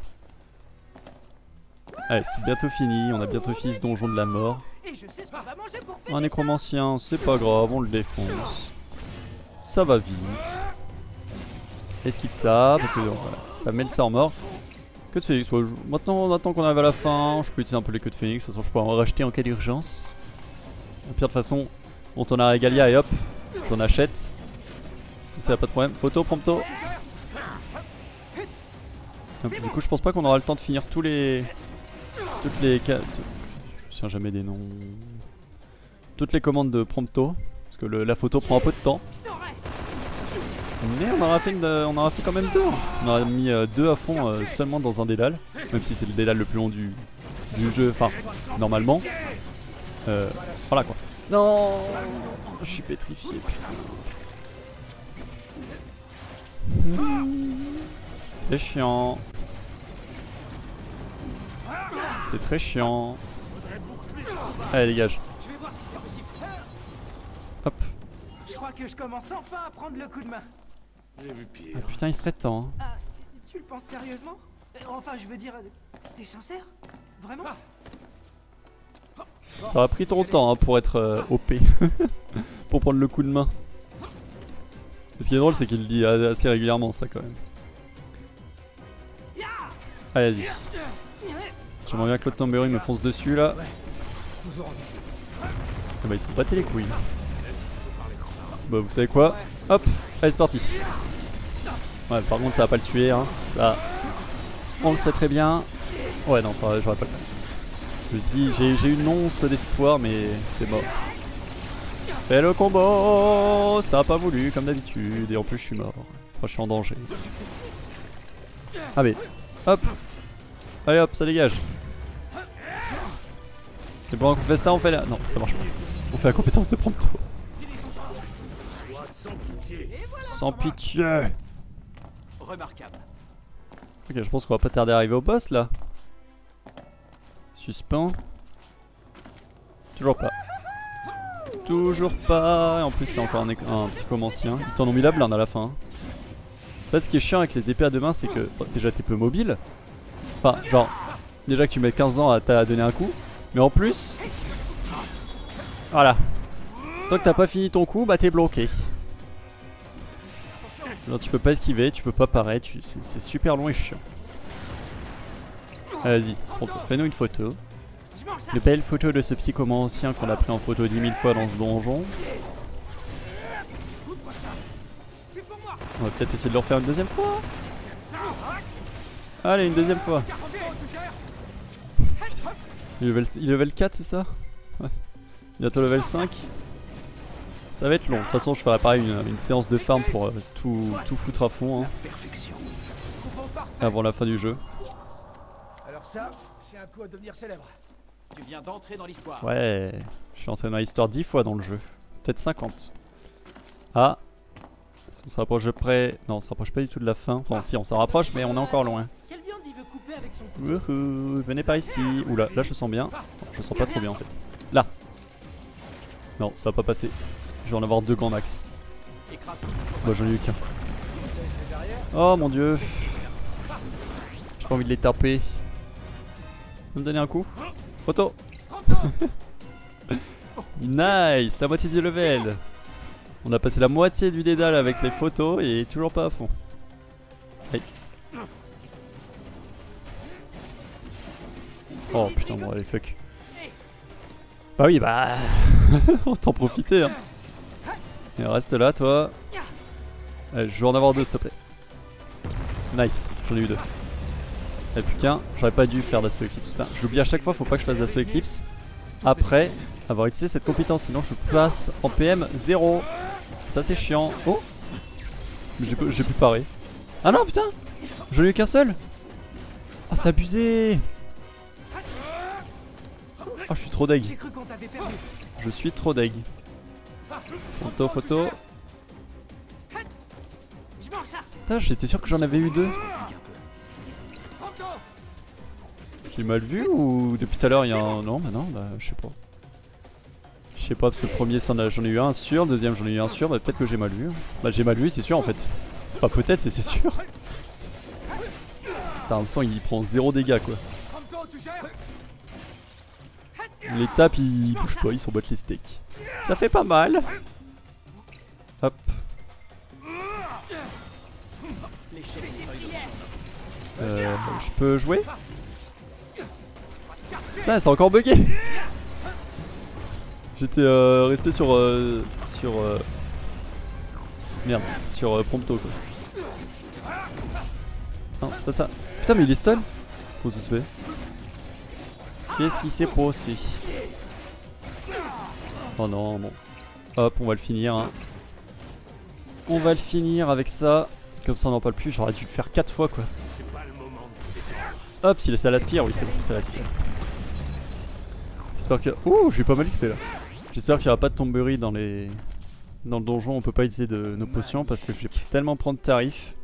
S1: Allez, c'est bientôt fini, on a bientôt fini ce donjon de la mort. Un nécromancien, c'est pas grave, on le défonce. Ça va vite. Esquive ça, parce que voilà, ça met le sort mort. Queue de phénix, ouais, maintenant on attend qu'on arrive à la fin, je peux utiliser un peu les queues de phénix, de toute façon je peux en racheter en cas d'urgence. Au pire de façon, on tourne à Regalia et hop, j'en achète. Ça pas de problème. Photo, prompto. Du coup je pense pas qu'on aura le temps de finir tous les... Toutes les... Je me souviens jamais des noms toutes les commandes de Prompto parce que la photo prend un peu de temps. Mais on aura fait, une- on aura fait quand même deux hein. on aura mis euh, deux à fond euh, seulement dans un dédale même si c'est le dédale le plus long du, du jeu enfin normalement. Euh, voilà quoi. Non je suis pétrifié putain. C'est chiant. C'est très chiant. Allez dégage. Hop.
S3: Je crois que je commence enfin à prendre le coup de main.
S2: J'ai vu pire.
S1: Ah, putain il serait temps hein.
S3: Ah, tu le penses sérieusement? Euh, Enfin, je veux dire, euh, t'es sincère? Vraiment?
S1: Ça aura pris ton temps hein, pour être euh, OP. pour prendre le coup de main. Et ce qui est drôle, c'est qu'il le dit a- assez régulièrement, ça quand même. Allez, vas-y. J'aimerais bien que l'autre Tombery me fonce dessus là.
S5: Toujours en vie.
S1: Ah bah, ils sont battés les couilles. Bah, vous savez quoi Hop, allez, c'est parti. Ouais, par contre, ça va pas le tuer. Hein. On le sait très bien. Ouais, non, ça j'aurais pas le temps. Je j'ai une once d'espoir, mais c'est mort. Fais le combo Ça a pas voulu, comme d'habitude, et en plus je suis mort. Enfin, je suis en danger. Ah mais, hop Allez hop, ça dégage C'est bon qu'on fait ça, on fait la... Non, ça marche pas. On fait la compétence de prompto.
S2: Sans pitié
S4: Remarquable.
S1: Ok, je pense qu'on va pas tarder à arriver au boss là. Suspens. Toujours pas. Toujours pas. Et en plus, c'est encore un, psychomancien. Ils t'en ont mis la blinde à la fin. hein. En fait, ce qui est chiant avec les épées à deux mains, c'est que bon, déjà t'es peu mobile. Enfin, genre, déjà que tu mets 15 ans à t'a donner un coup. Mais en plus. Voilà. Tant que t'as pas fini ton coup, bah t'es bloqué. Genre, tu peux pas esquiver, tu peux pas paraître, tu- c'est super long et chiant. Vas-y, pronto, fais-nous une photo.
S3: Je mange ça
S1: Une belle photo de ce psychomancien qu'on a pris en photo 10 000 fois dans ce donjon. On va peut-être essayer de le refaire une deuxième fois. Allez, une deuxième fois. Il level, level 4, c'est ça? Ouais. Bientôt level 5. Ça va être long. De toute façon, je ferai pareil une, une séance de farm pour euh, tout, tout foutre à fond hein, avant la fin du jeu.
S5: Alors ça, c'est un coup à devenir célèbre.
S4: Tu viens d'entrer dans l'histoire.
S1: Ouais, je suis entré dans l'histoire 10 fois dans le jeu. Peut-être 50. Ah On se rapproche de près. Non, on se rapproche pas du tout de la fin. Enfin, si, on s'en rapproche, mais on est encore loin.
S3: Quelle viande il veut couper avec son couteau
S1: Wouhou, venez par ici. Oula, là je sens bien. Non, Je sens pas trop bien en fait. Là Non, ça va pas passer. Je vais en avoir deux grands max. Bah, j'en ai eu qu'un. Oh mon dieu. J'ai pas envie de les taper. Vous me donner un coup Photo Nice La moitié du level On a passé la moitié du dédale avec les photos et toujours pas à fond. Aïe. Oh putain, bon allez, fuck. Bah oui, bah... Autant profiter, hein. Et reste là, toi. Allez, je veux en avoir deux, s'il te plaît. Nice, j'en ai eu deux. Et plus qu'un, j'aurais pas dû faire d'assaut éclipse. L'oublie à chaque fois, faut pas que je fasse d'assaut éclipse. Après avoir utilisé cette compétence, sinon je passe en PM 0. Ça c'est chiant. Oh Mais j'ai pu- parer. Ah non putain J'en ai eu qu'un seul Ah c'est abusé Ah je suis trop deg. Je suis trop deg. Photo, photo. Putain j'étais sûr que j'en avais eu deux. J'ai mal vu ou depuis tout à l'heure il y a un... Non bah non bah je sais pas. Je sais pas parce que le premier j'en ai eu un sûr, le deuxième j'en ai eu un sûr, bah peut-être que j'ai mal vu. Bah j'ai mal vu c'est sûr en fait. C'est pas peut-être c'est sûr. Putain en sang il prend zéro dégâts quoi. Les tapes ils bougent pas, ils s'en battent les steaks. Ça fait pas mal. Hop. Euh, je peux jouer? Putain, c'est encore bugué J'étais euh, resté sur... euh, sur... euh, Merde, sur euh, Prompto quoi. Non, c'est pas ça. Putain, mais il est stun? Comment ça se fait? Qu'est-ce qui s'est passé Oh non, bon. Hop, on va le finir. hein. On va le finir avec ça. Comme ça, on n'en parle plus. J'aurais dû le faire 4 fois quoi. Hop, si ça l'aspire, oui, c'est bon, ça l'aspire. J'espère que. Ouh, j'ai pas mal XP là. J'espère qu'il y aura pas de tomberie dans les. Dans le donjon, on peut pas utiliser de nos potions parce que je vais tellement prendre tarif.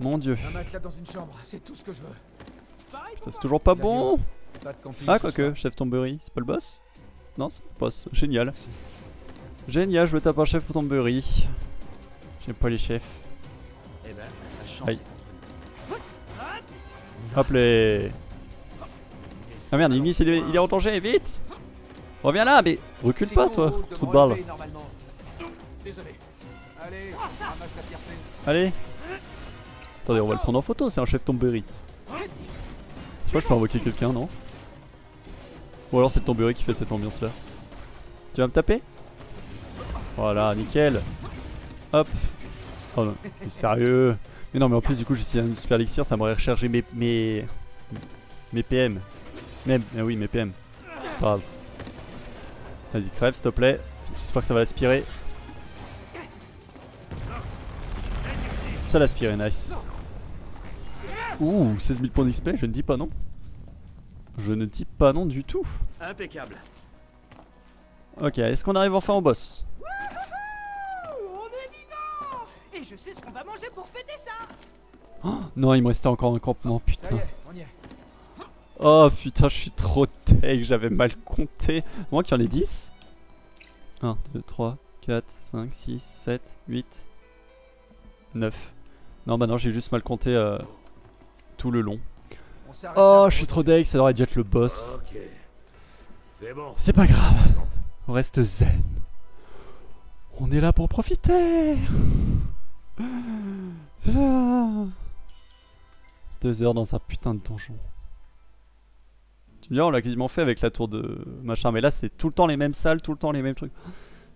S1: Mon dieu.
S5: Un matelas dans une chambre, c'est tout ce que je veux.
S3: Pareil
S1: Putain, C'est toujours pas bon. Ah, quoique, chef tomberie, c'est pas le boss? Non, c'est le boss. Génial. Génial, je me tape un chef pour tomberie. J'aime pas les chefs.
S4: Eh ben, la chance.
S1: Aïe. Hop les. Ah merde, Ignis il est, il est en danger, vite Reviens là, mais recule pas toi, trou de balle.
S5: Désolé. Allez,
S1: Attendez, on va le prendre en photo, c'est un chef tomberie. Je crois que je peux invoquer quelqu'un, non? Ou alors c'est le tomberie qui fait cette ambiance là. Tu vas me taper? Voilà, nickel Hop Oh non, mais sérieux? Mais non, mais en plus, du coup, essayé un super elixir, ça m'aurait rechargé mes, mes. mes PM. Même, ah oui, mes PM. C'est pas grave. Vas-y, crève, s'il te plaît. J'espère que ça va aspirer. Ça l'a aspiré, nice. Ouh, 16 000 points d'XP, je ne dis pas non. Je ne dis pas non du tout.
S4: Impeccable.
S1: Ok, est-ce qu'on arrive enfin au boss?
S3: On est vivant Et je sais ce qu'on va manger pour fêter ça
S1: Oh, Non, il me restait encore un campement,
S5: Ça
S1: putain.
S5: y est, on y est.
S1: Oh putain, je suis trop tech, j'avais mal compté. Moi qu'il y en ait 10 1, 2, 3, 4, 5, 6, 7, 8, 9. Non, bah non, j'ai juste mal compté euh, tout le long. Oh, je suis trop deg, ça aurait dû être le boss.
S2: C'est bon.
S1: Pas grave, on reste zen. On est là pour profiter. Deux heures dans un putain de donjon. Tu me dis, on l'a quasiment fait avec la tour de machin, mais là c'est tout le temps les mêmes salles, tout le temps les mêmes trucs.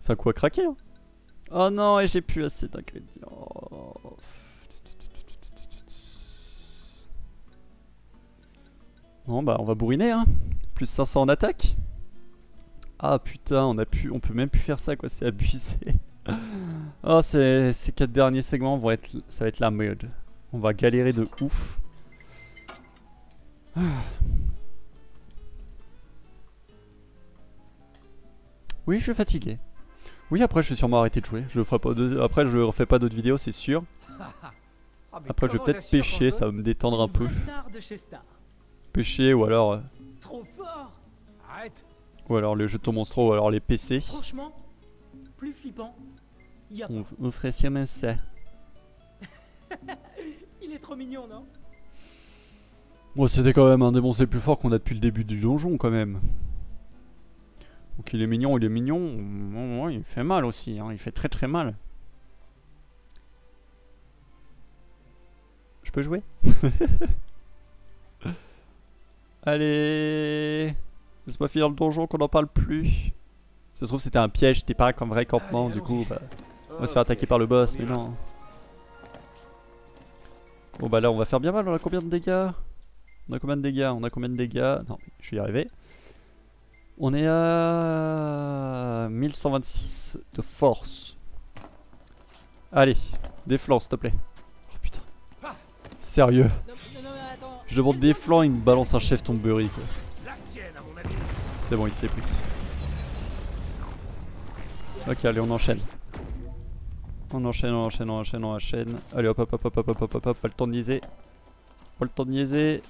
S1: C'est un coup à craquer. hein? Oh non, et j'ai plus assez d'ingrédients. Bon bah on va bourriner hein. Plus 500 en attaque. Ah putain, on a pu, on peut même plus faire ça quoi, c'est abusé. oh, c'est- ces quatre derniers segments vont être, ça va être la merde. On va galérer de ouf. Ah. Oui, je suis fatigué. Oui, après je vais sûrement arrêter de jouer. Je ferai pas de- Après, je refais pas d'autres vidéos, c'est sûr.
S5: Ah,
S1: Après, je vais peut-être pêcher, ça va me détendre un peu. Pêcher ou alors, euh,
S3: Trop fort
S5: Arrête
S1: ou alors les jetons monstro ou alors les PC.
S3: Franchement, plus flippant. Y a.
S1: On, on ferait sûrement ça.
S3: Il est trop mignon, non?
S1: Bon, c'était quand même un des monstres les plus forts qu'on a depuis le début du donjon, quand même. Donc il est mignon, il est mignon. Ouais, il fait mal aussi, hein, il fait très très mal. Je peux jouer? Allez Laisse-moi finir le donjon qu'on n'en parle plus. Ça se trouve c'était un piège, c'était pas comme vrai campement,
S4: Allez,
S1: du coup bah, on va se faire attaquer par le boss, mais non. Bon bah là on va faire bien mal, on a combien de dégâts? On a combien de dégâts? On a combien de dégâts? Non, je vais y arriver. On est à 1126 de force. Allez, des flancs s'il te plaît. Oh putain. Sérieux Je demande des flancs, il me balance un chef tomberie quoi. C'est bon, il se l'est pris. Ok, allez, on enchaîne. On enchaîne, on enchaîne, on enchaîne, on enchaîne. Allez, hop, hop, hop, hop, hop, hop, hop, hop, pas le temps de niaiser. Pas le temps de niaiser.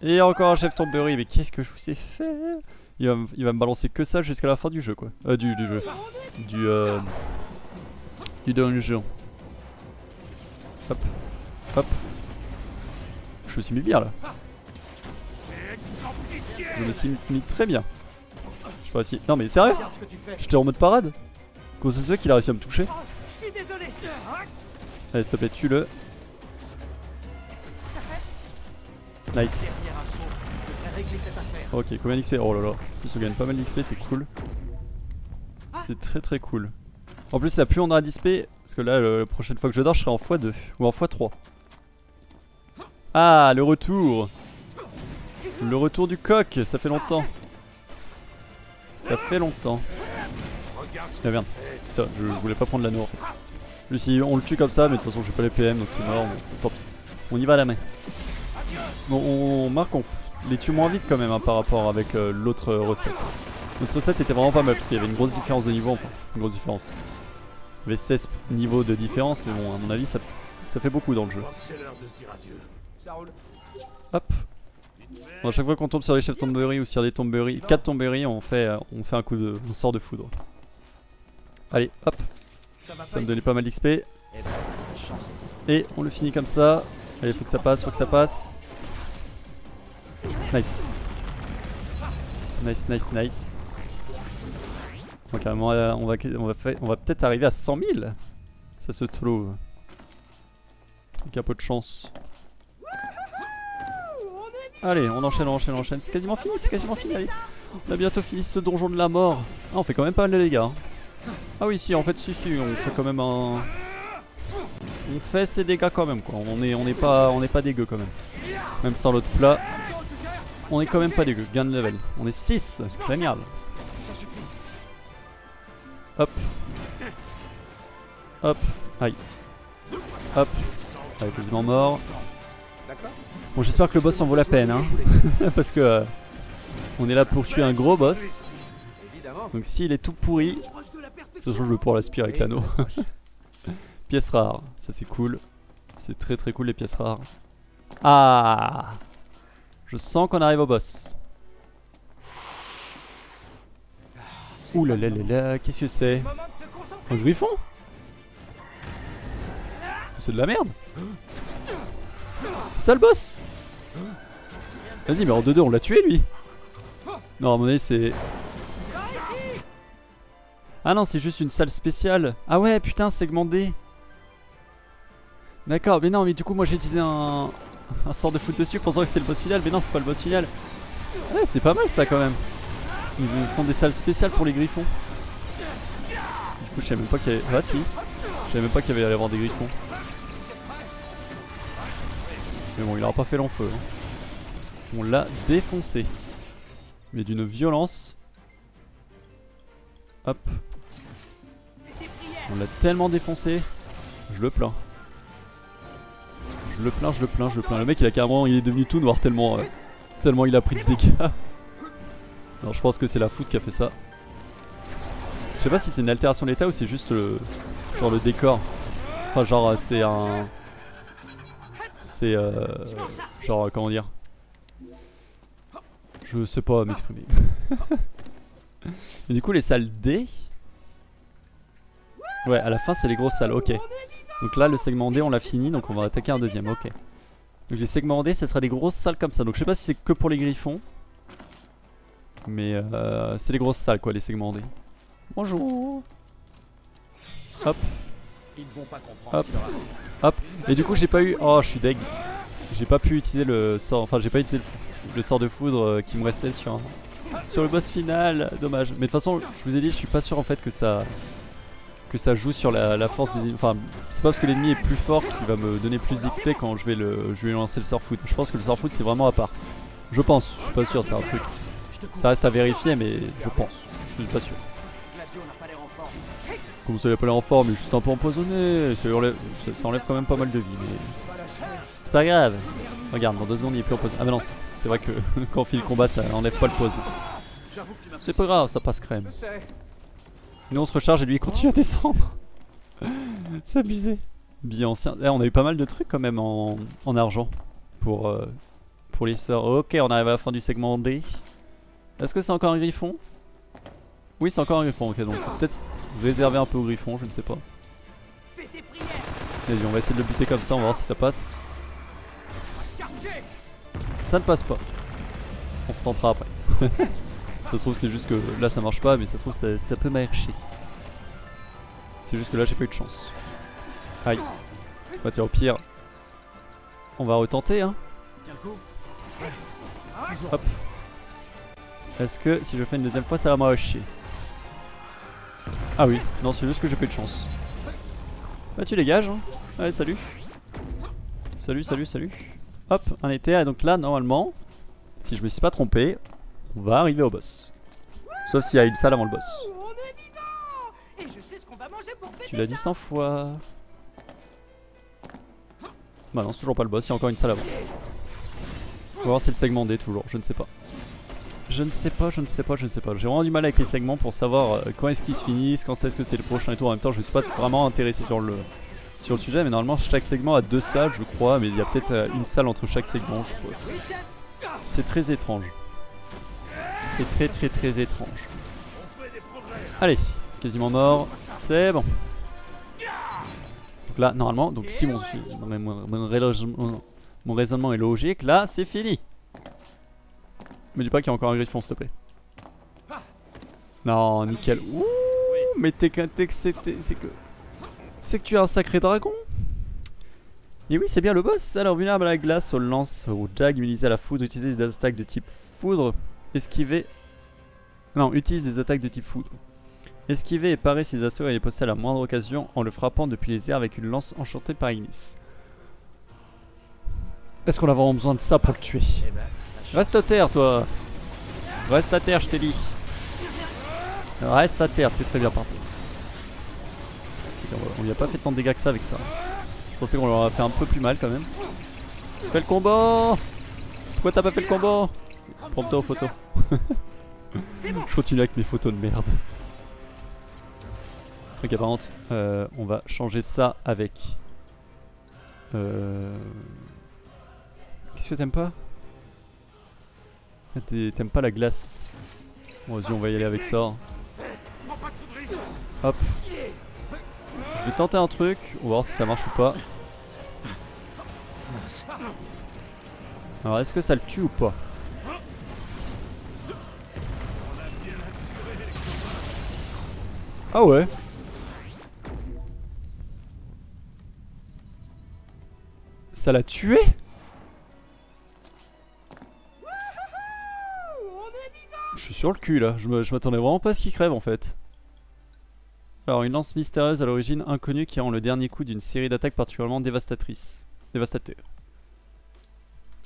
S1: Et encore un chef tomberie, mais qu'est-ce que je vous ai fait? Il va, il va me balancer que ça jusqu'à la fin du jeu, quoi. Euh, du, du jeu. Du, euh... Du donjon. Hop. Hop. Je me suis mis bien, là. Je me suis mis très bien. Je sais pas si... Non mais sérieux. J'étais en mode parade Comment ça se fait qu'il a réussi à me toucher. Allez s'il te plaît tue-le Nice. Ok combien d'XP Oh là là plus on gagne pas mal d'XP c'est cool C'est très très cool En plus ça plus on aura d'XP Parce que là la prochaine fois que je dors je serai en x2 Ou en x3 Ah le retour Le retour du coq Ça fait longtemps Ça fait longtemps Ah merde, Putain, je voulais pas prendre l'anneau. Je suis dit, on le tue comme ça, mais de toute façon j'ai pas les PM donc c'est mort, pis. On y va à la main. Bon, on marque f- les tue moins vite quand même hein, par rapport avec euh, l'autre euh, recette. Notre recette était vraiment pas mal parce qu'il y avait une grosse différence de niveau, enfin, une grosse différence. Il y avait 16 niveaux de différence, mais bon, à mon avis, ça, ça fait beaucoup dans le jeu. Hop Bon, à chaque fois qu'on tombe sur les chefs tomberies ou sur des tomberies, 4 tomberies, on fait, on fait un coup de. on sort de foudre. Allez, hop,
S4: Ça
S1: me donnait pas mal d'XP.
S4: Eh ben.
S1: Et on le finit comme ça. Allez, faut que ça passe, faut que ça passe. Nice. Nice, nice, nice. Bon, carrément, euh, on va, on va, fait- on va peut-être arriver à 100 000. Ça se trouve. Avec un peu de chance. Allez, on enchaîne, on enchaîne, on enchaîne. C'est quasiment fini, c'est quasiment fini. Allez. On a bientôt fini ce donjon de la mort. Ah, on fait quand même pas mal de dégâts. Ah oui, si, en fait, si, si, on fait quand même un. On fait ses dégâts quand même quoi. On est, on est pas, on est pas dégueu quand même. Même sans l'autre plat, on est quand même pas dégueu. Gain de level. On est 6 Génial. Hop. Hop. Aïe. Hop. Allez, quasiment mort.
S5: D'accord
S1: Bon, j'espère que le boss en vaut la peine, hein. Parce que euh, on est là pour tuer un gros boss. Donc s'il est tout pourri,
S3: de
S1: toute façon je vais pouvoir l'aspirer avec l'anneau. Pièces rares, ça c'est cool. C'est très très cool les pièces rares. Ah Je sens qu'on arrive au boss. Ouh là là là là, qu'est-ce que c'est? Un griffon? C'est de la merde C'est ça le boss? Vas-y mais en 2-2 on l'a tué lui. Non à mon avis c'est... Ah non c'est juste une salle spéciale. Ah ouais putain segmenté D'accord mais non mais du coup moi j'ai utilisé un... sort de foot dessus pensant que c'était le boss final mais non c'est pas le boss final. Ouais c'est pas mal ça quand même. Ils font des salles spéciales pour les griffons. Du coup je savais même pas qu'il y avait... Ah si. Je savais même pas qu'il y avait à y avoir des griffons Mais bon il aura pas fait long feu hein. On l'a défoncé. Mais d'une violence. Hop. On l'a tellement défoncé. Je le plains. Je le plains, je le plains, je le plains. Le mec il a carrément... Il est devenu tout noir tellement... euh, tellement il a pris de dégâts. Non je pense que c'est la foot qui a fait ça. Je sais pas si c'est une altération de l'état ou c'est juste le... Genre le décor. Enfin genre euh, c'est un... C'est euh... Genre comment dire? Je sais pas m'exprimer. Du coup les salles D Ouais à la fin c'est les grosses salles ok. Donc là le segment D on l'a fini donc on va attaquer un deuxième ok. Donc les segments D ce sera des grosses salles comme ça. Donc je sais pas si c'est que pour les griffons Mais euh, c'est les grosses salles quoi, les segmentés. Bonjour. Hop,
S4: Ils ne vont pas comprendre.
S1: Hop. hop. Et du coup j'ai pas eu... Oh je suis deg. J'ai pas pu utiliser le sort... Enfin j'ai pas utilisé le, le sort de foudre euh, qui me restait sur, sur le boss final. Dommage. Mais de toute façon je vous ai dit je suis pas sûr en fait que ça... Que ça joue sur la, la force des... Enfin c'est pas parce que l'ennemi est plus fort qu'il va me donner plus d'XP quand je vais, le, je vais lancer le sort foudre. Je pense que le sort foudre c'est vraiment à part. Je pense, je suis pas sûr, c'est un truc. Ça reste à vérifier mais je pense. Je suis pas sûr. Comme ça il a pas l'air en forme, mais juste un peu empoisonné. Ça, enlève, enlève quand même pas mal de vie. Mais... C'est pas grave. Regarde, dans deux secondes il est plus empoisonné. Ah bah non, c'est- vrai que quand on combat ça enlève pas le poison. C'est pas grave, ça passe crème. Nous on se recharge et lui il continue à descendre. c'est abusé. Billet ancien. Eh, on a eu pas mal de trucs quand même en, en argent pour, euh, pour les sorts. Ok, on arrive à la fin du segment D. Est-ce que c'est encore un griffon? Oui, c'est encore un griffon. Ok, donc c'est peut-être réservé un peu au griffon, je ne sais pas. Vas-y, on va essayer de le buter comme ça, on va voir si ça passe. Ça ne passe pas. On retentera après. ça se trouve, c'est juste que là ça marche pas, mais ça se trouve, ça, peut marcher. C'est juste que là j'ai pas eu de chance. Aïe. Bah, tiens, au pire, on va retenter, hein. Hop. Est-ce que si je fais une deuxième fois, ça va marcher Ah oui, non, c'est juste que j'ai pas eu de chance. Bah, tu dégages, hein. Allez, salut. Salut, salut, salut. Hop, un été. Et donc là, normalement, si je me suis pas trompé, on va arriver au boss. Sauf s'il y a une salle avant le boss.
S3: Fêter
S1: Tu l'as dit
S3: ça
S1: 100 fois. Bah non, c'est toujours pas le boss, il y a encore une salle avant. On va voir si c'est le segment D toujours, je ne sais pas. Je ne sais pas, je ne sais pas, je ne sais pas. J'ai vraiment du mal avec les segments pour savoir euh, quand est-ce qu'ils se finissent, quand est-ce que c'est le prochain et tout. En même temps, je ne suis pas vraiment intéressé sur le, sur le sujet, mais normalement chaque segment a deux salles, je crois, mais il y a peut-être euh, une salle entre chaque segment, je C'est très étrange. C'est très très très étrange. Allez, quasiment mort, c'est bon. Donc là, normalement, donc si mon, mon, mon- mon raisonnement est logique, là c'est fini. Me dis pas qu'il y a encore un griffon, s'il te plaît. Non, nickel. Ouh, mais t'es que c'est que c'est que tu es un sacré dragon. Et oui, c'est bien le boss. Alors, vulnérable à la glace, au lance, au jag, immunisé à la foudre, utiliser des attaques de type foudre, esquiver. Non, utilise des attaques de type foudre. Esquiver et parer ses assauts et les poster à la moindre occasion en le frappant depuis les airs avec une lance enchantée par Ignis. Est-ce qu'on a vraiment besoin de ça pour le tuer?
S4: Eh ben,
S1: Reste à terre, toi Reste à terre, je t'ai dit Reste à terre, tu es très bien parti. On lui a pas fait tant de dégâts que ça avec ça. Je pensais qu'on leur aurait fait un peu plus mal quand même. Fais le combat Pourquoi t'as pas fait le combat Prends-toi aux photos. Je continue avec mes photos de merde. Ok, par contre, euh, on va changer ça avec. Euh... Qu'est-ce que t'aimes pas? t'es- T'aimes pas la glace Bon, vas-y, on va y aller avec ça. Hop. Je vais tenter un truc, on va voir si ça marche ou pas. Alors, est-ce que ça le tue ou pas? Ah ouais Ça l'a tué? Je suis sur le cul là, je m'attendais vraiment pas à ce qu'il crève en fait. Alors une lance mystérieuse à l'origine inconnue qui rend le dernier coup d'une série d'attaques particulièrement dévastatrices. Dévastateur.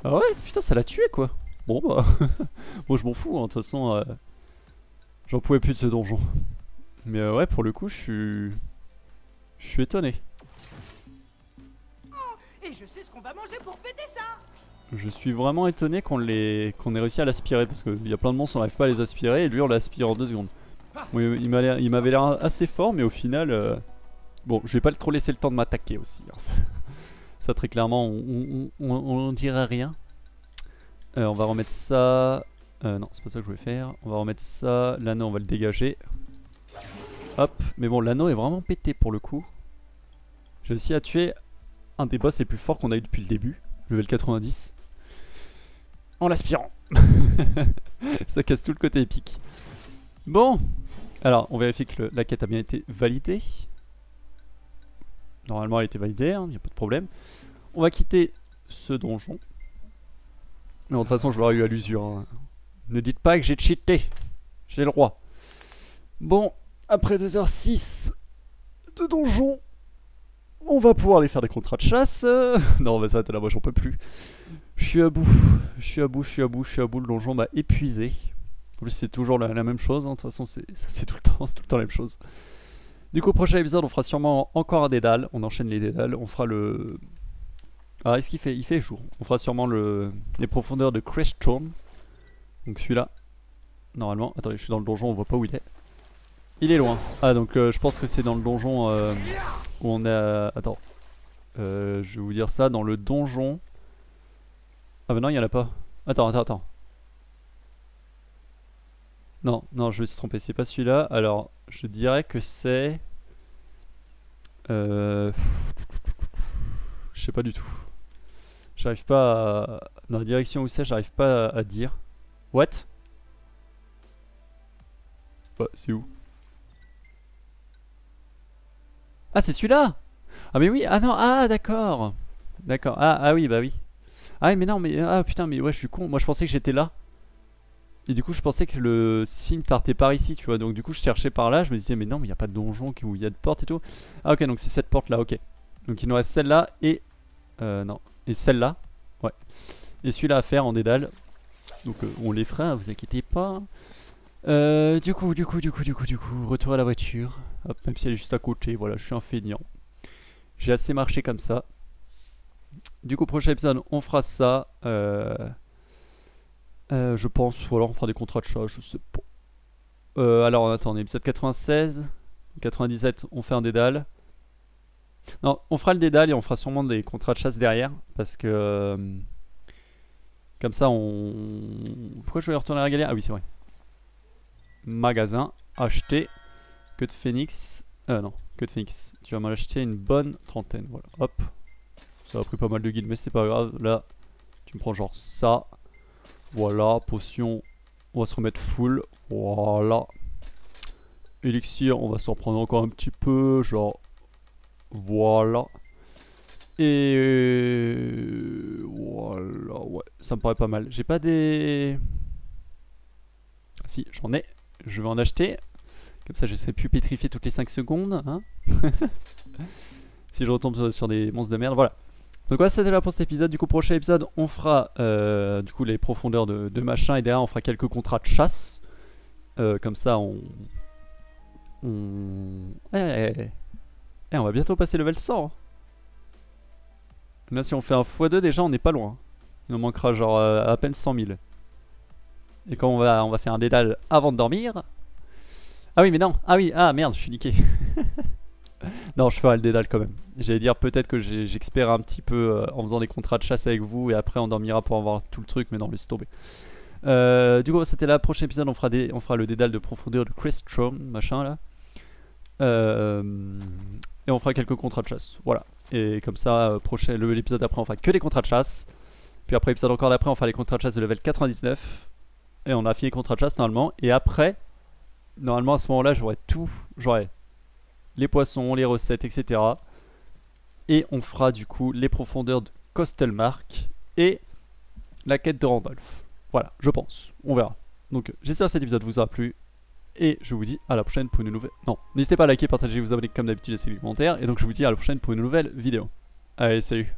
S1: Ah ouais, putain ça l'a tué quoi. Bon bah... bon je m'en fous hein, de toute façon... euh, J'en pouvais plus de ce donjon. Mais euh, ouais pour le coup je suis... Je suis étonné.
S3: Et je sais ce qu'on va manger pour fêter ça
S1: Je suis vraiment étonné qu'on l'ait qu'on ait réussi à l'aspirer parce qu'il y a plein de monstres on n'arrive pas à les aspirer et lui on l'aspire en deux secondes. Bon, il m'avait l'air assez fort mais au final euh, bon je vais pas trop laisser le temps de m'attaquer aussi. hein. Ça, très clairement on, on dira rien. Euh, on va remettre ça. Euh, non c'est pas ça que je voulais faire. On va remettre ça. L'anneau on va le dégager. Hop. Mais bon l'anneau est vraiment pété pour le coup. J'ai réussi à tuer un des boss les plus forts qu'on a eu depuis le début. Level 90. En l'aspirant. ça casse tout le côté épique. Bon, alors on vérifie que la quête a bien été validée. Normalement elle a été validée, il n'y a pas de problème. On va quitter ce donjon. Non, de toute façon je l'aurais eu à l'usure. hein. Ne dites pas que j'ai cheaté. J'ai le droit. Bon, après 2h06 de donjon, on va pouvoir aller faire des contrats de chasse. non, on va s'arrêter là, moi j'en peux plus. Je suis à bout, je suis à bout, je suis à bout, je suis à bout. Le donjon m'a épuisé. En plus, c'est toujours la, même chose. hein. De toute façon, c'est tout le temps, tout le temps la même chose. Du coup, prochain épisode, on fera sûrement encore un dédale. On enchaîne les dédales. On fera le. Ah, est-ce qu'il fait Il fait jour? On fera sûrement le... les profondeurs de Creststone. Donc celui-là. Normalement. Attendez, je suis dans le donjon, on voit pas où il est. Il est loin. Ah, donc euh, je pense que c'est dans le donjon euh, où on a. Attends. Euh, je vais vous dire ça. Dans le donjon. Ah, bah non, il en a pas. Attends, attends, attends. Non, non, je me suis trompé. C'est pas celui-là. Alors, je dirais que c'est. Euh... Je sais pas du tout. J'arrive pas à... Dans la direction où c'est, j'arrive pas à, à dire. What? Bah, c'est où? Ah, c'est celui-là? Ah, mais oui, ah non, ah, d'accord D'accord, ah, ah oui, bah oui. Ah, mais non, mais... Ah, putain, mais ouais, je suis con. Moi, je pensais que j'étais là. Et du coup, je pensais que le signe partait par ici, tu vois. Donc, du coup, je cherchais par là. Je me disais, mais non, mais il n'y a pas de donjon où il y a de porte et tout. Ah, ok, donc c'est cette porte-là, ok. Donc, il nous reste celle-là et... Euh, non. Et celle-là. Ouais. Et celui-là à faire en dédale. Donc, euh, on les fera, vous inquiétez pas. Euh, du coup, du coup, du coup, du coup, du coup, retour à la voiture. Hop, même si elle est juste à côté, voilà, je suis un feignant. J'ai assez marché comme ça. Du coup, prochain épisode, on fera ça. Euh, euh, je pense, ou alors on fera des contrats de chat, je sais pas. Euh, alors, attendez, épisode 96, 97, on fait un dédale. Non, on fera le dédale et on fera sûrement des contrats de chasse derrière. Parce que. comme ça, on. Pourquoi je vais retourner à la galère? Ah oui, c'est vrai. Magasin, acheter. Que de phoenix. Euh, non, que de phoenix. Tu vas m'en acheter une bonne trentaine. Voilà, hop. Ça a pris pas mal de guides, mais c'est pas grave. Là, tu me prends genre ça. Voilà, potion. On va se remettre full. Voilà. Élixir, on va s'en prendre encore un petit peu. Genre. Voilà. Et voilà, ouais, ça me paraît pas mal. J'ai pas des. Si, j'en ai. Je vais en acheter. Comme ça, je serai plus pétrifié toutes les 5 secondes. Hein si je retombe sur des monstres de merde, voilà. Donc voilà, c'était là pour cet épisode. Du coup, prochain épisode, on fera euh, du coup les profondeurs de, machin et derrière on fera quelques contrats de chasse. Euh, comme ça, on, on, eh, eh, eh. Eh, on va bientôt passer level 100. hein. Là, si on fait un x2 déjà, on n'est pas loin. Il nous manquera genre euh, à peine 100 000. Et quand on va, on va faire un dédale avant de dormir. Ah oui, mais non. Ah oui, ah merde, je suis niqué. non, je ferai le dédale quand même. J'allais dire peut-être que j'expère un petit peu euh, en faisant des contrats de chasse avec vous et après on dormira pour avoir tout le truc, mais non, laisse tomber. Euh, du coup, c'était là. Prochain épisode, on fera, le dédale de profondeur de Creststrom, machin là. Euh, et on fera quelques contrats de chasse. Voilà. Et comme ça, prochain, l'épisode d'après, on fera que des contrats de chasse. Puis après, l'épisode encore d'après, on fera les contrats de chasse de level 99. Et on a fini les contrats de chasse normalement. Et après, normalement à ce moment-là, j'aurai tout. J'aurai les poissons, les recettes, etc. Et on fera du coup les profondeurs de Costelmark et la quête de Randolph. Voilà, je pense. On verra. Donc j'espère que cet épisode vous aura plu. Et je vous dis à la prochaine pour une nouvelle... Non, n'hésitez pas à liker, partager, vous abonner comme d'habitude, laisser les commentaires. Et donc je vous dis à la prochaine pour une nouvelle vidéo. Allez, salut